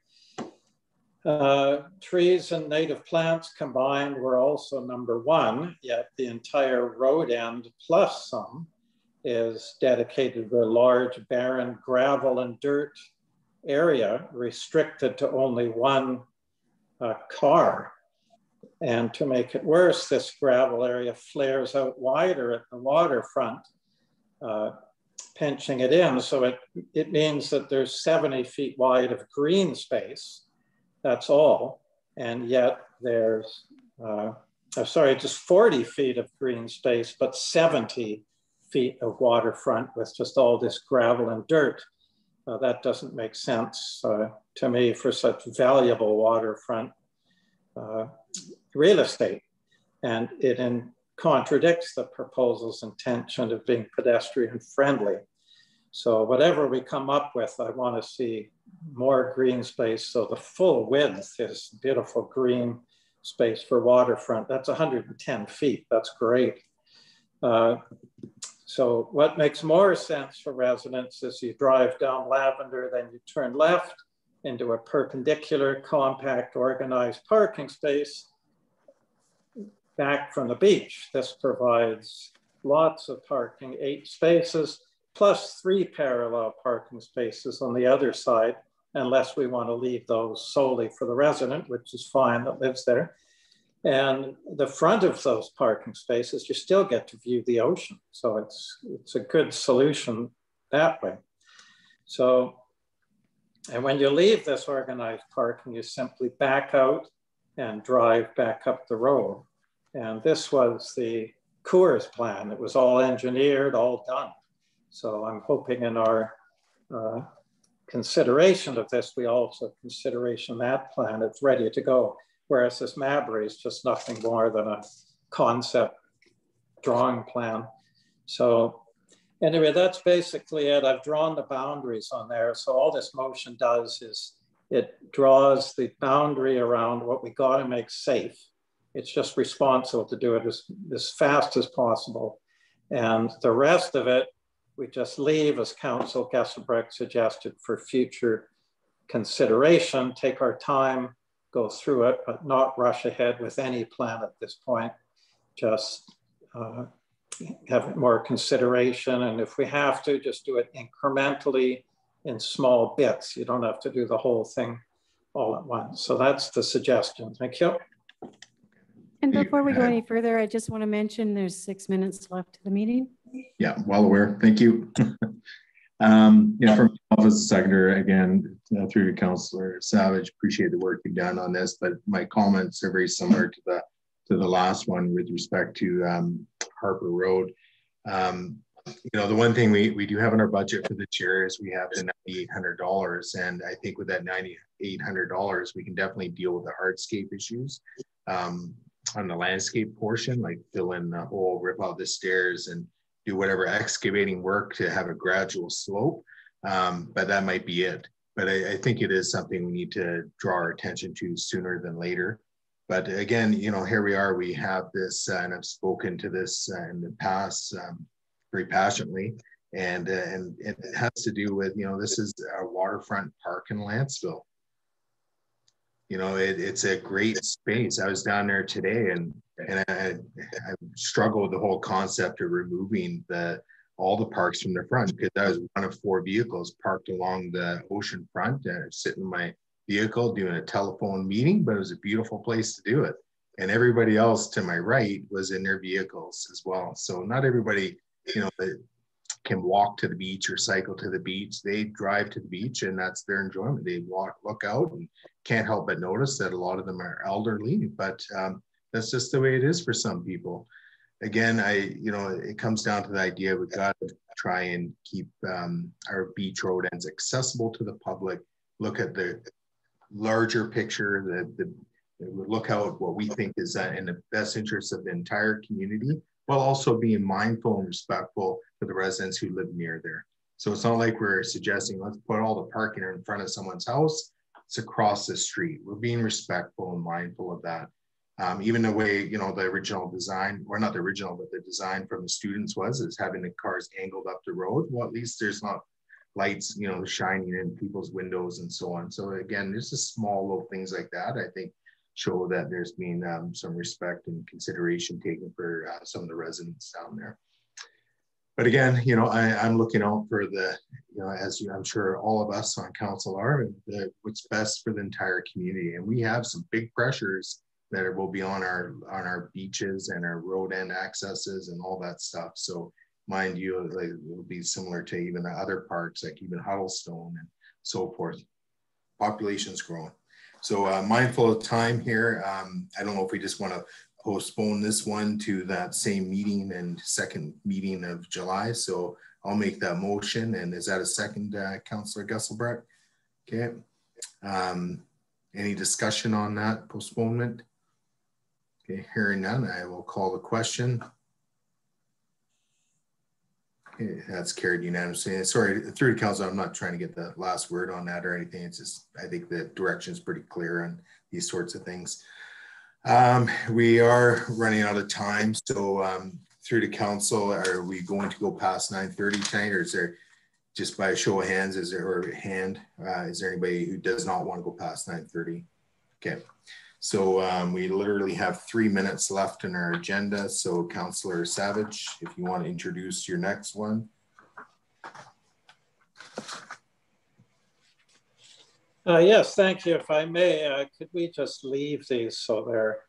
Uh, trees and native plants combined were also number one, yet the entire road end plus some is dedicated to a large barren gravel and dirt area restricted to only one uh, car. And to make it worse, this gravel area flares out wider at the waterfront, uh, pinching it in. So it, it means that there's 70 feet wide of green space. That's all. And yet there's, uh, oh, sorry, just 40 feet of green space, but 70 feet of waterfront with just all this gravel and dirt. Uh, that doesn't make sense uh, to me for such valuable waterfront uh, real estate. And it in, contradicts the proposal's intention of being pedestrian friendly. So whatever we come up with, I want to see more green space. So the full width is beautiful green space for waterfront. That's 110 feet. That's great. Uh, so what makes more sense for residents is you drive down Lavender, then you turn left into a perpendicular, compact, organized parking space back from the beach. This provides lots of parking, eight spaces, plus three parallel parking spaces on the other side, unless we want to leave those solely for the resident, which is fine that lives there. And the front of those parking spaces, you still get to view the ocean. So it's, it's a good solution that way. So, and when you leave this organized parking, you simply back out and drive back up the road. And this was the Coors plan. It was all engineered, all done. So I'm hoping in our uh, consideration of this, we also consideration that plan. It's ready to go. Whereas this Mabry is just nothing more than a concept drawing plan. So anyway, that's basically it. I've drawn the boundaries on there. So all this motion does is it draws the boundary around what we got to make safe. It's just responsible to do it as, as fast as possible. And the rest of it, we just leave as Council Geselbracht suggested for future consideration, take our time, go through it, but not rush ahead with any plan at this point. Just uh, have more consideration. And if we have to, just do it incrementally in small bits. You don't have to do the whole thing all at once. So that's the suggestion. Thank you. And before we go any further, I just want to mention there's six minutes left to the meeting. Yeah, well aware. Thank you. *laughs* um, yeah, from office secretary again uh, through to Councillor Savage. Appreciate the work you've done on this, but my comments are very similar to the to the last one with respect to um, Harper Road. Um, you know, the one thing we, we do have in our budget for this year is we have the $9,800. And I think with that $9,800, we can definitely deal with the hardscape issues um, on the landscape portion, like fill in the hole, rip out the stairs and do whatever excavating work to have a gradual slope. Um, but that might be it. But I, I think it is something we need to draw our attention to sooner than later. But again, you know, here we are, we have this, uh, and I've spoken to this uh, in the past um, very passionately. And, uh, and it has to do with, you know, this is a waterfront park in Lantzville. You know, it, it's a great space. I was down there today and, and I, I struggled with the whole concept of removing the all the parks from the front because I was one of four vehicles parked along the ocean front and sitting in my vehicle doing a telephone meeting, but it was a beautiful place to do it. And everybody else to my right was in their vehicles as well. So not everybody, you know, can walk to the beach or cycle to the beach. They drive to the beach and that's their enjoyment. They walk, look out and can't help but notice that a lot of them are elderly, but um, that's just the way it is for some people. Again, I, you know, it comes down to the idea we've got to try and keep um, our beach road ends accessible to the public. Look at the larger picture, the, the look out what we think is in the best interest of the entire community, while also being mindful and respectful for the residents who live near there. So it's not like we're suggesting let's put all the parking in front of someone's house. It's across the street. We're being respectful and mindful of that. Um, even the way you know the original design, or not the original, but the design from the students was is having the cars angled up the road. Well, at least there's not lights, you know, shining in people's windows and so on. So again, there's just small little things like that. I think show that there's been um, some respect and consideration taken for uh, some of the residents down there. But again, you know, I, am looking out for the, you know, as you, I'm sure all of us on council are, the, what's best for the entire community. And we have some big pressures that will be on our on our beaches and our road end accesses and all that stuff. So mind you, it will be similar to even the other parks, like even Huddlestone and so forth. Population's growing. So uh, mindful of time here. Um, I don't know if we just want to postpone this one to that same meeting and second meeting of July. So I'll make that motion. And is that a second, uh, Councillor Geselbracht? Okay. Um, any discussion on that postponement? Okay, hearing none, I will call the question. Okay, that's carried unanimously. Sorry, through the council, I'm not trying to get the last word on that or anything. It's just, I think the direction is pretty clear on these sorts of things. Um, we are running out of time. So um, through the council, are we going to go past 9.30 tonight or is there, just by a show of hands, is there, or hand, uh, is there anybody who does not want to go past 9.30? Okay. So um, we literally have three minutes left in our agenda. So Councillor Savage, if you want to introduce your next one. Uh, yes, thank you. If I may, uh, could we just leave these so they're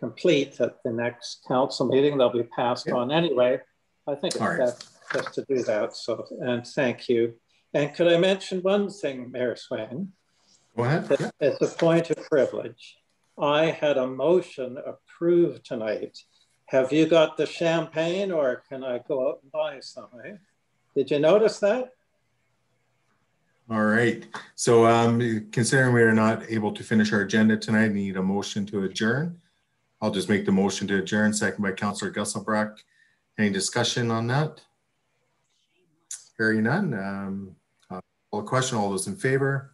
complete at the next council meeting. They'll be passed Yeah. on anyway. I think it's All right. best, best to do that. So, and thank you. And could I mention one thing, Mayor Swain? Go ahead. As a point of privilege, I had a motion approved tonight. Have you got the champagne or can I go out and buy some? eh? Did you notice that? All right. So um, considering we are not able to finish our agenda tonight, need a motion to adjourn. I'll just make the motion to adjourn, second by Councillor Geselbracht. Any discussion on that? Hearing none. Um, uh, question, all those in favor?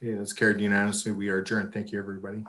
Okay, that's carried unanimously. We are adjourned. Thank you, everybody.